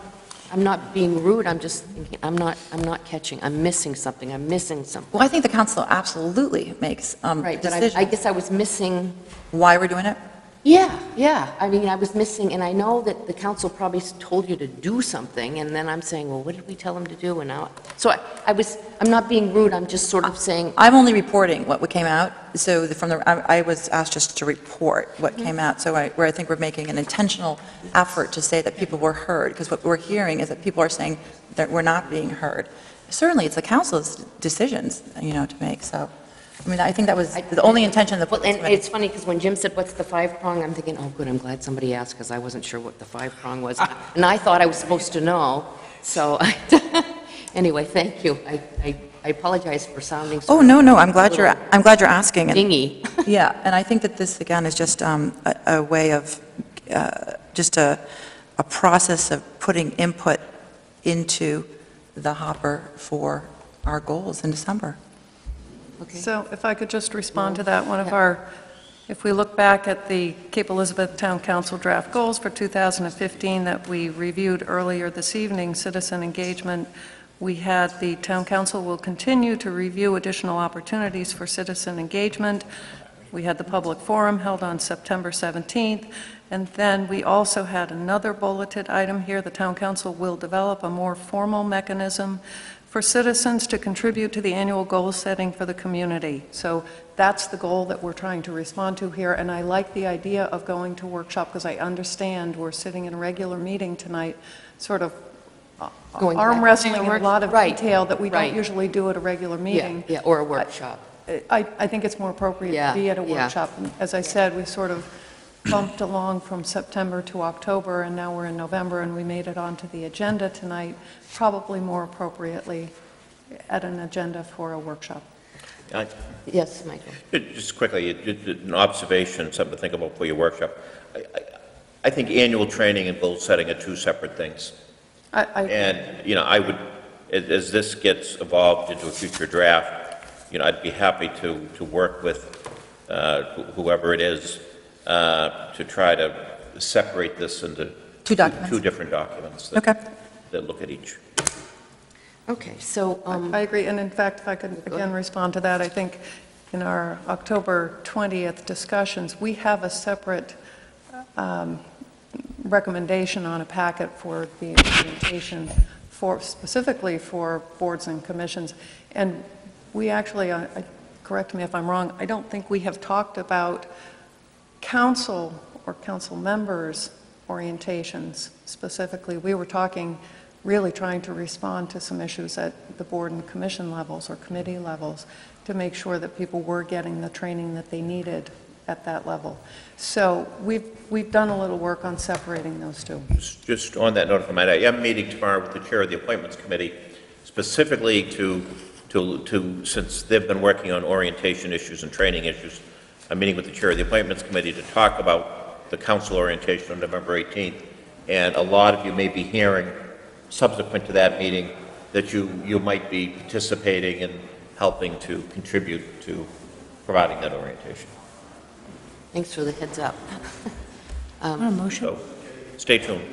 I'm not being rude, I'm just thinking, I'm not, I'm not catching, I'm missing something, I'm missing something. Well, I think the council absolutely makes um, Right, but I I decisions. guess I was missing, Why we're doing it? Yeah, yeah, I mean, I was missing, and I know that the council probably told you to do something, and then I'm saying, well, what did we tell them to do, and now, so I- I was, I'm not being rude, I'm just sort of saying, I'm only reporting what came out, so the- from the, I I was asked just to report what mm-hmm. came out, so I, where I think we're making an intentional effort to say that people were heard, because what we're hearing is that people are saying that we're not being heard. Certainly, it's the council's decisions, you know, to make, so, I mean, I think that was the only intention of the. well, and it's funny, because when Jim said, what's the five prong, I'm thinking, oh, good, I'm glad somebody asked, because I wasn't sure what the five prong was, and I thought I was supposed to know, so, anyway, thank you. I I I apologize for sounding so Oh, no, no, I'm glad you're, I'm glad you're asking. and- dingy. Yeah, and I think that this, again, is just um, a a way of, uh, just a, a process of putting input into the hopper for our goals in December. Okay. So if I could just respond to that, one of our, if we look back at the Cape Elizabeth Town Council draft goals for 2015 that we reviewed earlier this evening, citizen engagement, we had the town council will continue to review additional opportunities for citizen engagement. We had the public forum held on September 17th, and then we also had another bulleted item here. The town council will develop a more formal mechanism for citizens to contribute to the annual goal setting for the community. So that's the goal that we're trying to respond to here, and I like the idea of going to workshop, because I understand we're sitting in a regular meeting tonight, sort of uh, Going arm wrestling in a lot of right, detail that we right. don't usually do at a regular meeting. yeah, yeah or a workshop. I, I think it's more appropriate Yeah, to be at a yeah. workshop. And As I said, we sort of bumped along from September to October, and now we're in November, and we made it onto the agenda tonight, probably more appropriately at an agenda for a workshop. I- Yes, Michael? Uh, just quickly, uh, it- it- an observation, something to think about for your workshop. I- I I think annual training and goal setting are two separate things. I, I, And, you know, I would, as, as this gets evolved into a future draft, you know, I'd be happy to, to work with uh, wh- whoever it is uh, to try to separate this into. Two documents. Two different documents. that- Okay. That look at each. Okay, so, um, I agree, and in fact, if I could again respond to that, I think in our October 20th discussions, we have a separate um, recommendation on a packet for the implementation for, specifically for boards and commissions. And we actually, uh, I- correct me if I'm wrong, I don't think we have talked about council or council members' orientations specifically. We were talking, really trying to respond to some issues at the board and commission levels or committee levels to make sure that people were getting the training that they needed at that level. So we've, we've done a little work on separating those two. Just- on that note, if I might, I am meeting tomorrow with the chair of the appointments committee specifically to, to, to, since they've been working on orientation issues and training issues, I'm meeting with the chair of the appointments committee to talk about the council orientation on November 18th. And a lot of you may be hearing subsequent to that meeting that you, you might be participating and helping to contribute to providing that orientation. thanks for the heads up. Um, So, stay tuned.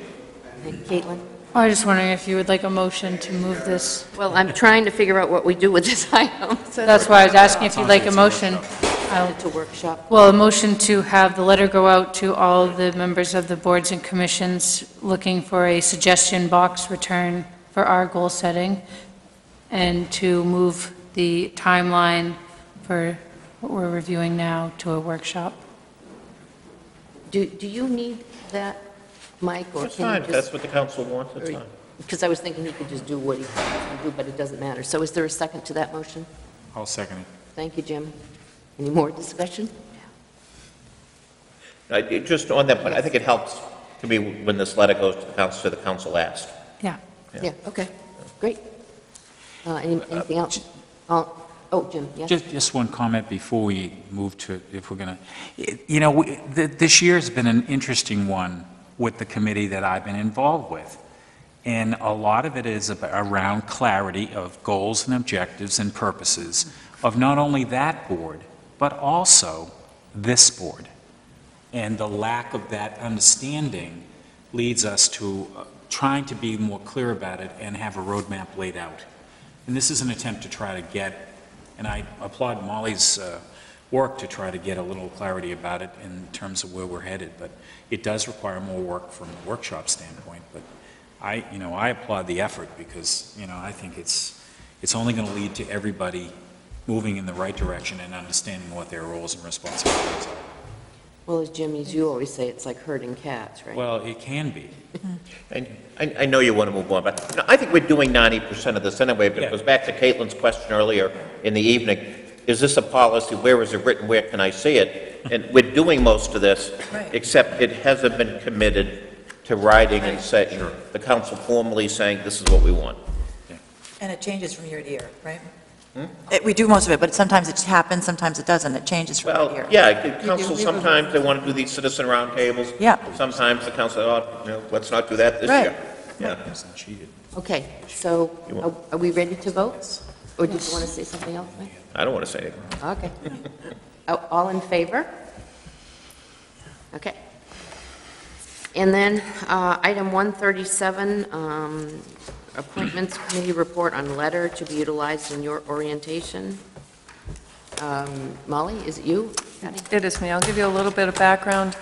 Caitlin? I was just wondering if you would like a motion to move this. Well, I'm trying to figure out what we do with this item. so That's why I was asking if you'd like a motion. I'll- It's a workshop. Well, a motion to have the letter go out to all the members of the boards and commissions looking for a suggestion box return for our goal setting, and to move the timeline for what we're reviewing now to a workshop. Do, do you need that, Mike, or That's can fine, you if that's just? what the council wants, that's fine. Because I was thinking he could just do what he wants to do, but it doesn't matter. So is there a second to that motion? I'll second it. Thank you, Jim. Any more discussion? I- it- Just on that point, I think it helps to me when this letter goes to the council, so the council asked. Yeah. Yeah, okay, great. Uh, any- Anything else? Uh, Oh, Jim, yes? Just, just one comment before we move to, if we're going to, you know, we- th- this year's been an interesting one with the committee that I've been involved with. And a lot of it is around clarity of goals and objectives and purposes of not only that board, but also this board. And the lack of that understanding leads us to uh, trying to be more clear about it and have a roadmap laid out. And this is an attempt to try to get, and I applaud Molly's uh, work to try to get a little clarity about it in terms of where we're headed, but it does require more work from a workshop standpoint, but I, you know, I applaud the effort because, you know, I think it's, it's only going to lead to everybody moving in the right direction and understanding what their roles and responsibilities are. Well, as Jim, as you always say, it's like herding cats, right? Well, it can be. And I, I know you want to move on, but you know, I think we're doing 90% of this anyway, but it Yeah. goes back to Caitlin's question earlier in the evening. Is this a policy? Where is it written? Where can I see it? And we're doing most of this, except it hasn't been committed to writing and saying, the council formally saying, this is what we want. And it changes from year to year, right? Hmm? It- We do most of it, but sometimes it happens, sometimes it doesn't. It changes from year to Well, year. yeah, the council, sometimes they want to do these citizen roundtables. Yeah. Sometimes the council, oh, you know, let's not do that this Right. year. Yeah. Okay, so are- are we ready to vote? Or did you want to say something else, Mike? I don't want to say anything. Okay. Oh, All in favor? Okay. And then, uh, item 137, um, Appointments Committee Report on Letter to be utilized in your orientation. Um, Molly, is it you? Patty? It is me. I'll give you a little bit of background.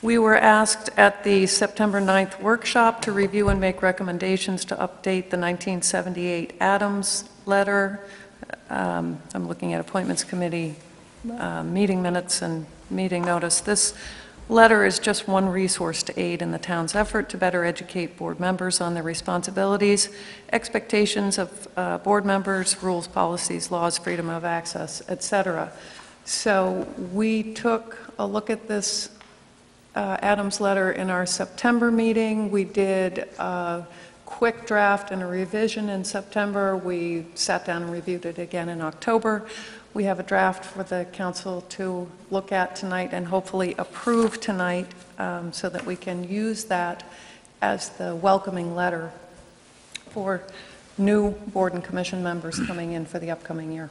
We were asked at the September 9th workshop to review and make recommendations to update the 1978 Adams letter. Um, I'm looking at Appointments Committee uh, meeting minutes and meeting notice. This letter is just one resource to aid in the town's effort to better educate board members on their responsibilities, expectations of uh, board members, rules, policies, laws, freedom of access, et cetera. So we took a look at this uh, Adams letter in our September meeting. We did a quick draft and a revision in September. We sat down and reviewed it again in October. We have a draft for the council to look at tonight and hopefully approve tonight um, so that we can use that as the welcoming letter for new board and commission members coming in for the upcoming year.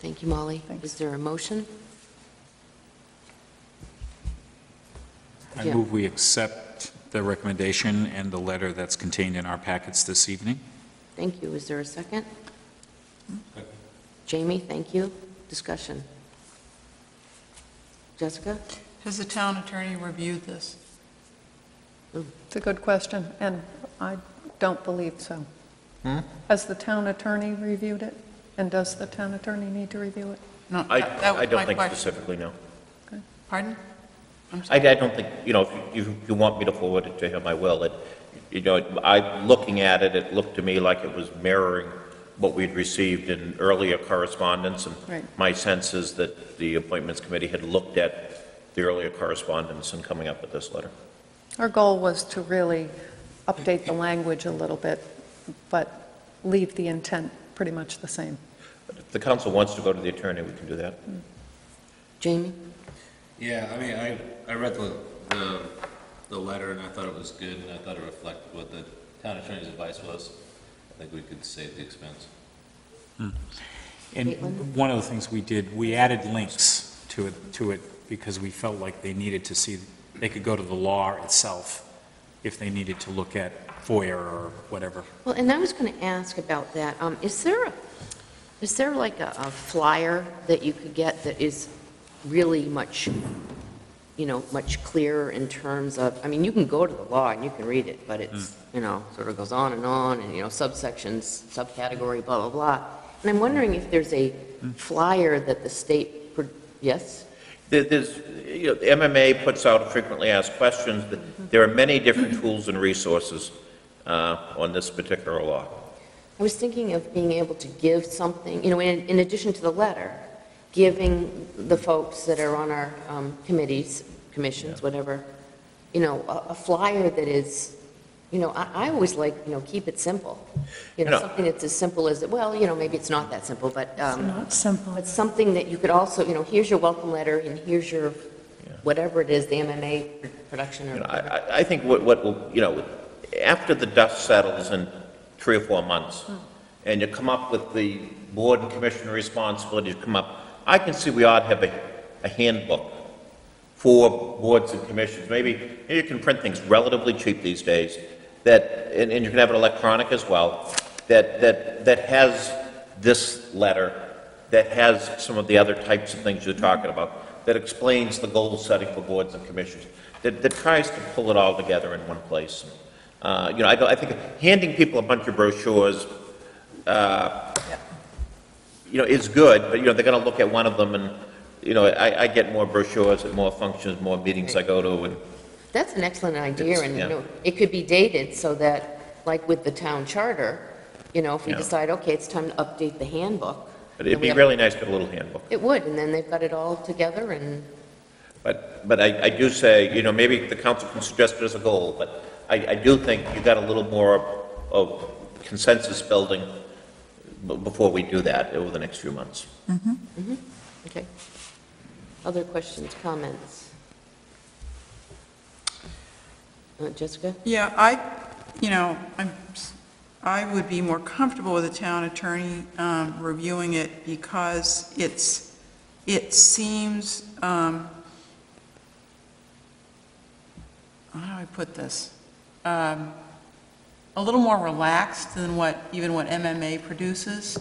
Thank you, Molly. Thanks. Is there a motion? I Jim. move we accept the recommendation and the letter that's contained in our packets this evening. Thank you. Is there a second? Jamie, thank you. Discussion. Jessica? Has the town attorney reviewed this? It's a good question, and I don't believe so. Hmm? Has the town attorney reviewed it? And does the town attorney need to review it? No, I, that that was I don't think question. specifically, no. Pardon? I'm I, sorry. I don't think, you know, if you, if you want me to forward it to him, I will. It, you know, I, looking at it, it looked to me like it was mirroring what we'd received in earlier correspondence, and Right. my sense is that the appointments committee had looked at the earlier correspondence and coming up with this letter. Our goal was to really update the language a little bit, but leave the intent pretty much the same. But if the council wants to go to the attorney, we can do that. Jamie? Yeah, I mean, I, I read the, the, the letter and I thought it was good and I thought it reflected what the town attorney's advice was. I think we could save the expense. And Caitlin? one of the things we did, we added links to it, to it because we felt like they needed to see, they could go to the law itself if they needed to look at FOIA or whatever. Well, and I was going to ask about that. Um, Is there, a is there like a a flyer that you could get that is really much, you know, much clearer in terms of, I mean, you can go to the law and you can read it, but it's, mm. you know, sort of goes on and on, and, you know, subsections, subcategory, blah, blah, blah. And I'm wondering if there's a mm. flyer that the state, pro- yes? There- There's, you know, the MMA puts out frequently asked questions. Mm-hmm. There are many different tools and resources uh, on this particular law. I was thinking of being able to give something, you know, in, in addition to the letter, giving the folks that are on our um, committees, commissions, whatever, you know, a, a flyer that is, you know, I, I always like, you know, keep it simple. You know, You know- something that's as simple as, well, you know, maybe it's not that simple, but, um, Not simple. but something that you could also, you know, here's your welcome letter, and here's your, whatever it is, the MMA production or You know, I, whatever. I- I think what, what, will- you know, after the dust settles in three or four months, and you come up with the board and commissioner responsibilities come up, I can see we ought to have a, a handbook for boards and commissions. Maybe, you can print things relatively cheap these days, that, and, and you can have it electronic as well, that, that, that has this letter, that has some of the other types of things you're talking about, that explains the goal setting for boards and commissions, that, that tries to pull it all together in one place. Uh, you know, I, I think handing people a bunch of brochures, uh, you know, is good, but, you know, they're gonna look at one of them and, you know, I, I get more brochures at more functions, more meetings I go to, and, That's an excellent idea, It's- and, you yeah. know, it could be dated so that, like with the town charter, you know, if we Yeah. decide, okay, it's time to update the handbook. but it'd we be have- really nice to get a little handbook. It would, and then they've got it all together, and, But, but I, I do say, you know, maybe the council can suggest it as a goal, but I, I do think you got a little more of consensus building b- before we do that over the next few months. okay. Other questions, comments? Uh, Jessica? Yeah, I, you know, I'm, I would be more comfortable with the town attorney um, reviewing it because it's, it seems, um, how do I put this? Um, A little more relaxed than what, even what MMA produces.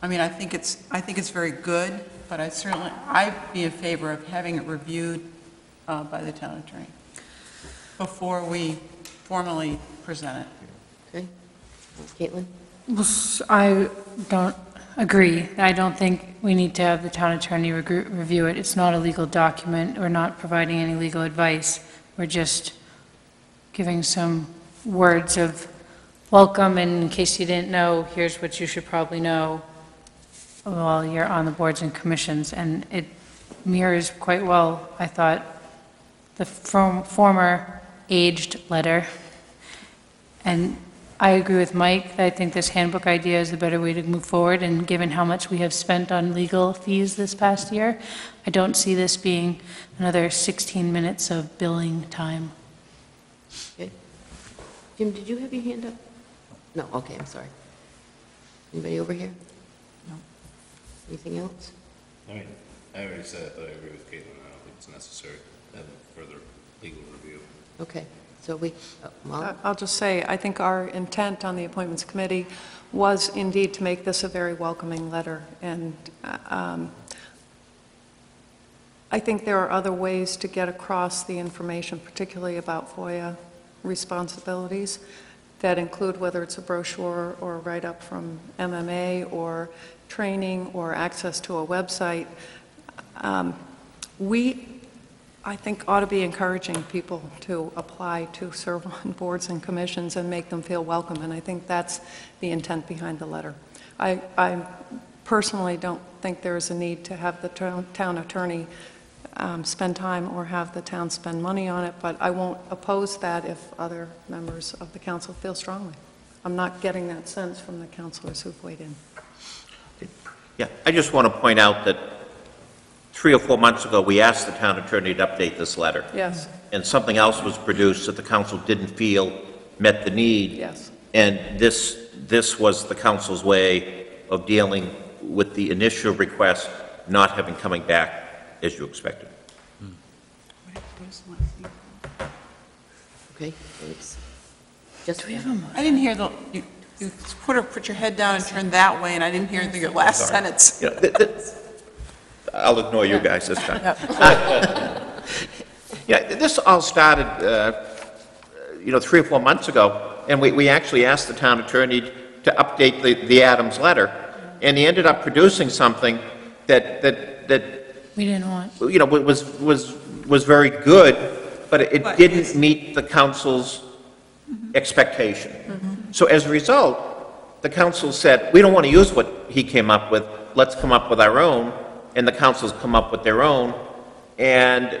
I mean, I think it's, I think it's very good, but I certainly, I'd be in favor of having it reviewed uh, by the town attorney before we formally present it. Okay. Caitlin? Well, s- I don't agree. I don't think we need to have the town attorney regr- review it. It's not a legal document. We're not providing any legal advice. We're just giving some words of welcome, and in case you didn't know, here's what you should probably know while you're on the boards and commissions. And it mirrors quite well, I thought, the from- former aged letter. And I agree with Mike, I think this handbook idea is the better way to move forward, and given how much we have spent on legal fees this past year, I don't see this being another 16 minutes of billing time. Okay. Jim, did you have your hand up? No, okay, I'm sorry. Anybody over here? No. Anything else? I mean, I already said, but I agree with Caitlin, I don't think it's necessary to have a further legal review. Okay, so we, uh, well, I- I'll just say, I think our intent on the Appointments Committee was indeed to make this a very welcoming letter, and uh, um, I think there are other ways to get across the information, particularly about FOIA responsibilities, that include whether it's a brochure or a write-up from MMA, or training, or access to a website. Um, We, I think, ought to be encouraging people to apply to serve on boards and commissions and make them feel welcome, and I think that's the intent behind the letter. I, I personally don't think there is a need to have the town town attorney um, spend time or have the town spend money on it, but I won't oppose that if other members of the council feel strongly. I'm not getting that sense from the councilors who've weighed in. Yeah, I just want to point out that three or four months ago, we asked the town attorney to update this letter. Yes, And something else was produced that the council didn't feel met the need. yes. And this, this was the council's way of dealing with the initial request not having coming back as you expected. okay, thanks. Just, I didn't hear the, you, you put, her- put your head down and turned that way, and I didn't hear the- your last sentence. You know, th- th- I'll ignore you guys this time. Yeah, this all started, uh, you know, three or four months ago, and we, we actually asked the town attorney to update the, the Adams letter, and he ended up producing something that, that, that, We didn't want. you know, was, was, was very good, but it But didn't meet the council's expectation. Mm-hmm. So as a result, the council said, we don't want to use what he came up with, let's come up with our own, and the council's come up with their own, and,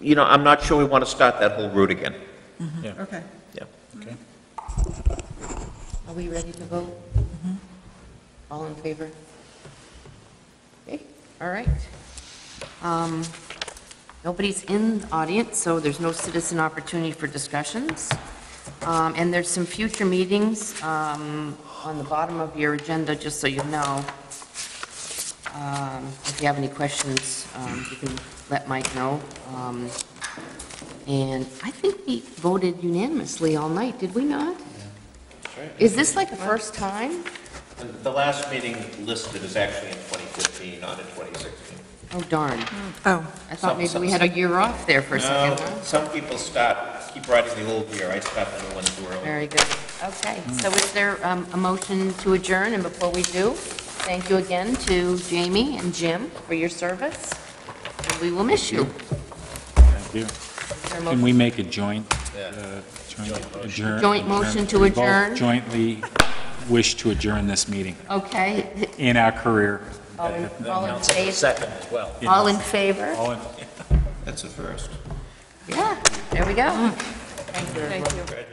you know, I'm not sure we want to start that whole route again. Mm-hmm. Okay. Yeah. Okay. are we ready to vote? Mm-hmm. All in favor? All right. Um, Nobody's in the audience, so there's no citizen opportunity for discussions. Um, And there's some future meetings um, on the bottom of your agenda, just so you know. Um, If you have any questions, um, you can let Mike know. Um, And I think we voted unanimously all night, did we not? Is this like the first time? And The last meeting listed is actually in 2015, not in 2016. Oh darn. Oh, I thought maybe we had a year off there for a No, second. huh? some people start, keep writing the old year, I start the new one too early. Very good. Okay, so is there um, a motion to adjourn? And before we do, thank you again to Jamie and Jim for your service. And we will miss you. Thank you. Is there a Can motion? we make a joint, uh, joint adjourn? Joint motion to We both adjourn? jointly wish to adjourn this meeting Okay. in our career. All in all in favor? Second as well. All in favor? All in- That's a first. Yeah, there we go. Mm. Thank you. Thank you. Congratulations.